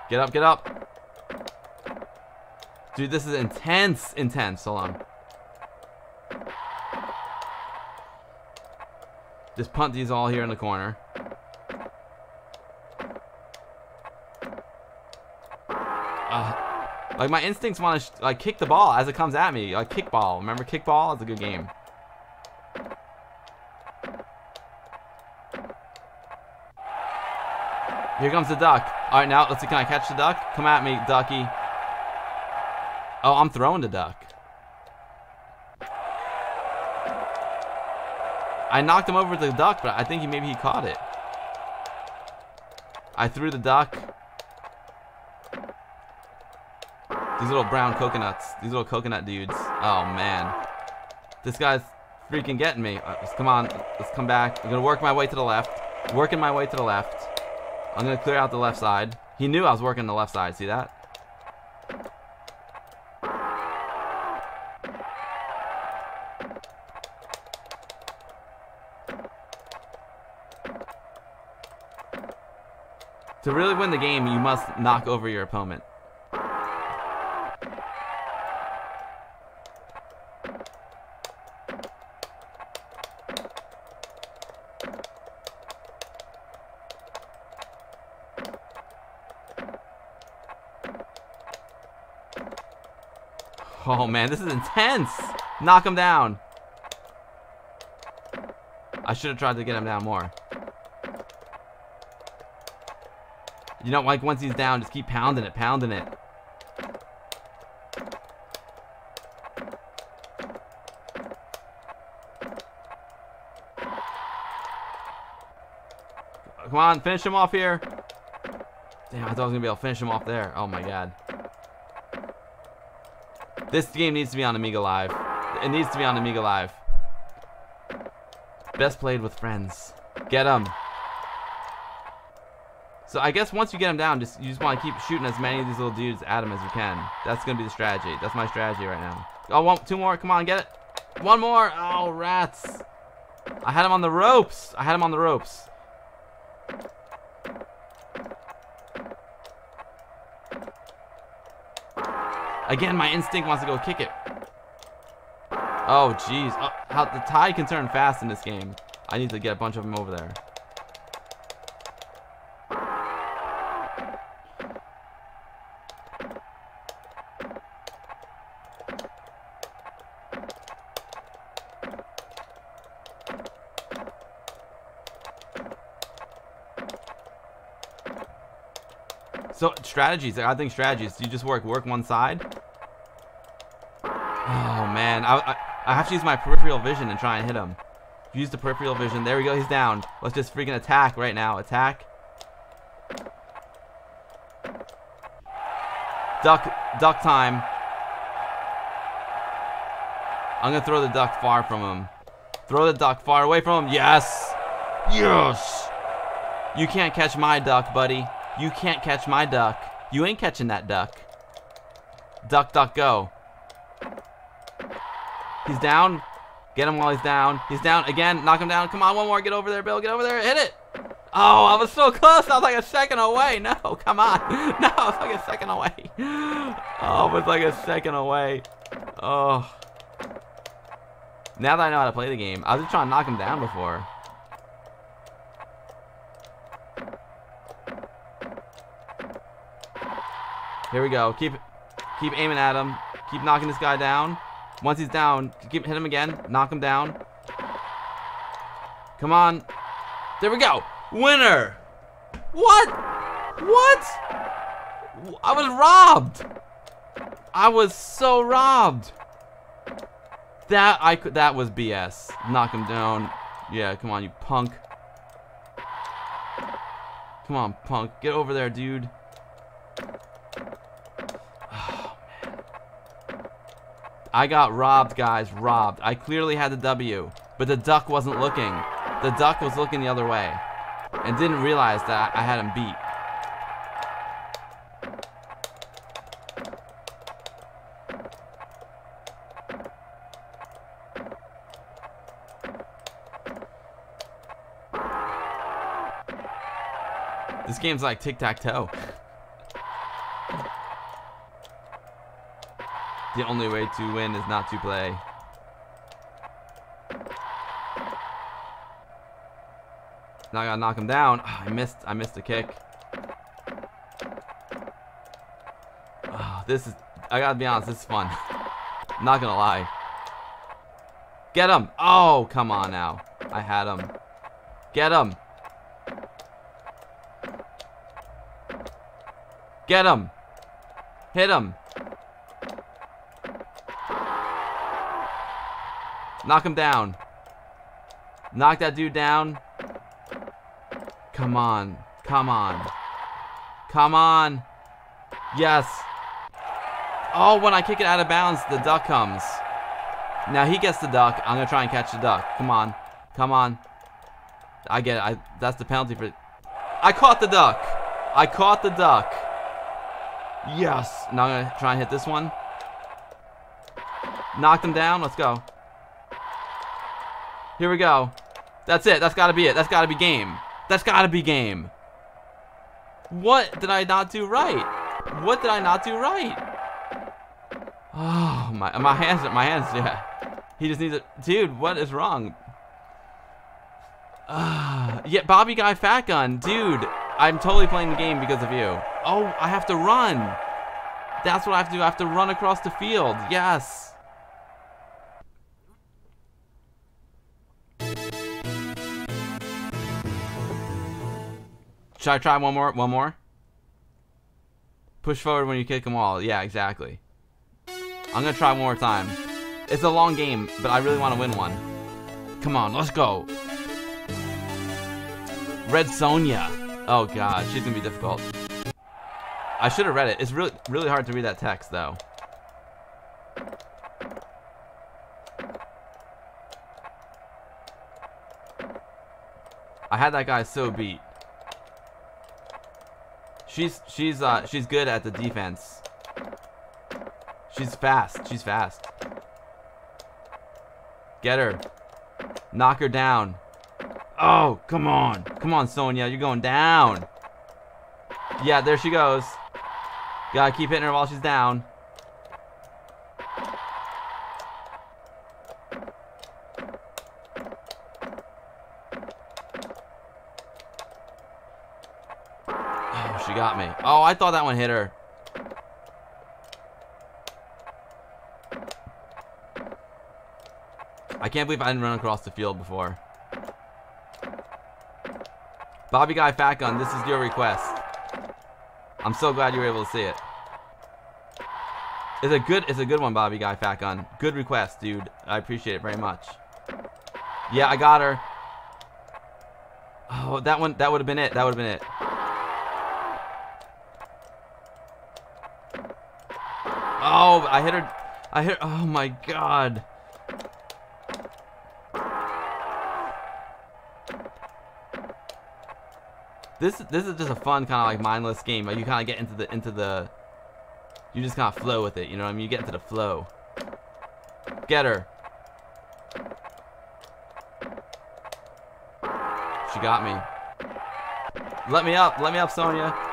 Get up, get up. Dude, this is intense, intense. Hold on. Just punt these all here in the corner. Uh, like my instincts want to like kick the ball as it comes at me. Like kickball. Remember kickball? It's a good game. Here comes the duck. All right, now let's see. Can I catch the duck? Come at me, ducky. Oh, I'm throwing the duck. I knocked him over with the duck, but I think he maybe he caught it. I threw the duck. These little brown coconuts. These little coconut dudes. Oh, man. This guy's freaking getting me. Uh, come on. Let's come back. I'm going to work my way to the left. Working my way to the left. I'm going to clear out the left side. He knew I was working the left side. See that? To really win the game, you must knock over your opponent. Oh man, this is intense! Knock him down! I should have tried to get him down more. You know, like once he's down, just keep pounding it, pounding it. Come on, finish him off here. Damn, I thought I was gonna be able to finish him off there. Oh my god. This game needs to be on Amiga Live. It needs to be on Amiga Live. Best played with friends. Get him. So I guess once you get him down, just you just want to keep shooting as many of these little dudes at him as you can. That's gonna be the strategy. That's my strategy right now. Oh, one, two more. Come on, get it. One more. Oh, rats. I had him on the ropes. I had him on the ropes. Again, my instinct wants to go kick it. Oh, jeez. Oh, how the tide can turn fast in this game. I need to get a bunch of them over there. So strategies, I think strategies. You just work, work one side. Oh man, I, I, I have to use my peripheral vision and try and hit him. Use the peripheral vision. There we go. He's down. Let's just freaking attack right now. Attack. Duck, duck time. I'm gonna throw the duck far from him. Throw the duck far away from him. Yes. Yes. You can't catch my duck, buddy. You can't catch my duck. You ain't catching that duck. Duck, duck, go. He's down. Get him while he's down. He's down again. Knock him down. Come on, one more. Get over there, Bill. Get over there. Hit it. Oh, I was so close. I was like a second away. No, come on. No, I was like a second away. Oh, it was like a second away. Oh. Now that I know how to play the game, I was just trying to knock him down before. Here we go. Keep keep aiming at him. Keep knocking this guy down. Once he's down, keep hit him again. Knock him down. Come on. There we go. Winner. What? What? I was robbed. I was so robbed. That I could that was BS. Knock him down. Yeah, come on, you punk. Come on, punk. Get over there, dude. I got robbed, guys. Robbed. I clearly had the W, but the duck wasn't looking. The duck was looking the other way and didn't realize that I had him beat. This game's like tic-tac-toe. The only way to win is not to play. Now I gotta knock him down. Oh, I missed. I missed a kick. Oh, this is. I gotta be honest. This is fun. Not gonna lie. Get him! Oh, come on now. I had him. Get him! Get him! Hit him! Knock him down. Knock that dude down. Come on. Come on. Come on. Yes. Oh, when I kick it out of bounds, the duck comes. Now he gets the duck. I'm going to try and catch the duck. Come on. Come on. I get it. I, that's the penalty for... I caught the duck. I caught the duck. Yes. Now I'm going to try and hit this one. Knocked him down. Let's go. Here we go. That's it. That's got to be it. That's got to be game. That's got to be game. What did I not do right? What did I not do right? Oh, my my hands, my hands, yeah. He just needs it. Dude, what is wrong? Uh, yeah, Bobby Guy Fat Gun. Dude, I'm totally playing the game because of you. Oh, I have to run. That's what I have to do. I have to run across the field. Yes. Should I try one more? One more? Push forward when you kick them all. Yeah, exactly. I'm gonna try one more time. It's a long game, but I really want to win one. Come on, let's go. Red Sonja. Oh god, she's gonna be difficult. I should have read it. It's really really hard to read that text though. I had that guy so beat. She's she's uh she's good at the defense. She's fast. She's fast. Get her. Knock her down. Oh, come on. Come on, Sonja. You're going down. Yeah, there she goes. Gotta keep hitting her while she's down. Oh, she got me. Oh, I thought that one hit her. I can't believe I didn't run across the field before. Bobby Guy Fat Gun, this is your request. I'm so glad you were able to see it. It's a good it's a good one, Bobby Guy Fat Gun. Good request, dude. I appreciate it very much. Yeah, I got her. Oh, that one that would have been it. That would have been it. Oh, I hit her. I hit. Oh my god. This this is just a fun kind of like mindless game. Like you kind of get into the into the. You just kind of flow with it. You know what I mean? You get into the flow. Get her. She got me. Let me up. Let me up, Sonja.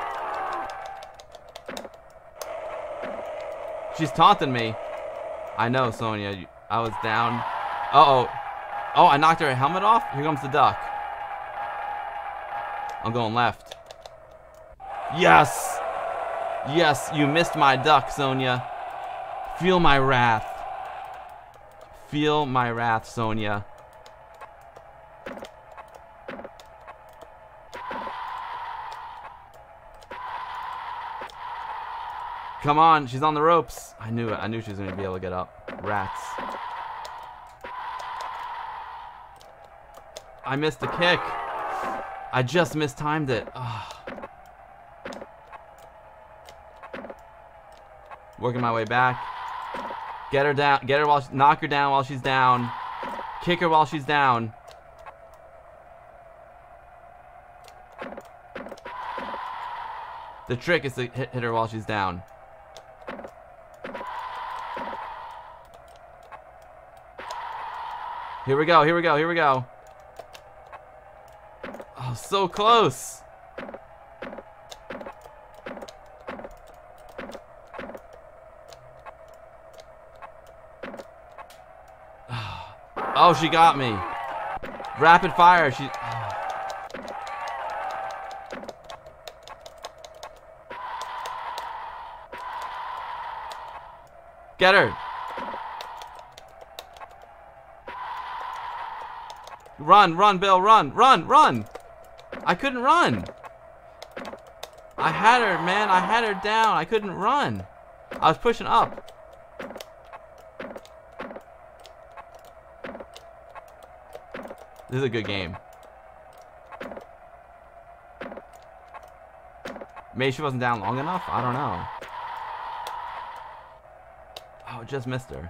She's taunting me. I know, Sonja. I was down. Uh-oh. Oh, I knocked her helmet off? Here comes the duck. I'm going left. Yes! Yes, you missed my duck, Sonja. Feel my wrath. Feel my wrath, Sonja. Come on, she's on the ropes. I knew it. I knew she was going to be able to get up. Rats. I missed the kick. I just mistimed it. Ugh. Working my way back. Get her down. Get her while knock her down while she's down. Kick her while she's down. The trick is to hit, hit her while she's down. Here we go, here we go, here we go. Oh, so close. Oh, she got me. Rapid fire. She. Get her. Run, run, Bill, run, run, run. I couldn't run. I had her, man. I had her down. I couldn't run. I was pushing up. This is a good game. Maybe she wasn't down long enough? I don't know. Oh, just missed her.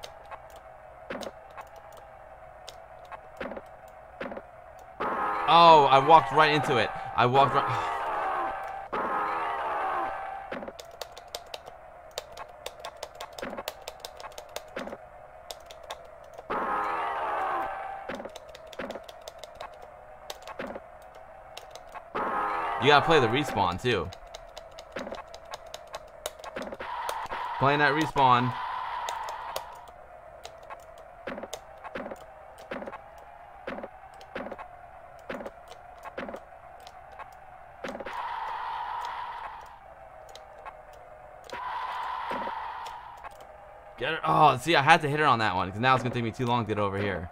Oh, I walked right into it. I walked right... You gotta play the respawn too. Playing that respawn. Get her. Oh, see, I had to hit her on that one because now it's gonna take me too long to get over here.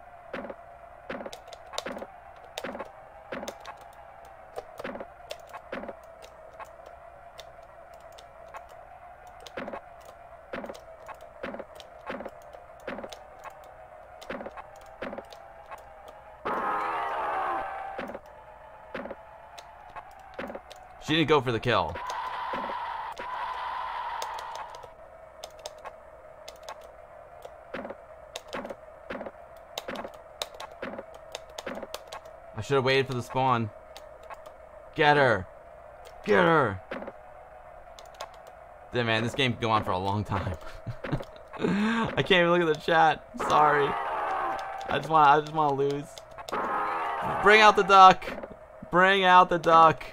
She didn't go for the kill. Should have waited for the spawn. Get her. Get her. Damn, man, this game could go on for a long time. I can't even look at the chat. Sorry. I just want I just want to lose. Bring out the duck. Bring out the duck.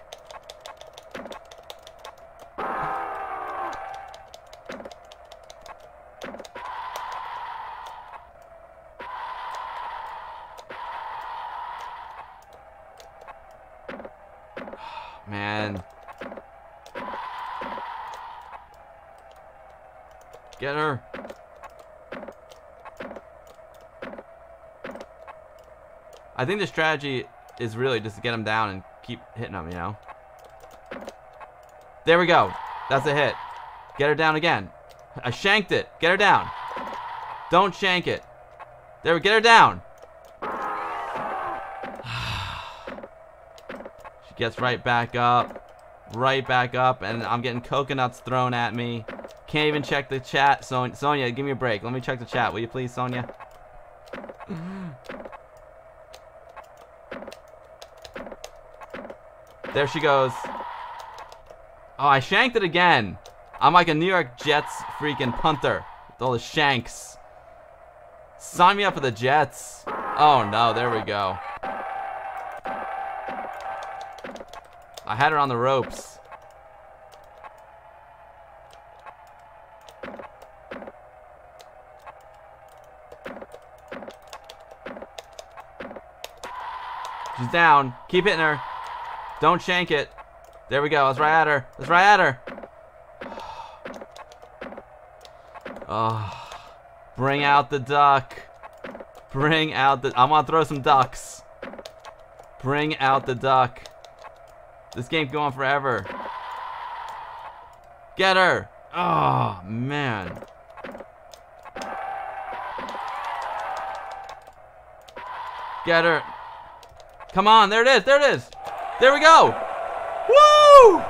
Man. Get her. I think the strategy is really just to get him down and keep hitting him, you know? There we go. That's a hit. Get her down again. I shanked it. Get her down. Don't shank it. There we get her down. she gets right back up. Right back up. And I'm getting coconuts thrown at me. Can't even check the chat. Son Sonja, give me a break. Let me check the chat. Will you please, Sonja? There she goes. Oh, I shanked it again. I'm like a New York Jets freaking punter. With all the shanks. Sign me up for the Jets. Oh no, there we go. I had her on the ropes. She's down. Keep hitting her. Don't shank it. There we go. Let's right at her. Let's right at her. Oh, bring out the duck. Bring out the. I'm gonna throw some ducks. Bring out the duck. This game's going forever. Get her. Oh man. Get her. Come on, there it is, there it is. There we go. Woo!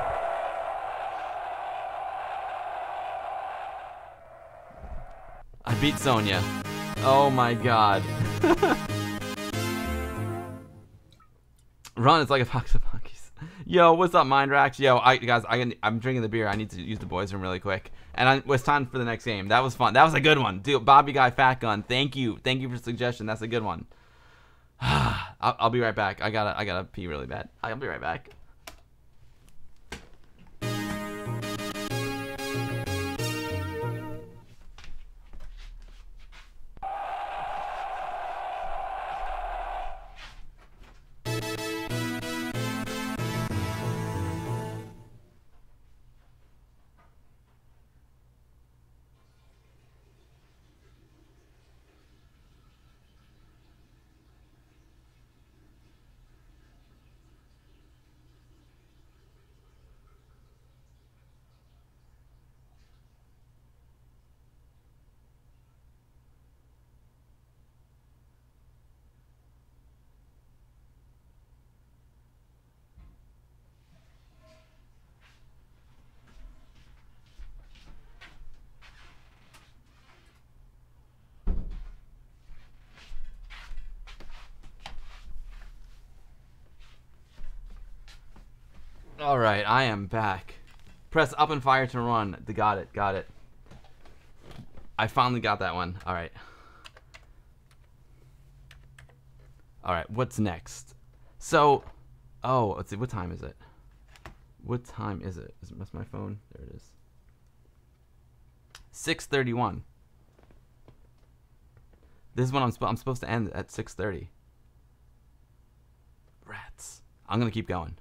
I beat Sonja. Oh my god. Run, it's like a box of monkeys. Yo, what's up, Mind Racks? Yo, I guys, I can, I'm drinking the beer. I need to use the boys' room really quick. And I, it's time for the next game. That was fun. That was a good one. Dude, Bobby Guy Fat Gun. Thank you. Thank you for the suggestion. That's a good one. I'll, be right back. I gotta, I gotta pee really bad. I'll be right back. All right, I am back. Press up and fire to run. The got it, got it. I finally got that one. All right. All right, what's next? So, oh, let's see. What time is it? What time is it? Is it that's my phone? There it is. 6:31. This is when I'm, I'm supposed to end at 6:30. Rats. I'm gonna keep going.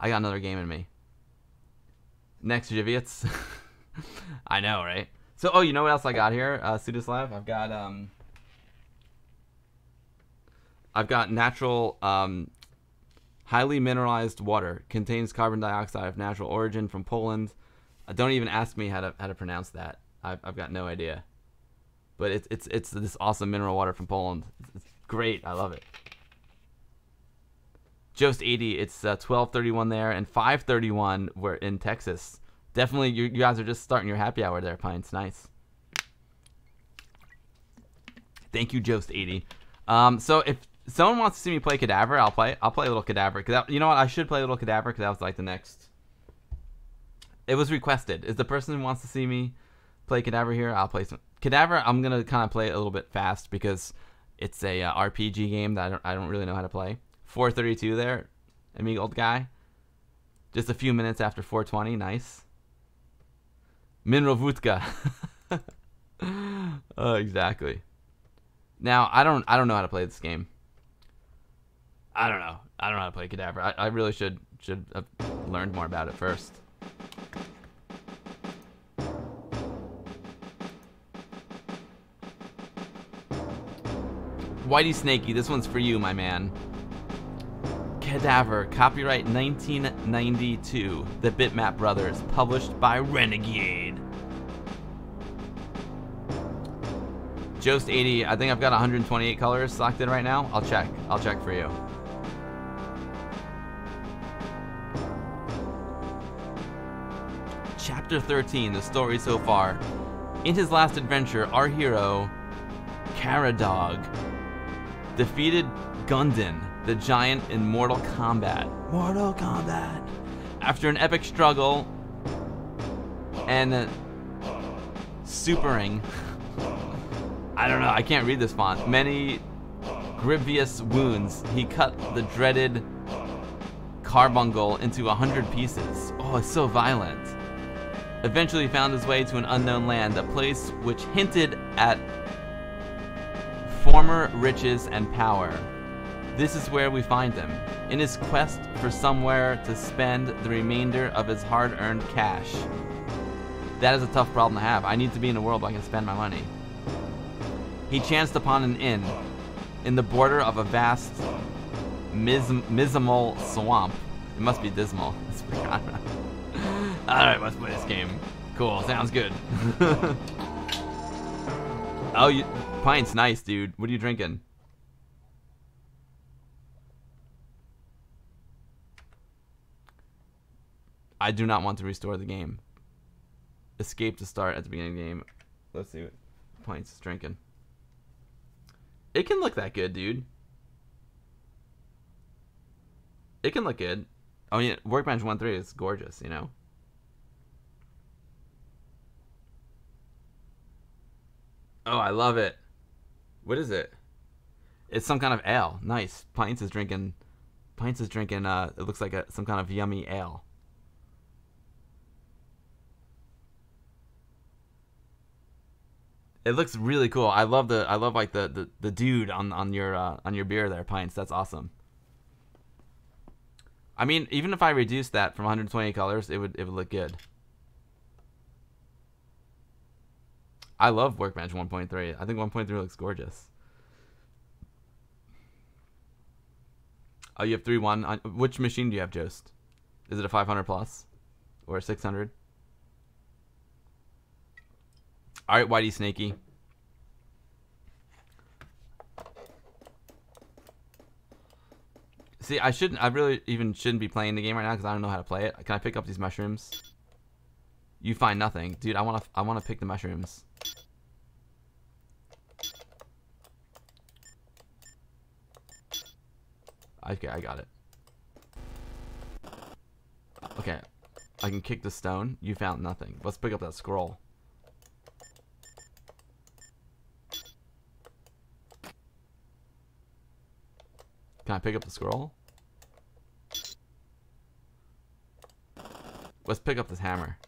I got another game in me. Next, Jiviots. I know, right? So, oh, you know what else I got here, uh, Sudislav? I've got um, I've got natural, um, highly mineralized water contains carbon dioxide of natural origin from Poland. Uh, don't even ask me how to how to pronounce that. I've I've got no idea. But it's it's it's this awesome mineral water from Poland. It's, it's great. I love it. Jost 80, it's uh, 1231 there and 531 we're in Texas. Definitely, you, you guys are just starting your happy hour there, Pints. Nice. Thank you, Jost 80. Um, so if someone wants to see me play Cadaver, I'll play. I'll play a little Cadaver. Cause you know what? I should play a little Cadaver because that was like the next. It was requested. Is the person who wants to see me play Cadaver here? I'll play some Cadaver. I'm gonna kind of play it a little bit fast because it's a uh, RPG game that I don't, I don't really know how to play. 432 there, Amiga old guy. Just a few minutes after 420. Nice. Minrovutka. oh, uh, exactly. Now I don't I don't know how to play this game. I don't know. I don't know how to play Cadaver. I, I really should should have learned more about it first. Whitey Snakey, this one's for you, my man. Cadaver, copyright 1992, The Bitmap Brothers, published by Renegade. Jost 80, I think I've got 128 colors locked in right now. I'll check. I'll check for you. Chapter 13, the story so far. In his last adventure, our hero, Karadoc, defeated Gundin, the giant in mortal combat. mortal combat. After an epic struggle and uh, supering, I don't know, I can't read this font. Many grievous wounds, he cut the dreaded Carbuncle into a hundred pieces. Oh, it's so violent. Eventually found his way to an unknown land, a place which hinted at former riches and power. This is where we find him, in his quest for somewhere to spend the remainder of his hard earned cash. That is a tough problem to have. I need to be in a world where I can spend my money. He chanced upon an inn in the border of a vast mis- mizimal swamp. It must be dismal. Alright, let's play this game. Cool, sounds good. oh, you, pint's nice, dude. What are you drinking? I do not want to restore the game. Escape to start at the beginning of the game. Let's see what Pints is drinking. It can look that good, dude. It can look good. I mean, Workbench 1.3 is gorgeous, you know? Oh, I love it. What is it? It's some kind of ale. Nice. Pints is drinking. Pints is drinking. Uh, it looks like a some kind of yummy ale. It looks really cool. I love the. I love like the the, the dude on on your uh, on your beer there, Pints. That's awesome. I mean, even if I reduce that from 120 colors, it would it would look good. I love Workbench 1.3. I think 1.3 looks gorgeous. Oh, you have 3.1. On, which machine do you have, Jost? Is it a 500 plus? Or a 600? Alright, Whitey Snakey. See, I shouldn't, I really even shouldn't be playing the game right now because I don't know how to play it. Can I pick up these mushrooms? You find nothing. Dude, I want to, I want to pick the mushrooms. Okay, I got it. Okay, I can kick the stone. You found nothing. Let's pick up that scroll. Can I pick up the scroll? Let's pick up this hammer.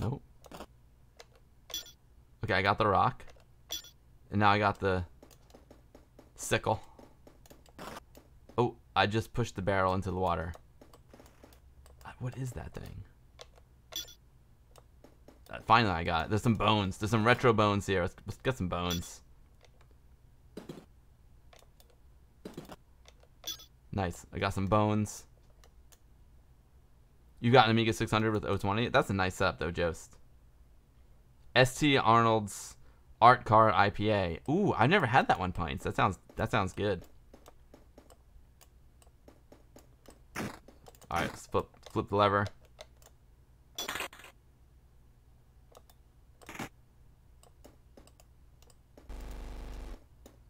Nope. Okay, I got the rock. And now I got the sickle. Oh, I just pushed the barrel into the water. Uh, what is that thing? finally I got it. There's some bones. There's some retro bones here. Let's, let's get some bones. Nice. I got some bones. You got an Amiga 600 with 020. That's a nice setup though, Jost. ST Arnold's Art Car IPA. Ooh, I've never had that one, Pints. That sounds that sounds good. All right, let's flip flip the lever.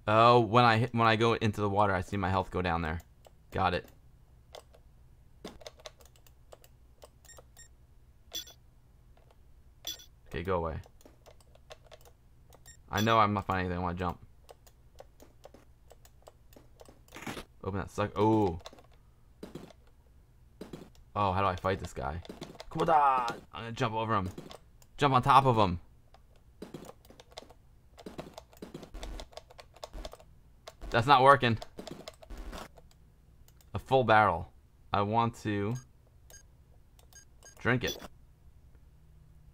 Oh, when I hit, when I go into the water, I see my health go down there. Got it. Okay, go away. I know I'm not finding anything. I want to jump. Open that suck. Oh. Oh, how do I fight this guy? Come on! Ah! I'm gonna jump over him. Jump on top of him. That's not working. Full barrel. I want to drink it.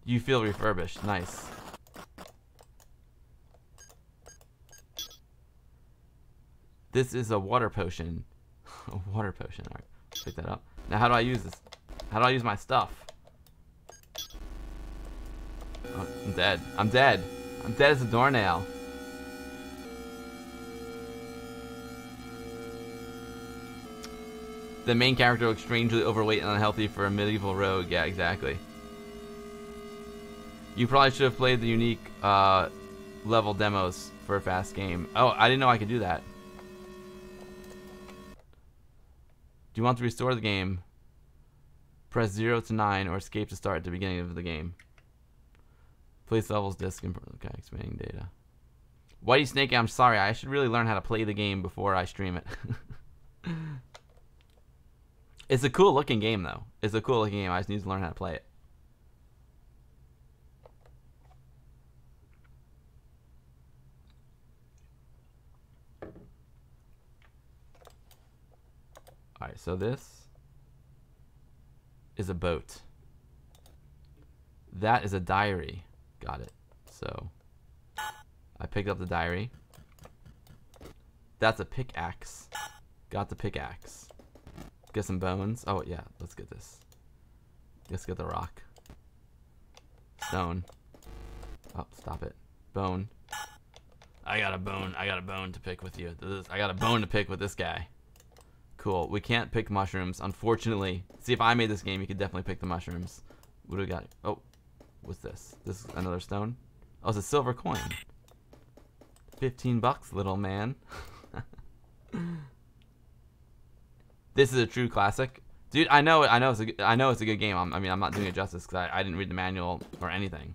You feel refurbished. Nice. This is a water potion. a water potion. Alright, pick that up. Now how do I use this? How do I use my stuff? Oh, I'm dead. I'm dead. I'm dead as a doornail. The main character looks strangely overweight and unhealthy for a medieval rogue. Yeah, exactly. You probably should have played the unique uh, level demos for a fast game. Oh, I didn't know I could do that. Do you want to restore the game? Press 0 to 9 or escape to start at the beginning of the game. Place levels, disk, and okay, expanding data. Whitey Snake, I'm sorry. I should really learn how to play the game before I stream it. it's a cool looking game, though. It's a cool looking game. I just need to learn how to play it. Alright, so this is a boat. That is a diary. Got it. So, I picked up the diary. That's a pickaxe. Got the pickaxe. Get some bones. Oh, yeah, let's get this. Let's get the rock. Stone. Oh, stop it. Bone. I got a bone. I got a bone to pick with you. I got a bone to pick with this guy. Cool. We can't pick mushrooms, unfortunately. See, if I made this game, you could definitely pick the mushrooms. What do we got? Oh, what's this? This is another stone? Oh, it's a silver coin. 15 bucks, little man. this is a true classic. Dude, I know, I know, it's a, I know it's a good game. I'm, i mean, I'm not doing it justice because I, I didn't read the manual or anything.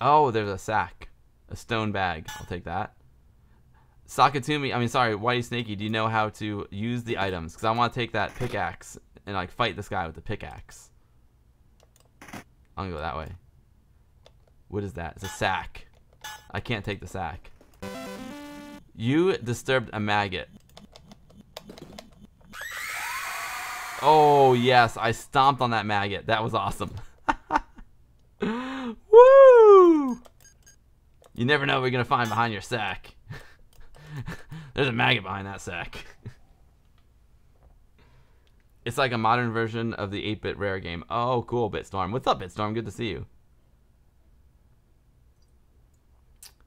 Oh, there's a sack. A stone bag. I'll take that. Sakatumi, I mean, sorry, Whitey Snakey, do you know how to use the items? Because I want to take that pickaxe and, like, fight this guy with the pickaxe. I'm going to go that way. What is that? It's a sack. I can't take the sack. You disturbed a maggot. Oh, yes, I stomped on that maggot. That was awesome. Woo! You never know what you're going to find behind your sack. There's a maggot behind that sack. it's like a modern version of the 8-bit rare game. Oh, cool, Bitstorm. What's up, Bitstorm? Good to see you.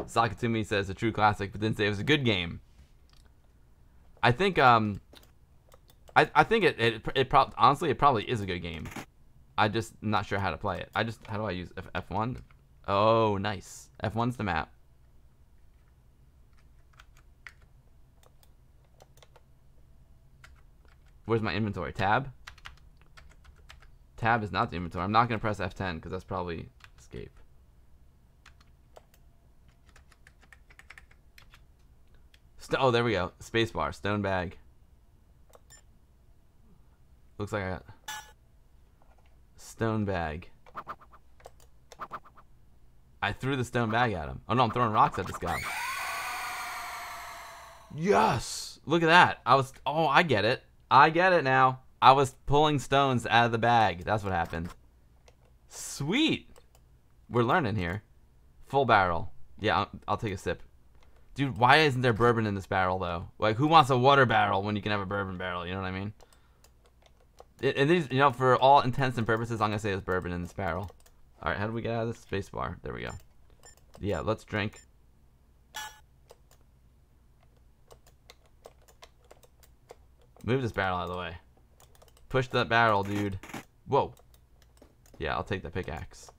Sakatumi says a true classic, but didn't say it was a good game. I think um I I think it it, it honestly it probably is a good game. I just not sure how to play it. I just how do I use F F1? Oh, nice. F1's the map. Where's my inventory? Tab? Tab is not the inventory. I'm not going to press F10 because that's probably escape. St oh, there we go. Spacebar. Stone bag. Looks like I got... Stone bag. I threw the stone bag at him. Oh no, I'm throwing rocks at this guy. Yes! Look at that. I was, oh, I get it. I get it now. I was pulling stones out of the bag. That's what happened. Sweet. We're learning here. Full barrel. Yeah, I'll, I'll take a sip. Dude, why isn't there bourbon in this barrel though? Like, who wants a water barrel when you can have a bourbon barrel? You know what I mean? It, and these, you know, for all intents and purposes, I'm gonna say there's bourbon in this barrel. All right, how do we get out of this space bar? There we go. Yeah, let's drink. Move this barrel out of the way. Push that barrel, dude. Whoa. Yeah, I'll take the pickaxe.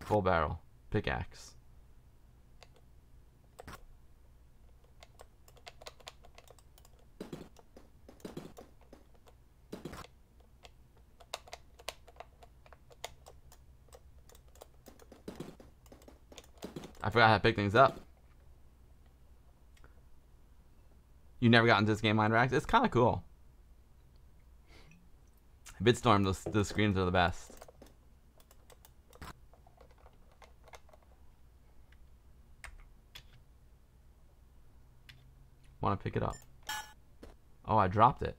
Full barrel. Pickaxe. I forgot how to pick things up. You never got into this game, Mindrax? It's kind of cool. Bitstorm, those, those screens are the best. Want to pick it up. Oh, I dropped it.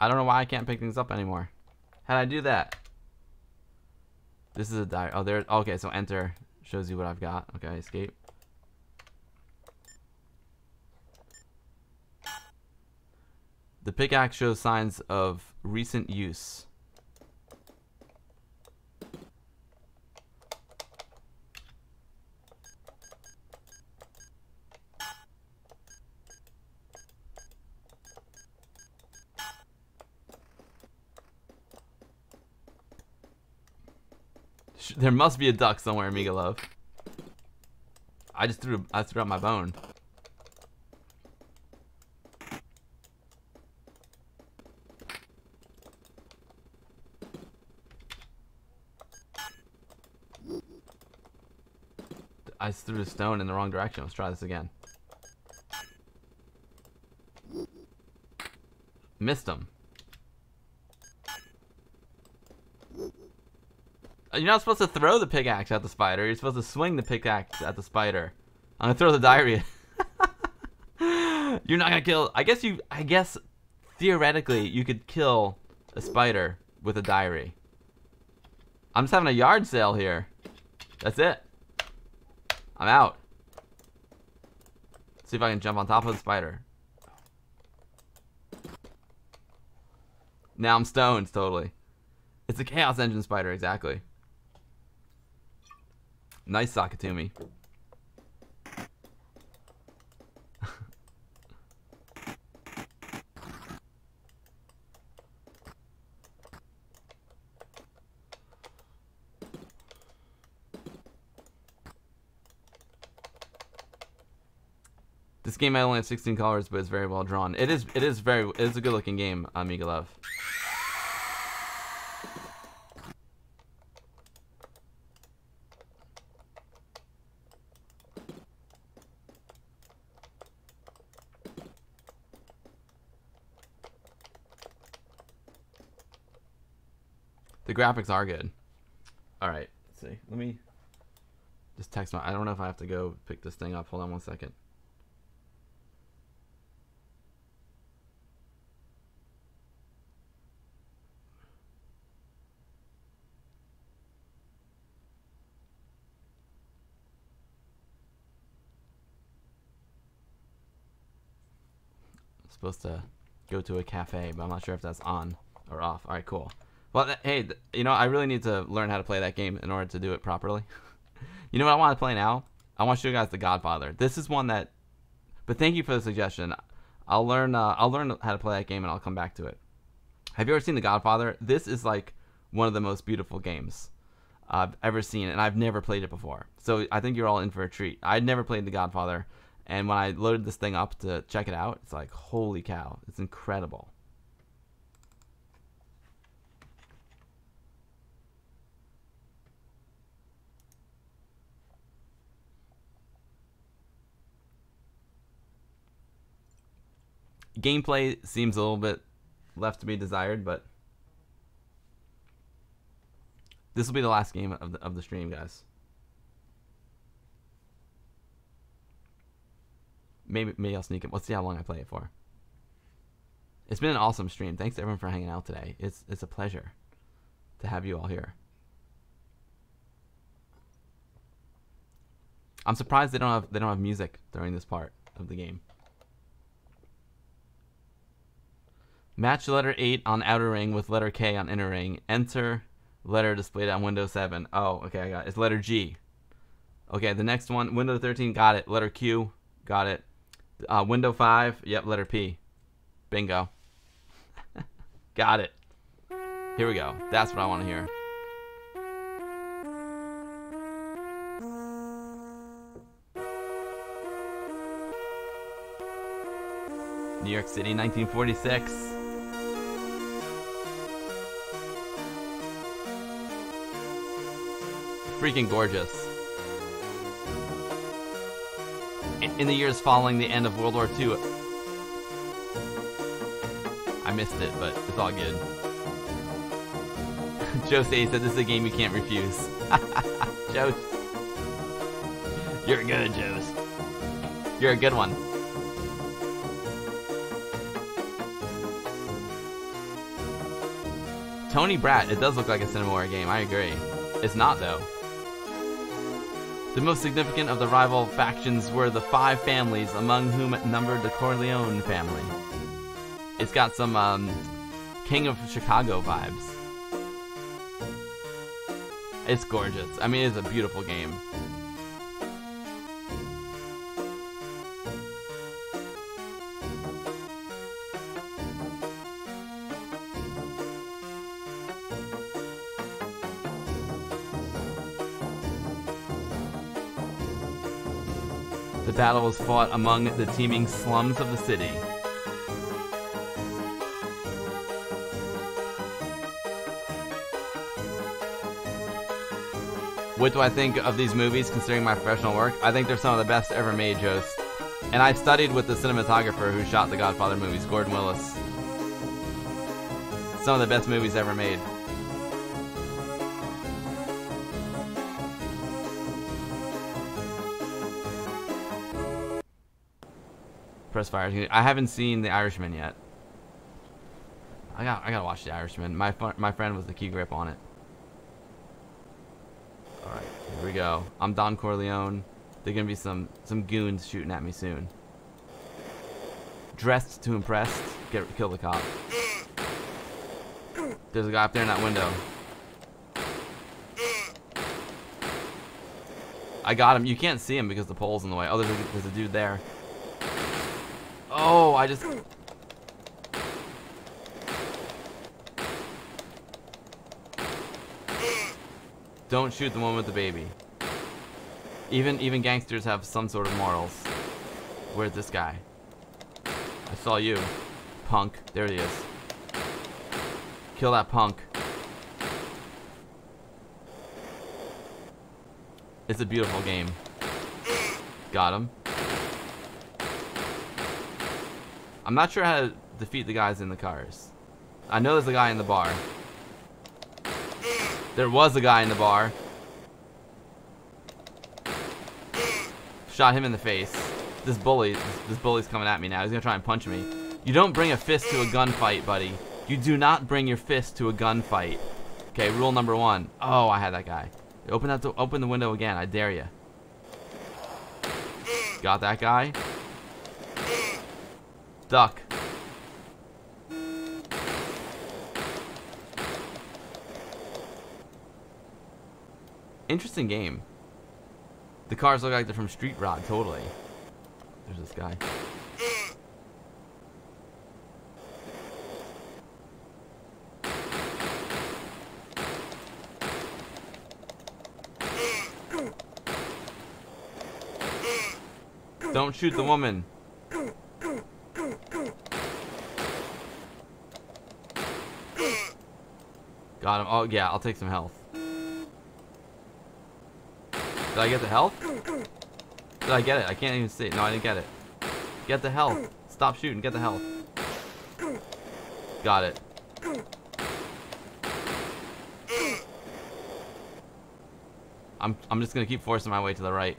I don't know why I can't pick things up anymore. How'd I do that? This is a diary. Oh, there. Okay, so enter shows you what I've got. Okay, escape. The pickaxe shows signs of recent use. There must be a duck somewhere, Amiga Love. I just threw I threw out my bone. I threw a stone in the wrong direction. Let's try this again. Missed him. You're not supposed to throw the pickaxe at the spider. You're supposed to swing the pickaxe at the spider. I'm gonna throw the diary. You're not gonna kill. I guess you. I guess theoretically you could kill a spider with a diary. I'm just having a yard sale here. That's it. I'm out. see if I can jump on top of the spider. Now I'm stoned, totally. It's a Chaos Engine spider, exactly. Nice Sakatumi. This game I only have 16 colors, but it's very well drawn. It is it is very it is a good looking game, Amiga Love. Graphics are good. All right, let's see. Let me just text my. I don't know if I have to go pick this thing up. Hold on one second. supposed to go to a cafe, but I'm not sure if that's on or off. All right, cool. Well, hey, you know, I really need to learn how to play that game in order to do it properly. you know what I want to play now? I want to show you guys The Godfather. This is one that, but thank you for the suggestion. I'll learn. Uh, I'll learn how to play that game, and I'll come back to it. Have you ever seen The Godfather? This is like one of the most beautiful games I've ever seen, and I've never played it before. So I think you're all in for a treat. I'd never played The Godfather, and when I loaded this thing up to check it out, it's like, holy cow, it's incredible. Gameplay seems a little bit left to be desired, but this will be the last game of the, of the stream, guys. maybe maybe I'll sneak it. Let's see how long I play it for. It's been an awesome stream. Thanks everyone for hanging out today. It's it's a pleasure to have you all here. I'm surprised they don't have they don't have music during this part of the game. Match letter 8 on outer ring with letter K on inner ring. Enter letter displayed on Windows 7. Oh, okay, I got it. It's letter G. Okay, the next one, Windows 13, got it. Letter Q, got it. Uh, window 5, yep, letter P. Bingo. got it. Here we go. That's what I want to hear. New York City, 1946. Freaking gorgeous. In the years following the end of World War II, I missed it, but it's all good. Jose said this is a game you can't refuse. Joe, you're good, Joe. You're a good one. Tony Bratt, it does look like a Cinemaware game, I agree. It's not, though. The most significant of the rival factions were the five families, among whom numbered the Corleone family. It's got some um, King of Chicago vibes. It's gorgeous. I mean, it's a beautiful game. Battle was fought among the teeming slums of the city. What do I think of these movies considering my professional work? I think they're some of the best ever made, Jost. And I studied with the cinematographer who shot the Godfather movies, Gordon Willis. Some of the best movies ever made. Press fire. I haven't seen The Irishman yet. I got I gotta watch The Irishman. My my friend was the key grip on it. All right, here we go. I'm Don Corleone. There're gonna be some some goons shooting at me soon. Dressed to impress. Get kill the cop. There's a guy up there in that window. I got him. You can't see him because the pole's in the way. Oh, there's a, there's a dude there. Oh, I just... Don't shoot the one with the baby. Even even gangsters have some sort of morals. Where's this guy? I saw you. Punk. There he is. Kill that punk. It's a beautiful game. Got him. I'm not sure how to defeat the guys in the cars. I know there's a guy in the bar. There was a guy in the bar. Shot him in the face. This bully, this, bully's coming at me now. He's gonna try and punch me. You don't bring a fist to a gunfight, buddy. You do not bring your fist to a gunfight. Okay, rule number one. Oh, I had that guy. Open that. Open the window again. I dare you. Got that guy. Duck. Interesting game. The cars look like they're from Street Rod, totally. There's this guy. Don't shoot the woman. Got him. Oh, yeah, I'll take some health. Did I get the health? Did I get it? I can't even see. No, I didn't get it. Get the health. Stop shooting. Get the health. Got it. I'm, I'm just gonna keep forcing my way to the right.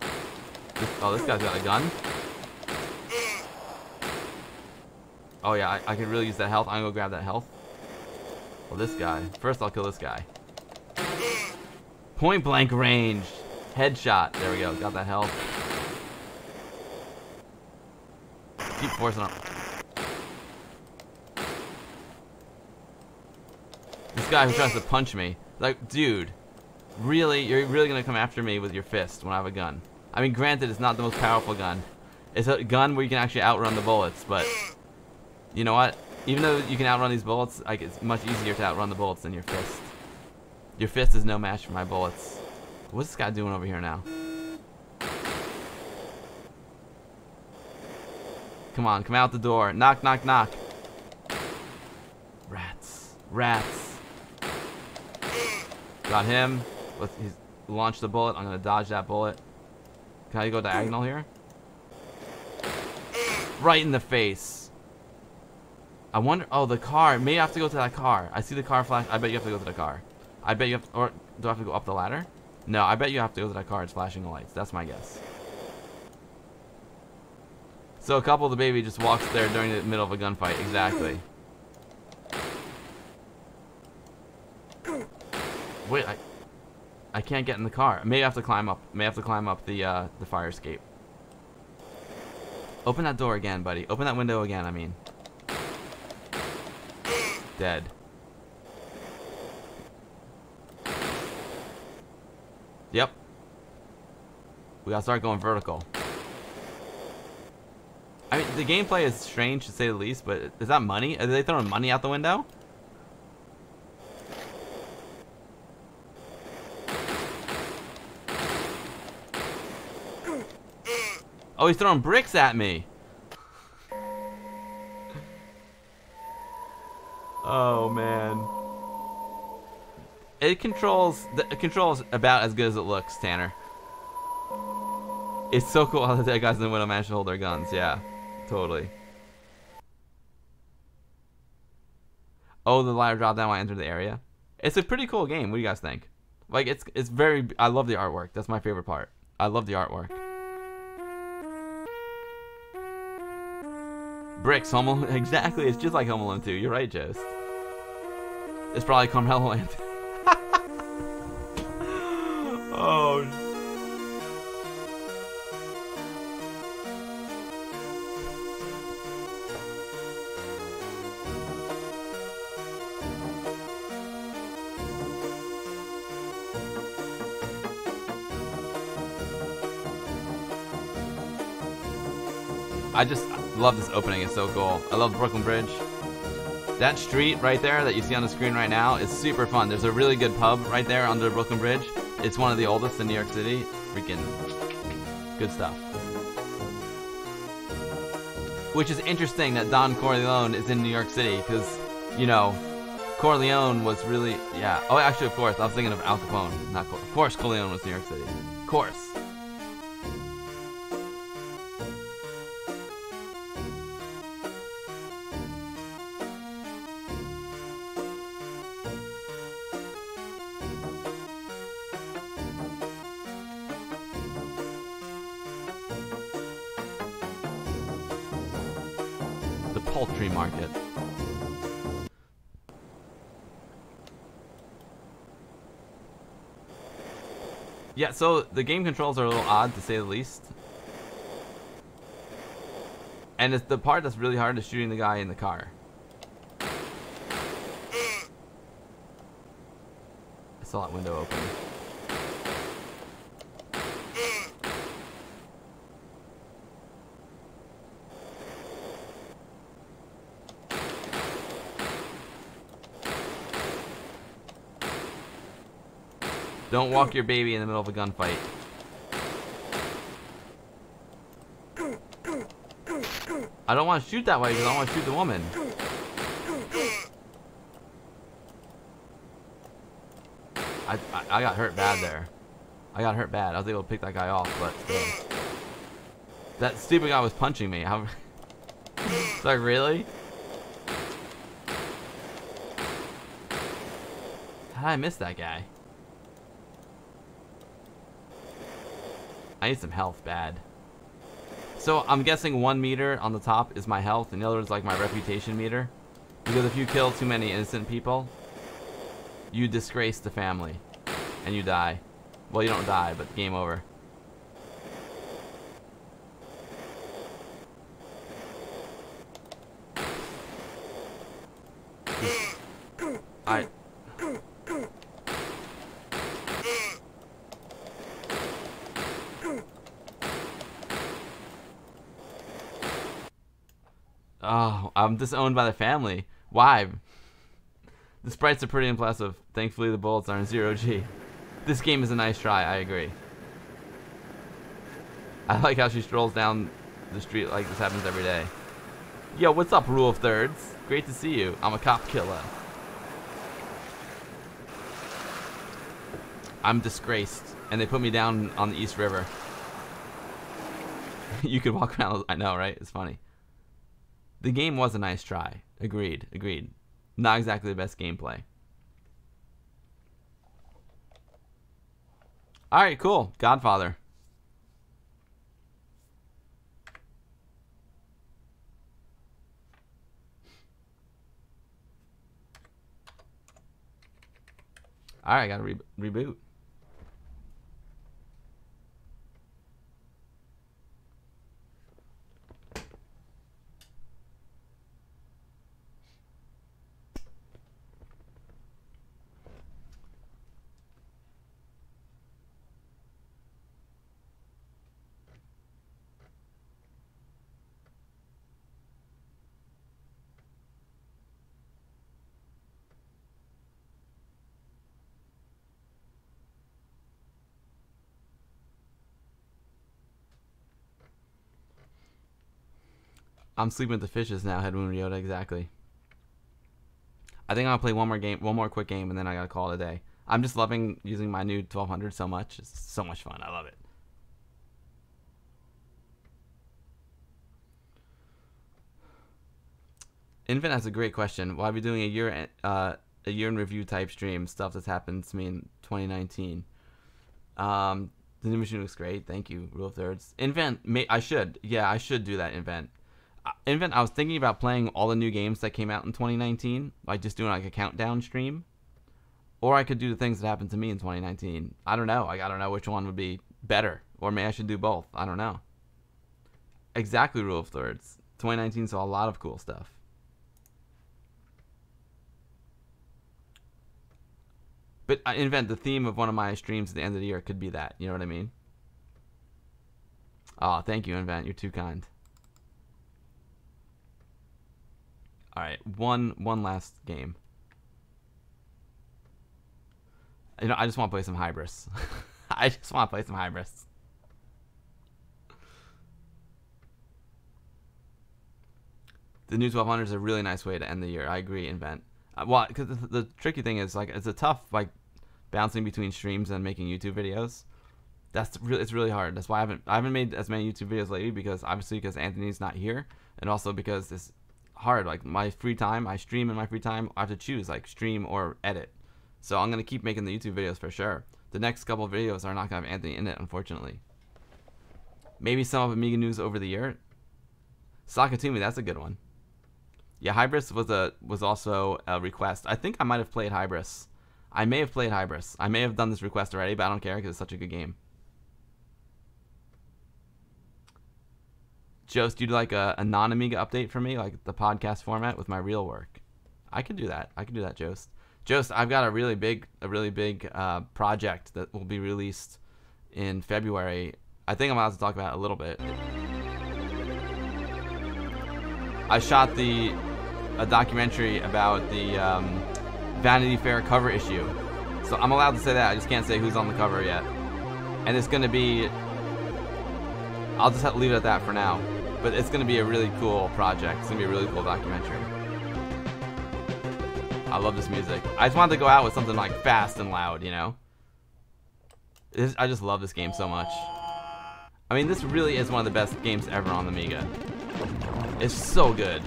This, oh, this guy's got a gun. Oh yeah, I, I could really use that health. I'm gonna go grab that health. Well, this guy. First, I'll kill this guy. Point blank range. Headshot. There we go. Got that health. Keep forcing up. This guy who tries to punch me. Like, dude. Really? You're really gonna come after me with your fist when I have a gun? I mean, granted, it's not the most powerful gun. It's a gun where you can actually outrun the bullets, but... You know what? Even though you can outrun these bullets, like, it's much easier to outrun the bullets than your fist. Your fist is no match for my bullets. What's this guy doing over here now? Come on, come out the door. Knock, knock, knock. Rats. Rats. Got him. Let's, he's launched the bullet. I'm gonna dodge that bullet. Can I go diagonal here? Right in the face. I wonder. Oh, the car. Maybe I have to go to that car. I see the car flash. I bet you have to go to the car. I bet you have. To, or do I have to go up the ladder? No, I bet you have to go to that car. It's flashing the lights. That's my guess. So a couple of the baby just walks there during the middle of a gunfight. Exactly. Wait, I, I can't get in the car. May have to climb up. May have to climb up the uh, the fire escape. Open that door again, buddy. Open that window again. I mean. Dead. Yep. We gotta start going vertical. I mean, the gameplay is strange to say the least, but is that money? Are they throwing money out the window? Oh, he's throwing bricks at me. Oh, man. It controls, the controls about as good as it looks, Tanner. It's so cool how the dead guys in the window manage to hold their guns, yeah. Totally. Oh, the ladder dropped down when I entered the area. It's a pretty cool game. What do you guys think? Like, it's it's very. I love the artwork. That's my favorite part. I love the artwork. Bricks, Home Alone. Exactly. It's just like Home Alone 2. You're right, Jost. It's probably Carmelo Land. oh. I just love this opening. It's so cool. I love the Brooklyn Bridge. That street right there that you see on the screen right now is super fun. There's a really good pub right there under Brooklyn Bridge. It's one of the oldest in New York City. Freaking good stuff. Which is interesting that Don Corleone is in New York City because, you know, Corleone was really, yeah. Oh, actually, of course, I was thinking of Al Capone. Not, of course, Corleone was New York City. Of course. Yeah, so the game controls are a little odd to say the least. And it's the part that's really hard is shooting the guy in the car. I saw that window open. Don't walk your baby in the middle of a gunfight. I don't want to shoot that way because I want to shoot the woman. I, I, I got hurt bad there. I got hurt bad. I was able to pick that guy off, but still. That stupid guy was punching me. How, like, really? How did I miss that guy? I need some health bad. So I'm guessing one meter on the top is my health, and the other is like my reputation meter. Because if you kill too many innocent people, you disgrace the family, and you die. Well, you don't die, but game over. I. Oh, I'm disowned by the family. Why? The sprites are pretty impressive. Thankfully, the bullets are in zero G. This game is a nice try, I agree. I like how she strolls down the street like this happens every day. Yo, what's up, Rule of Thirds? Great to see you. I'm a cop killer. I'm disgraced, and they put me down on the East River. you could walk around. I know, right? It's funny. The game was a nice try. Agreed. Agreed. Not exactly the best gameplay. All right, cool. Godfather. All right, got to re reboot. I'm sleeping with the fishes now, Headwound Ryota, exactly. I think I'll play one more game, one more quick game, and then I gotta call it a day. I'm just loving using my new 1200 so much. It's so much fun. I love it. Infant has a great question. Why are we doing a year uh, a year in review type stream? Stuff that's happened to me in 2019. Um, the new machine looks great. Thank you, Rule of Thirds. Invent, may, I should. Yeah, I should do that. Invent. Invent, I was thinking about playing all the new games that came out in 2019, like just doing like a countdown stream, or I could do the things that happened to me in 2019. I don't know. Like I don't know which one would be better, or maybe I should do both. I don't know. Exactly, rule of thirds. 2019 saw a lot of cool stuff. But uh, I invent the theme of one of my streams at the end of the year could be that. You know what I mean? Oh, thank you, Invent. You're too kind. All right, one one last game. You know, I just want to play some Hybris. I just want to play some Hybris. The new 1200 is a really nice way to end the year. I agree, Invent. Uh, well, because the, the tricky thing is like it's a tough like bouncing between streams and making YouTube videos. That's really it's really hard. That's why I haven't I haven't made as many YouTube videos lately because obviously because Anthony's not here, and also because this hard. Like my free time, I stream in my free time. I have to choose like stream or edit. So I'm gonna keep making the YouTube videos for sure. The next couple videos are not gonna have Anthony in it, unfortunately. Maybe some of Amiga news over the year. Sakatumi, that's a good one. Yeah, Hybris was a was also a request. I think I might have played Hybris. I may have played Hybris. I may have done this request already, but I don't care because it's such a good game. Jost, you'd like a, a non Amiga update for me, like the podcast format with my real work? I could do that. I could do that, Jost. Jost, I've got a really big, a really big uh, project that will be released in February. I think I'm allowed to talk about it a little bit. I shot the a documentary about the um, Vanity Fair cover issue, so I'm allowed to say that. I just can't say who's on the cover yet, and it's gonna be. I'll just have to leave it at that for now but it's going to be a really cool project. It's going to be a really cool documentary. I love this music. I just wanted to go out with something like fast and loud, you know? This, I just love this game so much. I mean, this really is one of the best games ever on the Amiga. It's so good.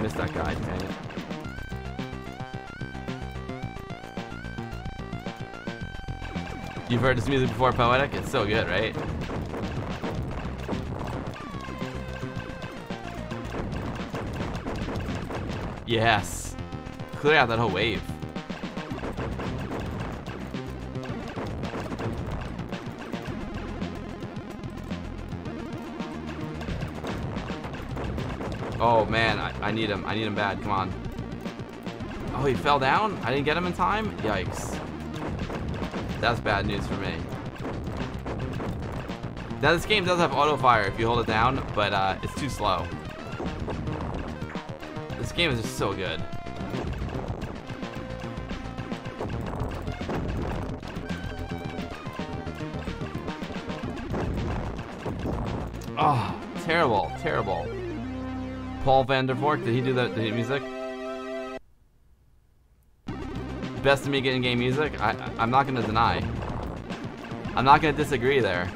missed that guy. Dang it. You've heard this music before, Poetic? It's so good, right? Yes. Clear out that whole wave. Oh man, I, I need him. I need him bad. Come on. Oh, he fell down? I didn't get him in time? Yikes. That's bad news for me. Now this game does have auto fire if you hold it down, but uh, it's too slow. This game is just so good. Oh, terrible, terrible. Paul van der Valk, did he do the, the music? Best Amiga in-game music? I, I'm not going to deny. I'm not going to disagree there.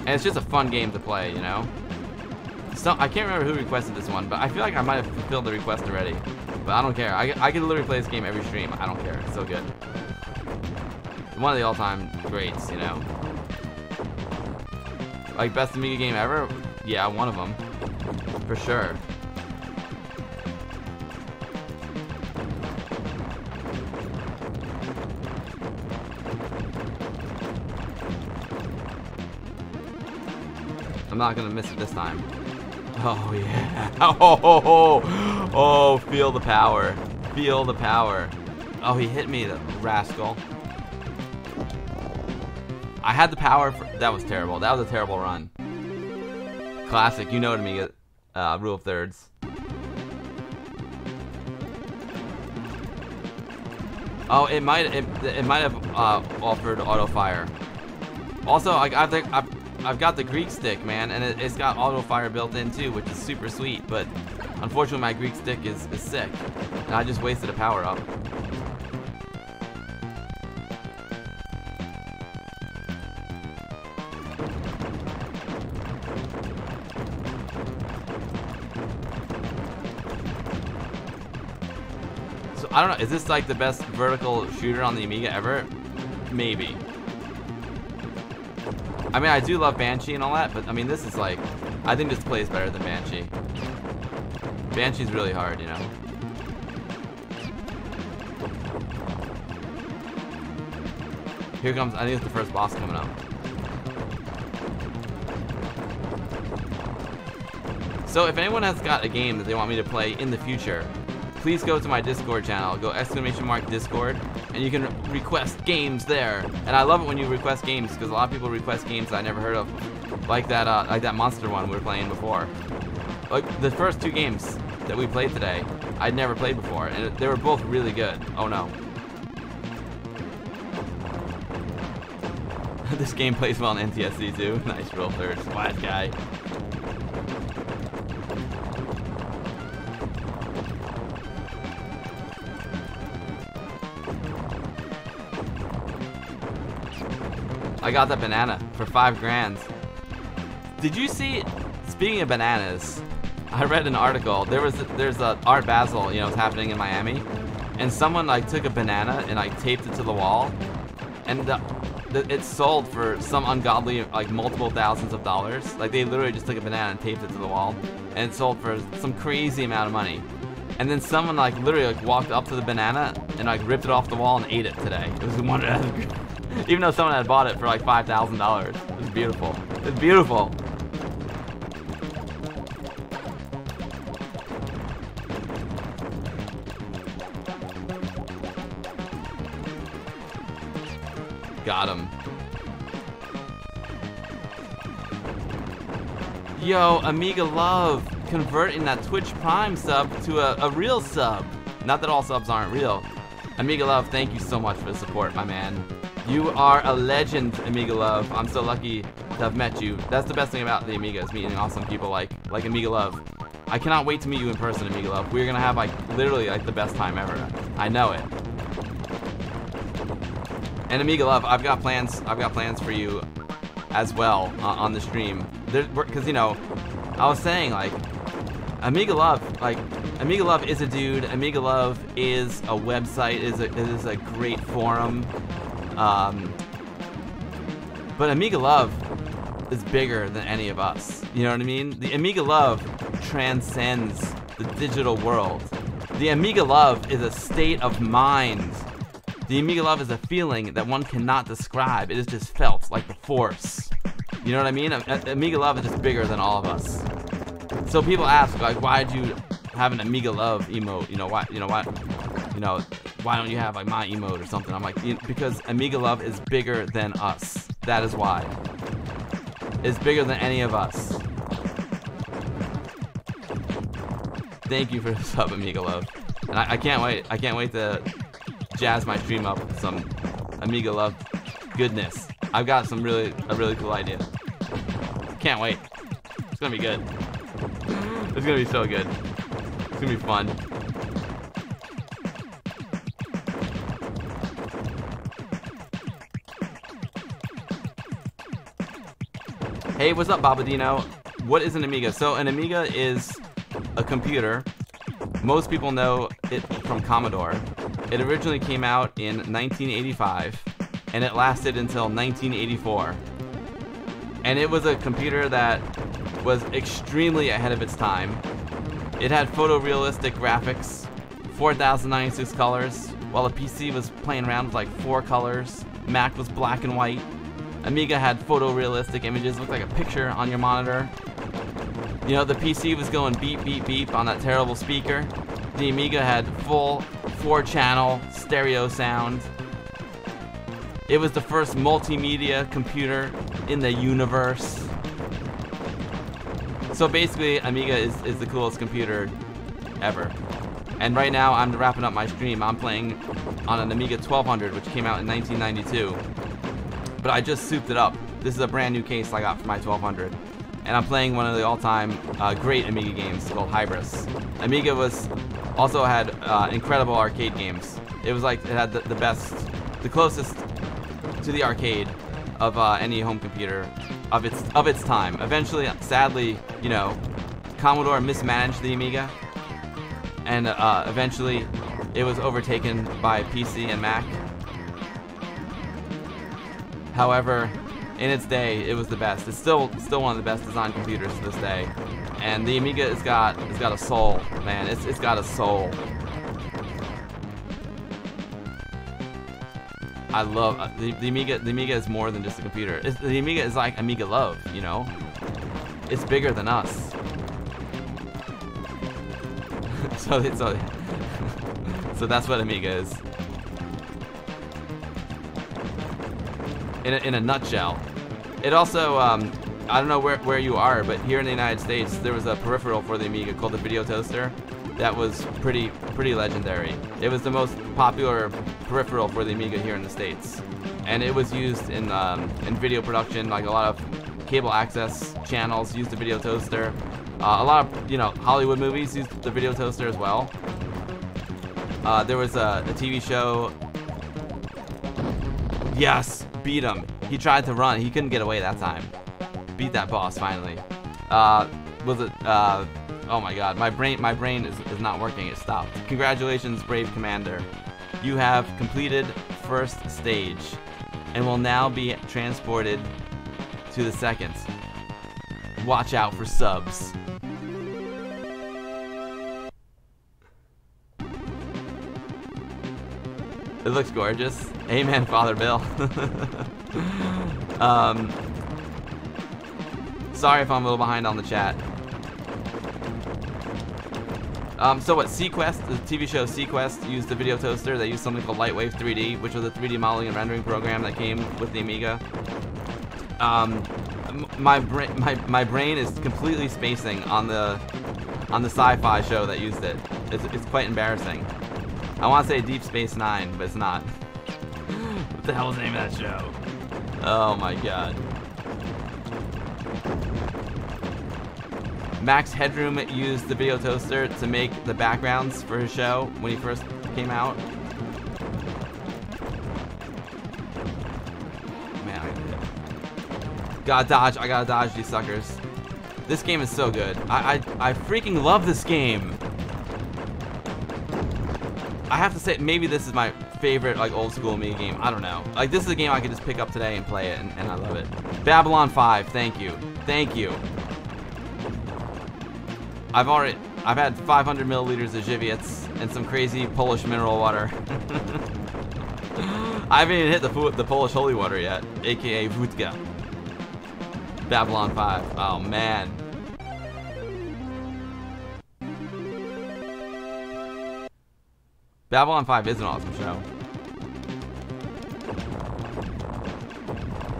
And it's just a fun game to play, you know? So, I can't remember who requested this one, but I feel like I might have fulfilled the request already. But I don't care. I, I can literally play this game every stream. I don't care. It's so good. One of the all-time greats, you know? Like, best Amiga game ever? Yeah, one of them. For sure. I'm not gonna miss it this time. Oh yeah. Oh, oh, oh, oh, feel the power. Feel the power. Oh, he hit me, the rascal. I had the power for, that was terrible. That was a terrible run. Classic, you know what I mean, uh, rule of thirds. Oh, it might it, it might have uh, offered auto fire. Also, I, I've, I've, I've got the Greek stick, man, and it, has got auto fire built in too, which is super sweet. But unfortunately, my Greek stick is, is sick, and I just wasted a power up. I don't know. Is this like the best vertical shooter on the Amiga ever? Maybe. I mean, I do love Banshee and all that, but I mean, this is like, I think this plays better than Banshee. Banshee's really hard, you know. Here comes, I think it's the first boss coming up. So if anyone has got a game that they want me to play in the future, please go to my Discord channel. Go exclamation mark Discord, and you can request games there. And I love it when you request games because a lot of people request games I never heard of, like that uh, like that monster one we were playing before. Like the first two games that we played today, I'd never played before, and they were both really good. Oh no. this game plays well on NTSC too. nice roll third, wise guy. I got that banana for five grand. Did you see? Speaking of bananas, I read an article. There was there's a Art Basel, you know, it's happening in Miami, and someone like took a banana and like taped it to the wall, and the, the, it sold for some ungodly like multiple thousands of dollars. Like they literally just took a banana and taped it to the wall, and it sold for some crazy amount of money. And then someone like literally like walked up to the banana and like ripped it off the wall and ate it today. It was one of even though someone had bought it for like $5,000. It's beautiful. It's beautiful. Got him. Yo, Amiga Love, converting that Twitch Prime sub to a, a real sub. Not that all subs aren't real. Amiga Love, thank you so much for the support, my man. You are a legend, Amiga Love. I'm so lucky to have met you. That's the best thing about the Amiga is meeting awesome people like like Amiga Love. I cannot wait to meet you in person, Amiga Love. We're gonna have like literally like the best time ever. I know it. And Amiga Love, I've got plans. I've got plans for you as well uh, on the stream. Because, you know, I was saying, like, Amiga Love, like, Amiga Love is a dude. Amiga Love is a website, is a, is a great forum. Um, but Amiga Love is bigger than any of us. You know what I mean? The Amiga Love transcends the digital world. The Amiga Love is a state of mind. The Amiga Love is a feeling that one cannot describe. It is just felt like the force. You know what I mean? Amiga Love is just bigger than all of us. So people ask, like, why did you have an Amiga Love emote? You know, why, you know, why, you know, why don't you have, like, my emote or something? I'm like, because Amiga Love is bigger than us. That is why. It's bigger than any of us. Thank you for the sub, Amiga Love. And I, I can't wait. I can't wait to jazz my stream up with some Amiga Love goodness. I've got some really a really cool idea. Can't wait. It's gonna be good. It's gonna be so good. It's gonna be fun. Hey, what's up, Babadino? What is an Amiga? So an Amiga is a computer. Most people know it from Commodore. It originally came out in 1985, and it lasted until 1984. And it was a computer that was extremely ahead of its time. It had photorealistic graphics, 4096 colors, while the PC was playing around with like four colors. Mac was black and white. Amiga had photorealistic images, looked like a picture on your monitor. You know, the PC was going beep, beep, beep on that terrible speaker. The Amiga had full four channel stereo sound. It was the first multimedia computer in the universe. So basically, Amiga is, is the coolest computer ever. And right now, I'm wrapping up my stream. I'm playing on an Amiga 1200, which came out in 1992 but I just souped it up. This is a brand new case I got for my 1200. And I'm playing one of the all-time uh, great Amiga games called Hybris. Amiga was also had uh, incredible arcade games. It was like it had the, the, best, the closest to the arcade of uh, any home computer of its of its time. Eventually, sadly, you know, Commodore mismanaged the Amiga, and uh, eventually it was overtaken by PC and Mac. However, in its day, it was the best. It's still still one of the best designed computers to this day. And the Amiga has got it's got a soul, man. It's it's got a soul. I love uh, the, the Amiga. The Amiga is more than just a computer. It's, the Amiga is like Amiga love, you know. It's bigger than us. so so so that's what Amiga is. in a, in a nutshell. It also, um, I don't know where, where you are, but here in the United States, there was a peripheral for the Amiga called the Video Toaster that was pretty pretty legendary. It was the most popular peripheral for the Amiga here in the States. And it was used in, um, in video production, like a lot of cable access channels used the Video Toaster. Uh, a lot of, you know, Hollywood movies used the Video Toaster as well. Uh, there was a, a TV show. Yes, beat him. He tried to run. He couldn't get away that time. Beat that boss finally. Uh, was it? Oh my God, my brain, my brain is, is not working. It stopped. Congratulations, brave commander. You have completed first stage, and will now be transported to the second. Watch out for subs. It looks gorgeous. Amen, Father Bill. um, sorry if I'm a little behind on the chat. Um, so what, SeaQuest, the TV show SeaQuest, used the video toaster. They used something called Lightwave 3D, which was a 3D modeling and rendering program that came with the Amiga. Um, my brain, my, my brain is completely spacing on the on the sci-fi show that used it. It's, it's quite embarrassing. I want to say Deep Space Nine, but it's not. what the hell is the name of that show? Oh my god. Max Headroom used the video toaster to make the backgrounds for his show when he first came out. Man, Gotta dodge. I gotta dodge these suckers. This game is so good. I, I, I freaking love this game. I have to say, maybe this is my favorite like old school Amiga game. I don't know. Like this is a game I could just pick up today and play it, and, and I love it. Babylon 5. Thank you. Thank you. I've already, I've had 500 milliliters of Żywiec and some crazy Polish mineral water. I haven't even hit the, the Polish holy water yet, aka Wódka. Babylon 5. Oh man. Babylon 5 is an awesome show.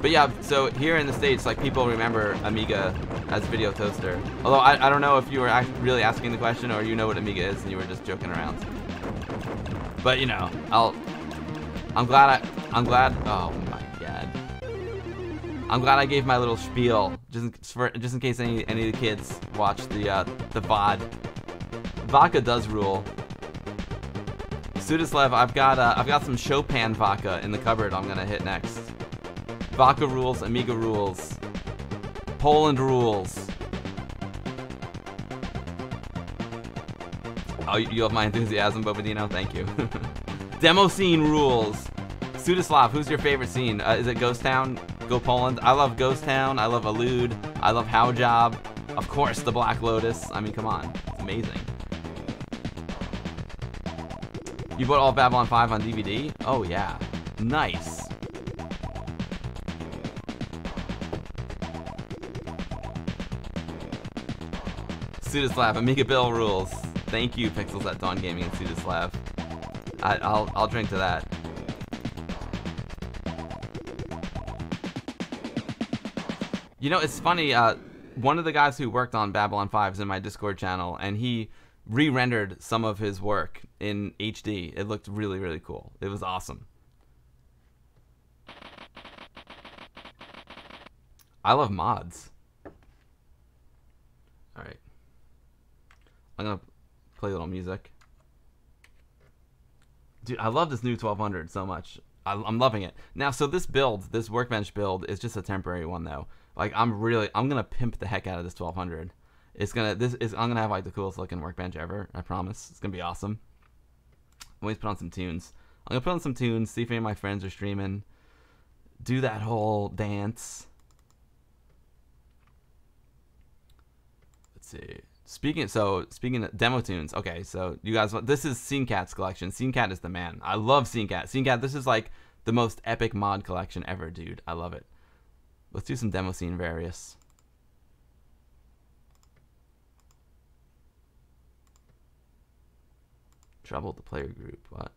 But yeah, so here in the States, like people remember Amiga as video toaster. Although I, I don't know if you were really asking the question or you know what Amiga is and you were just joking around. But you know, I'll I'm glad I I'm glad oh my god. I'm glad I gave my little spiel just for just in case any any of the kids watch the uh the VOD. Vodka does rule. Sudislev, I've got uh, I've got some Chopin vodka in the cupboard I'm gonna hit next. Vodka rules, Amiga rules. Poland rules. Oh, you have my enthusiasm, Bobadino? Thank you. Demo scene rules. Sudislav, who's your favorite scene? Uh, is it Ghostown? Go Poland? I love Ghostown. I love Allude. I love Haujobb. Of course, the Black Lotus. I mean, come on. It's amazing. You bought all Babylon 5 on DVD? Oh, yeah. Nice. Sudislav, Amiga Bill rules. Thank you, Pixels at Dawn Gaming and Sudislav. I, I'll, I'll drink to that. You know, it's funny, uh, one of the guys who worked on Babylon 5 is in my Discord channel, and he re-rendered some of his work in HD. It looked really, really cool. It was awesome. I love mods. Alright. I'm gonna play a little music. Dude, I love this new 1200 so much. I, am loving it. Now, so this build, this workbench build, is just a temporary one though. Like, I'm really, I'm gonna pimp the heck out of this 1200. It's gonna, this is, I'm gonna have like the coolest looking workbench ever. I promise. It's gonna be awesome. I'm always put on some tunes. I'm gonna put on some tunes, see if any of my friends are streaming. Do that whole dance. Let's see. Speaking so speaking of demo tunes, okay, so you guys this is Scene Cat's collection. Scene Cat is the man. I love Scene Cat. Scene Cat, this is like the most epic mod collection ever, dude. I love it. Let's do some demo scene various. Trouble the player group, what?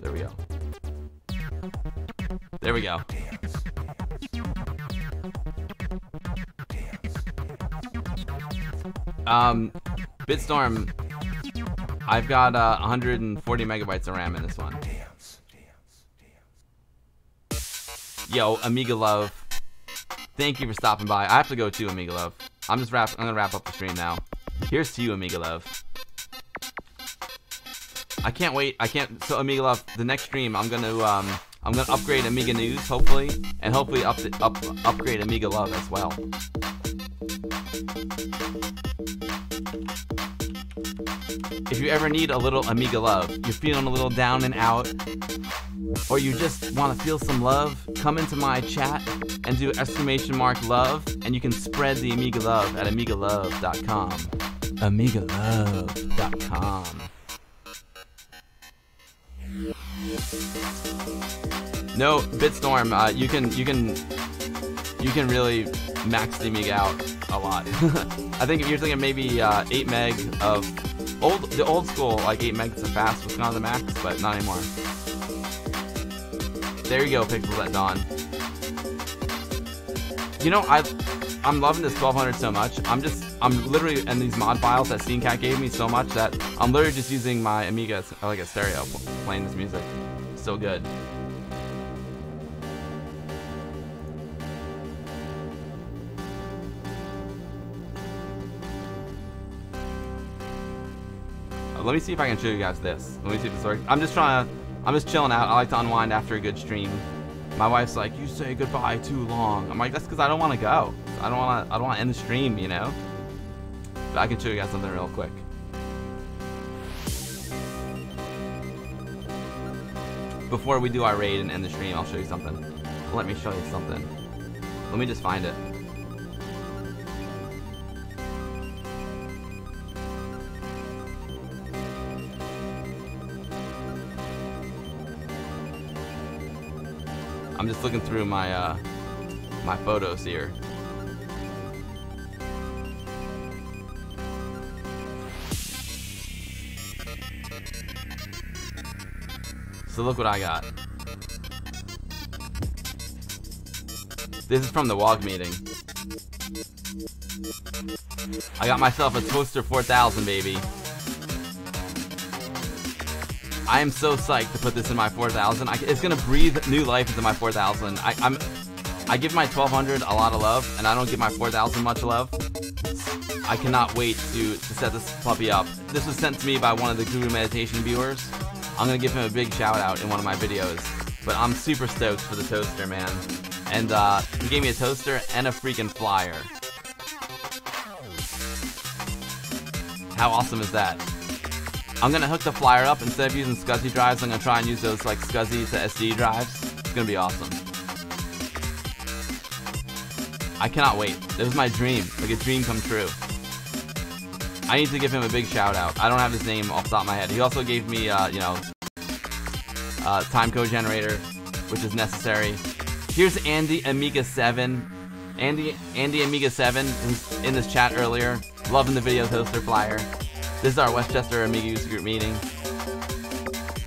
There we go. There we go. Um, Bitstorm, I've got uh, 140 megabytes of RAM in this one. Yo, Amiga Love, thank you for stopping by. I have to go too, Amiga Love. I'm just wrap. I'm gonna wrap up the stream now. Here's to you, Amiga Love. I can't wait. I can't. So Amiga Love, the next stream, I'm gonna um, I'm gonna upgrade Amiga News, hopefully, and hopefully up, up upgrade Amiga Love as well. If you ever need a little Amiga love, you're feeling a little down and out, or you just want to feel some love, come into my chat and do exclamation mark love, and you can spread the Amiga love at amigalove.com. Amigalove.com. No, Bitstorm, uh, you can you can you can really max the Amiga out a lot. I think if you're thinking maybe uh, 8 meg of Old, the old school, like 8 megs of fast was kind of the max, but not anymore. There you go, Pixels at Dawn. You know, I, I'm loving this 1200 so much. I'm just, I'm literally in these mod files that SceneCat gave me so much that I'm literally just using my Amiga like a stereo, playing this music. So good. Let me see if I can show you guys this. Let me see if this works. I'm just trying to I'm just chilling out. I like to unwind after a good stream. My wife's like, "You say goodbye too long." I'm like, "That's because I don't want to go. I don't want to. I don't want to end the stream, you know." But I can show you guys something real quick. Before we do our raid and end the stream, I'll show you something. Let me show you something. Let me just find it. I'm just looking through my uh, my photos here. So look what I got. This is from the WOG meeting. I got myself a Toaster 4000, baby. I am so psyched to put this in my 4000. I, it's gonna breathe new life into my 4000. I, I'm, I give my 1200 a lot of love, and I don't give my 4000 much love. I cannot wait to, to set this puppy up. This was sent to me by one of the Guru Meditation viewers. I'm gonna give him a big shout out in one of my videos. But I'm super stoked for the toaster, man. And uh, he gave me a toaster and a freaking flyer. How awesome is that? I'm gonna hook the flyer up instead of using SCSI drives. I'm gonna try and use those like SCSI to SD drives. It's gonna be awesome. I cannot wait. It was my dream, like a dream come true. I need to give him a big shout out. I don't have his name off the top of my head. He also gave me, uh, you know, uh, time code generator, which is necessary. Here's Andy Amiga 7. Andy Andy Amiga 7 in this chat earlier. Loving the video toaster flyer. This is our Westchester Amiga user group meeting.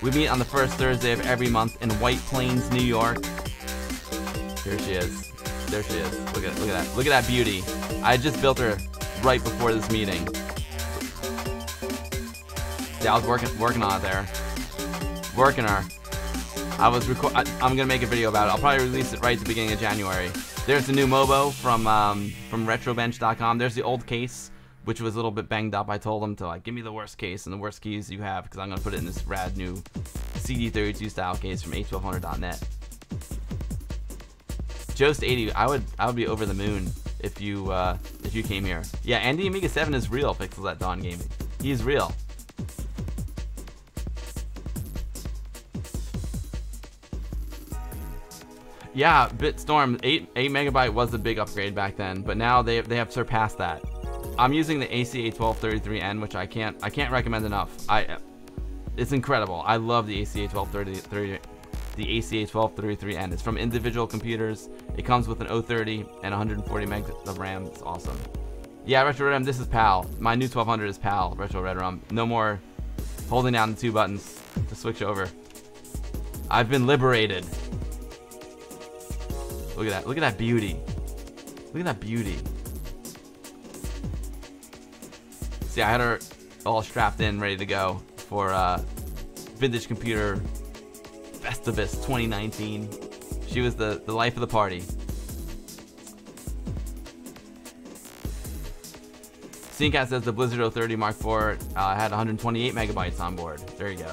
We meet on the first Thursday of every month in White Plains, New York. Here she is. There she is. Look at look at that. Look at that beauty. I just built her right before this meeting. Yeah, I was working working on it there. Working her. I was record. I, am gonna make a video about it. I'll probably release it right at the beginning of January. There's the new Mobo from um, from RetroBench.com. There's the old case, which was a little bit banged up. I told them to like give me the worst case and the worst keys you have because I'm gonna put it in this rad new CD32 style case from A1200.net. Jost 80, I would I would be over the moon if you uh, if you came here. Yeah, Andy Amiga 7 is real. Pixels at Dawn Gaming. He's real. Yeah, BitStorm 8 8 megabyte was a big upgrade back then, but now they they have surpassed that. I'm using the ACA1233N, which I can't I can't recommend enough. I it's incredible. I love the ACA1233 the ACA1233N. It's from individual computers. It comes with an 030 and 140 meg of RAM. It's awesome. Yeah, Retro Redrum, this is PAL. My new 1200 is PAL, Retro Redrum. No more holding down the two buttons to switch over. I've been liberated. Look at that. Look at that beauty. Look at that beauty. See, I had her all strapped in, ready to go for uh, Vintage Computer Festivus 2019. She was the, the life of the party. Scenecat says the Blizzard 030 Mark IV uh, had 128 megabytes on board. There you go.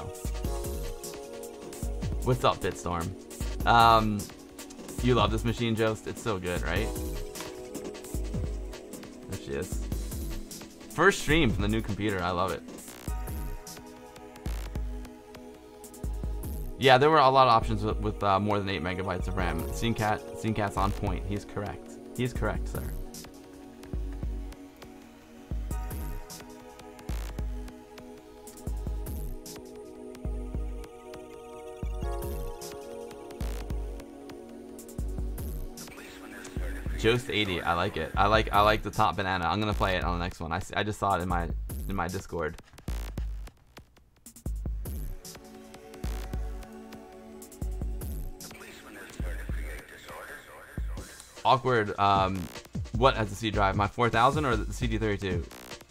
What's up, Bitstorm? Um, you love this machine, Jost? It's so good, right? There she is. First stream from the new computer. I love it. Yeah, there were a lot of options with, with uh, more than 8 megabytes of RAM. Scenecat, Scenecat's on point. He's correct. He's correct, sir. Jost 80, I like it. I like I like the top banana. I'm gonna play it on the next one. I, I just saw it in my in my Discord. Awkward. Um, what has the CD drive? My 4000 or the CD32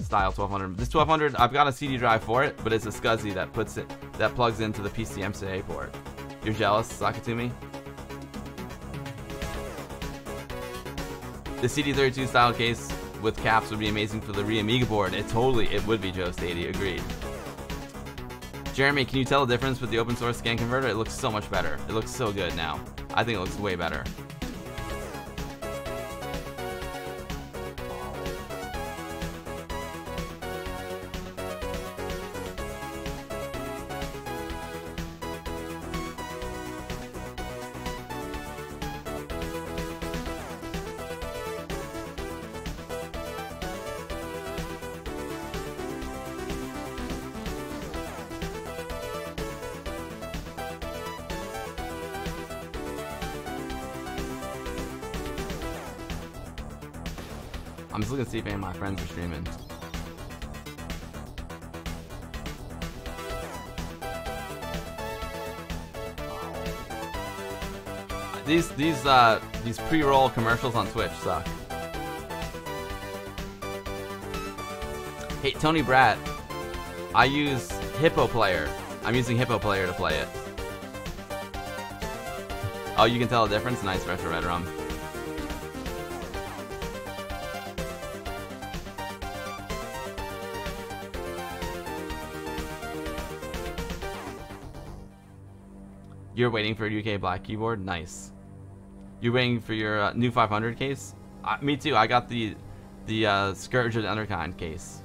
style 1200? This 1200, I've got a CD drive for it, but it's a SCSI that puts it that plugs into the PCMCIA port. You're jealous? Sock The CD32 style case with caps would be amazing for the Re Amiga board. It totally, it would be Jost 80, agreed. Jeremy, can you tell the difference with the open source scan converter? It looks so much better. It looks so good now. I think it looks way better. Friends are streaming. These these uh these pre-roll commercials on Twitch suck. Hey Tony Bratt, I use HippoPlayer. I'm using HippoPlayer to play it. Oh, you can tell the difference. Nice Retro Redrum. You're waiting for a UK black keyboard? Nice. You're waiting for your uh, new 500 case? Uh, me too. I got the the uh, Scourge of the Underkind case.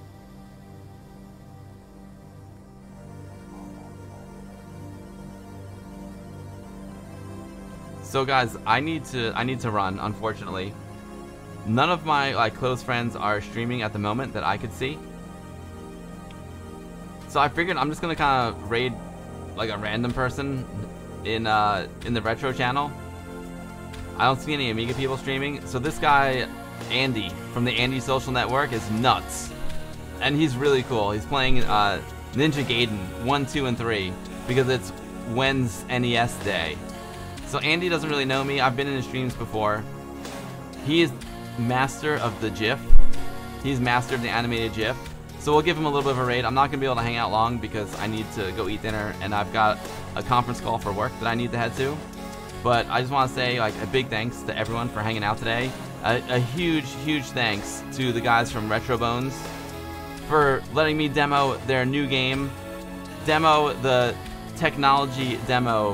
So guys, I need to I need to run, unfortunately. None of my like close friends are streaming at the moment that I could see. So I figured I'm just gonna kind of raid like a random person in uh, in the retro channel. I don't see any Amiga people streaming. So this guy, Andy from the Andy Social Network, is nuts, and he's really cool. He's playing uh, Ninja Gaiden one, two, and three because it's When's NES Day. So Andy doesn't really know me. I've been in his streams before. He is master of the GIF. He's master of the animated GIF. So we'll give him a little bit of a raid. I'm not going to be able to hang out long because I need to go eat dinner and I've got a conference call for work that I need to head to. But I just want to say like a big thanks to everyone for hanging out today. A, a huge, huge thanks to the guys from Retro Bones for letting me demo their new game. Demo the technology demo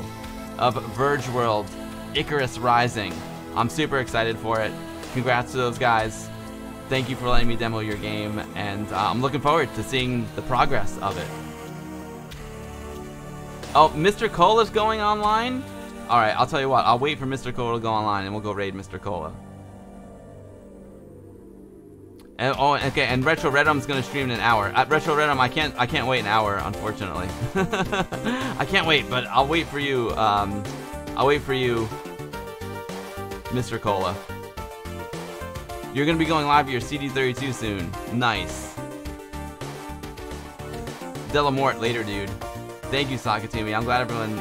of VergeWorld Icarus Rising. I'm super excited for it. Congrats to those guys. Thank you for letting me demo your game, and uh, I'm looking forward to seeing the progress of it. Oh, Mr. Cola's going online? Alright, I'll tell you what. I'll wait for Mr. Cola to go online, and we'll go raid Mr. Cola. And, oh, okay, and Retro Redrum's gonna stream in an hour. At Retro Redrum, I can't, I can't wait an hour, unfortunately. I can't wait, but I'll wait for you. Um, I'll wait for you, Mr. Cola. You're gonna be going live at your CD32 soon. Nice. Delamort later, dude. Thank you, Sakatumi. I'm glad everyone.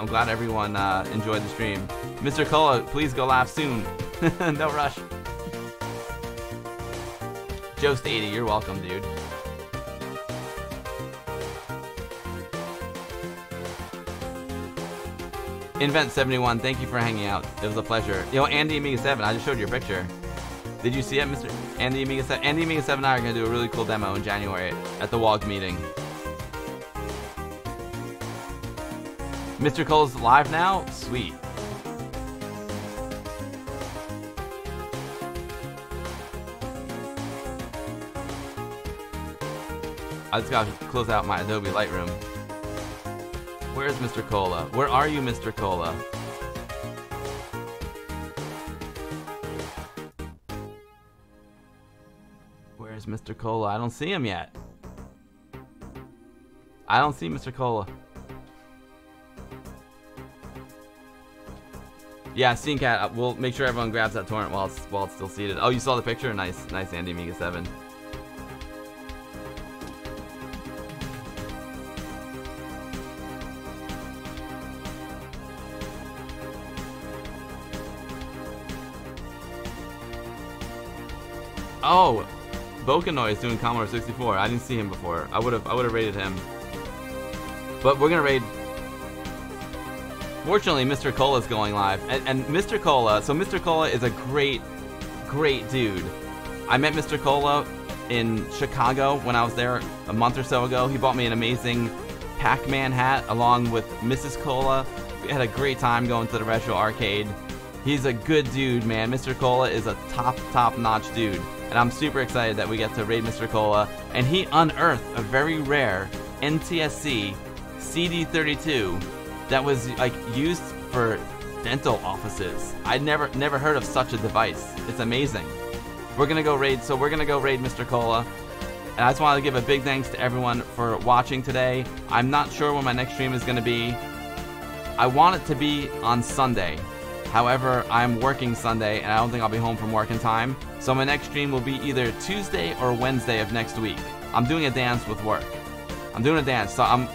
I'm glad everyone uh, enjoyed the stream. Mr. Cola, please go live soon. no rush. Joe 80, you're welcome, dude. Invent 71, thank you for hanging out. It was a pleasure. Yo, Andy Amiga 7, I just showed you a picture. Did you see it, Mr. Andy Amiga 7? Andy Amiga 7 and I are going to do a really cool demo in January at the WOG meeting. Mr. Cole's live now? Sweet. I just gotta close out my Adobe Lightroom. Where's Mr. Cola? Where are you, Mr. Cola? Where's Mr. Cola? I don't see him yet. I don't see Mr. Cola. Yeah, Scene Cat. Uh, we'll make sure everyone grabs that torrent while it's while it's still seeded. Oh, you saw the picture? Nice, nice, Andy Amiga Seven. Oh, Bokanoy is doing Commodore 64. I didn't see him before. I would have I would have rated him. But we're gonna raid. Fortunately, Mr. Cola is going live, and, and Mr. Cola. So Mr. Cola is a great, great dude. I met Mr. Cola in Chicago when I was there a month or so ago. He bought me an amazing Pac-Man hat along with Mrs. Cola. We had a great time going to the retro arcade. He's a good dude, man. Mr. Cola is a top, top notch dude. And I'm super excited that we get to raid Mr. Cola. And he unearthed a very rare NTSC CD32 that was like used for dental offices. I'd never never heard of such a device. It's amazing. We're gonna go raid so we're gonna go raid Mr. Cola. And I just want to give a big thanks to everyone for watching today. I'm not sure when my next stream is gonna be. I want it to be on Sunday. However, I'm working Sunday and I don't think I'll be home from work in time. So my next stream will be either Tuesday or Wednesday of next week. I'm doing a dance with work. I'm doing a dance, so I'm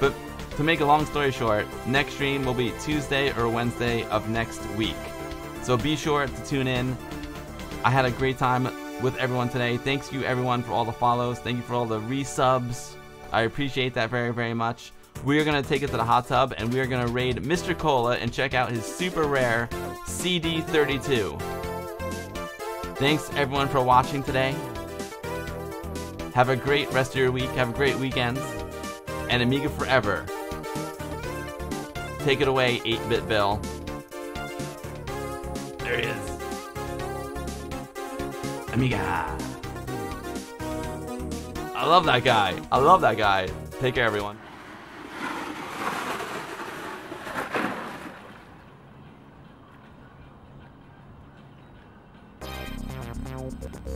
but to make a long story short, next stream will be Tuesday or Wednesday of next week. So be sure to tune in. I had a great time with everyone today. Thanks you everyone for all the follows. Thank you for all the resubs. I appreciate that very, very much. We are going to take it to the hot tub and we are going to raid Mr. Cola and check out his super rare CD32. Thanks everyone for watching today. Have a great rest of your week. Have a great weekend. And Amiga Forever. Take it away, 8-Bit Bill. There he is. Amiga. I love that guy. I love that guy. Take care, everyone.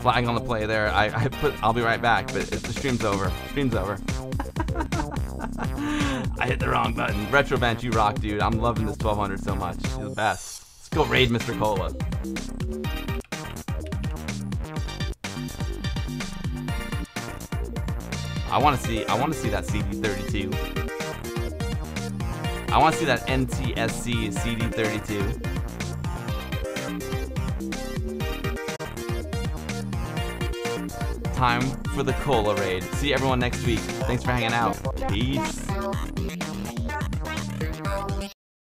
Flag on the play there. I, I put. I'll be right back, but it, the stream's over. Stream's over. I hit the wrong button. Retrovent, you rock, dude. I'm loving this 1200 so much. You're the best. Let's go raid Mr. Cola. I want to see. I want to see that CD32. I want to see that NTSC CD32. time for the cola raid. See everyone next week. Thanks for hanging out. Peace.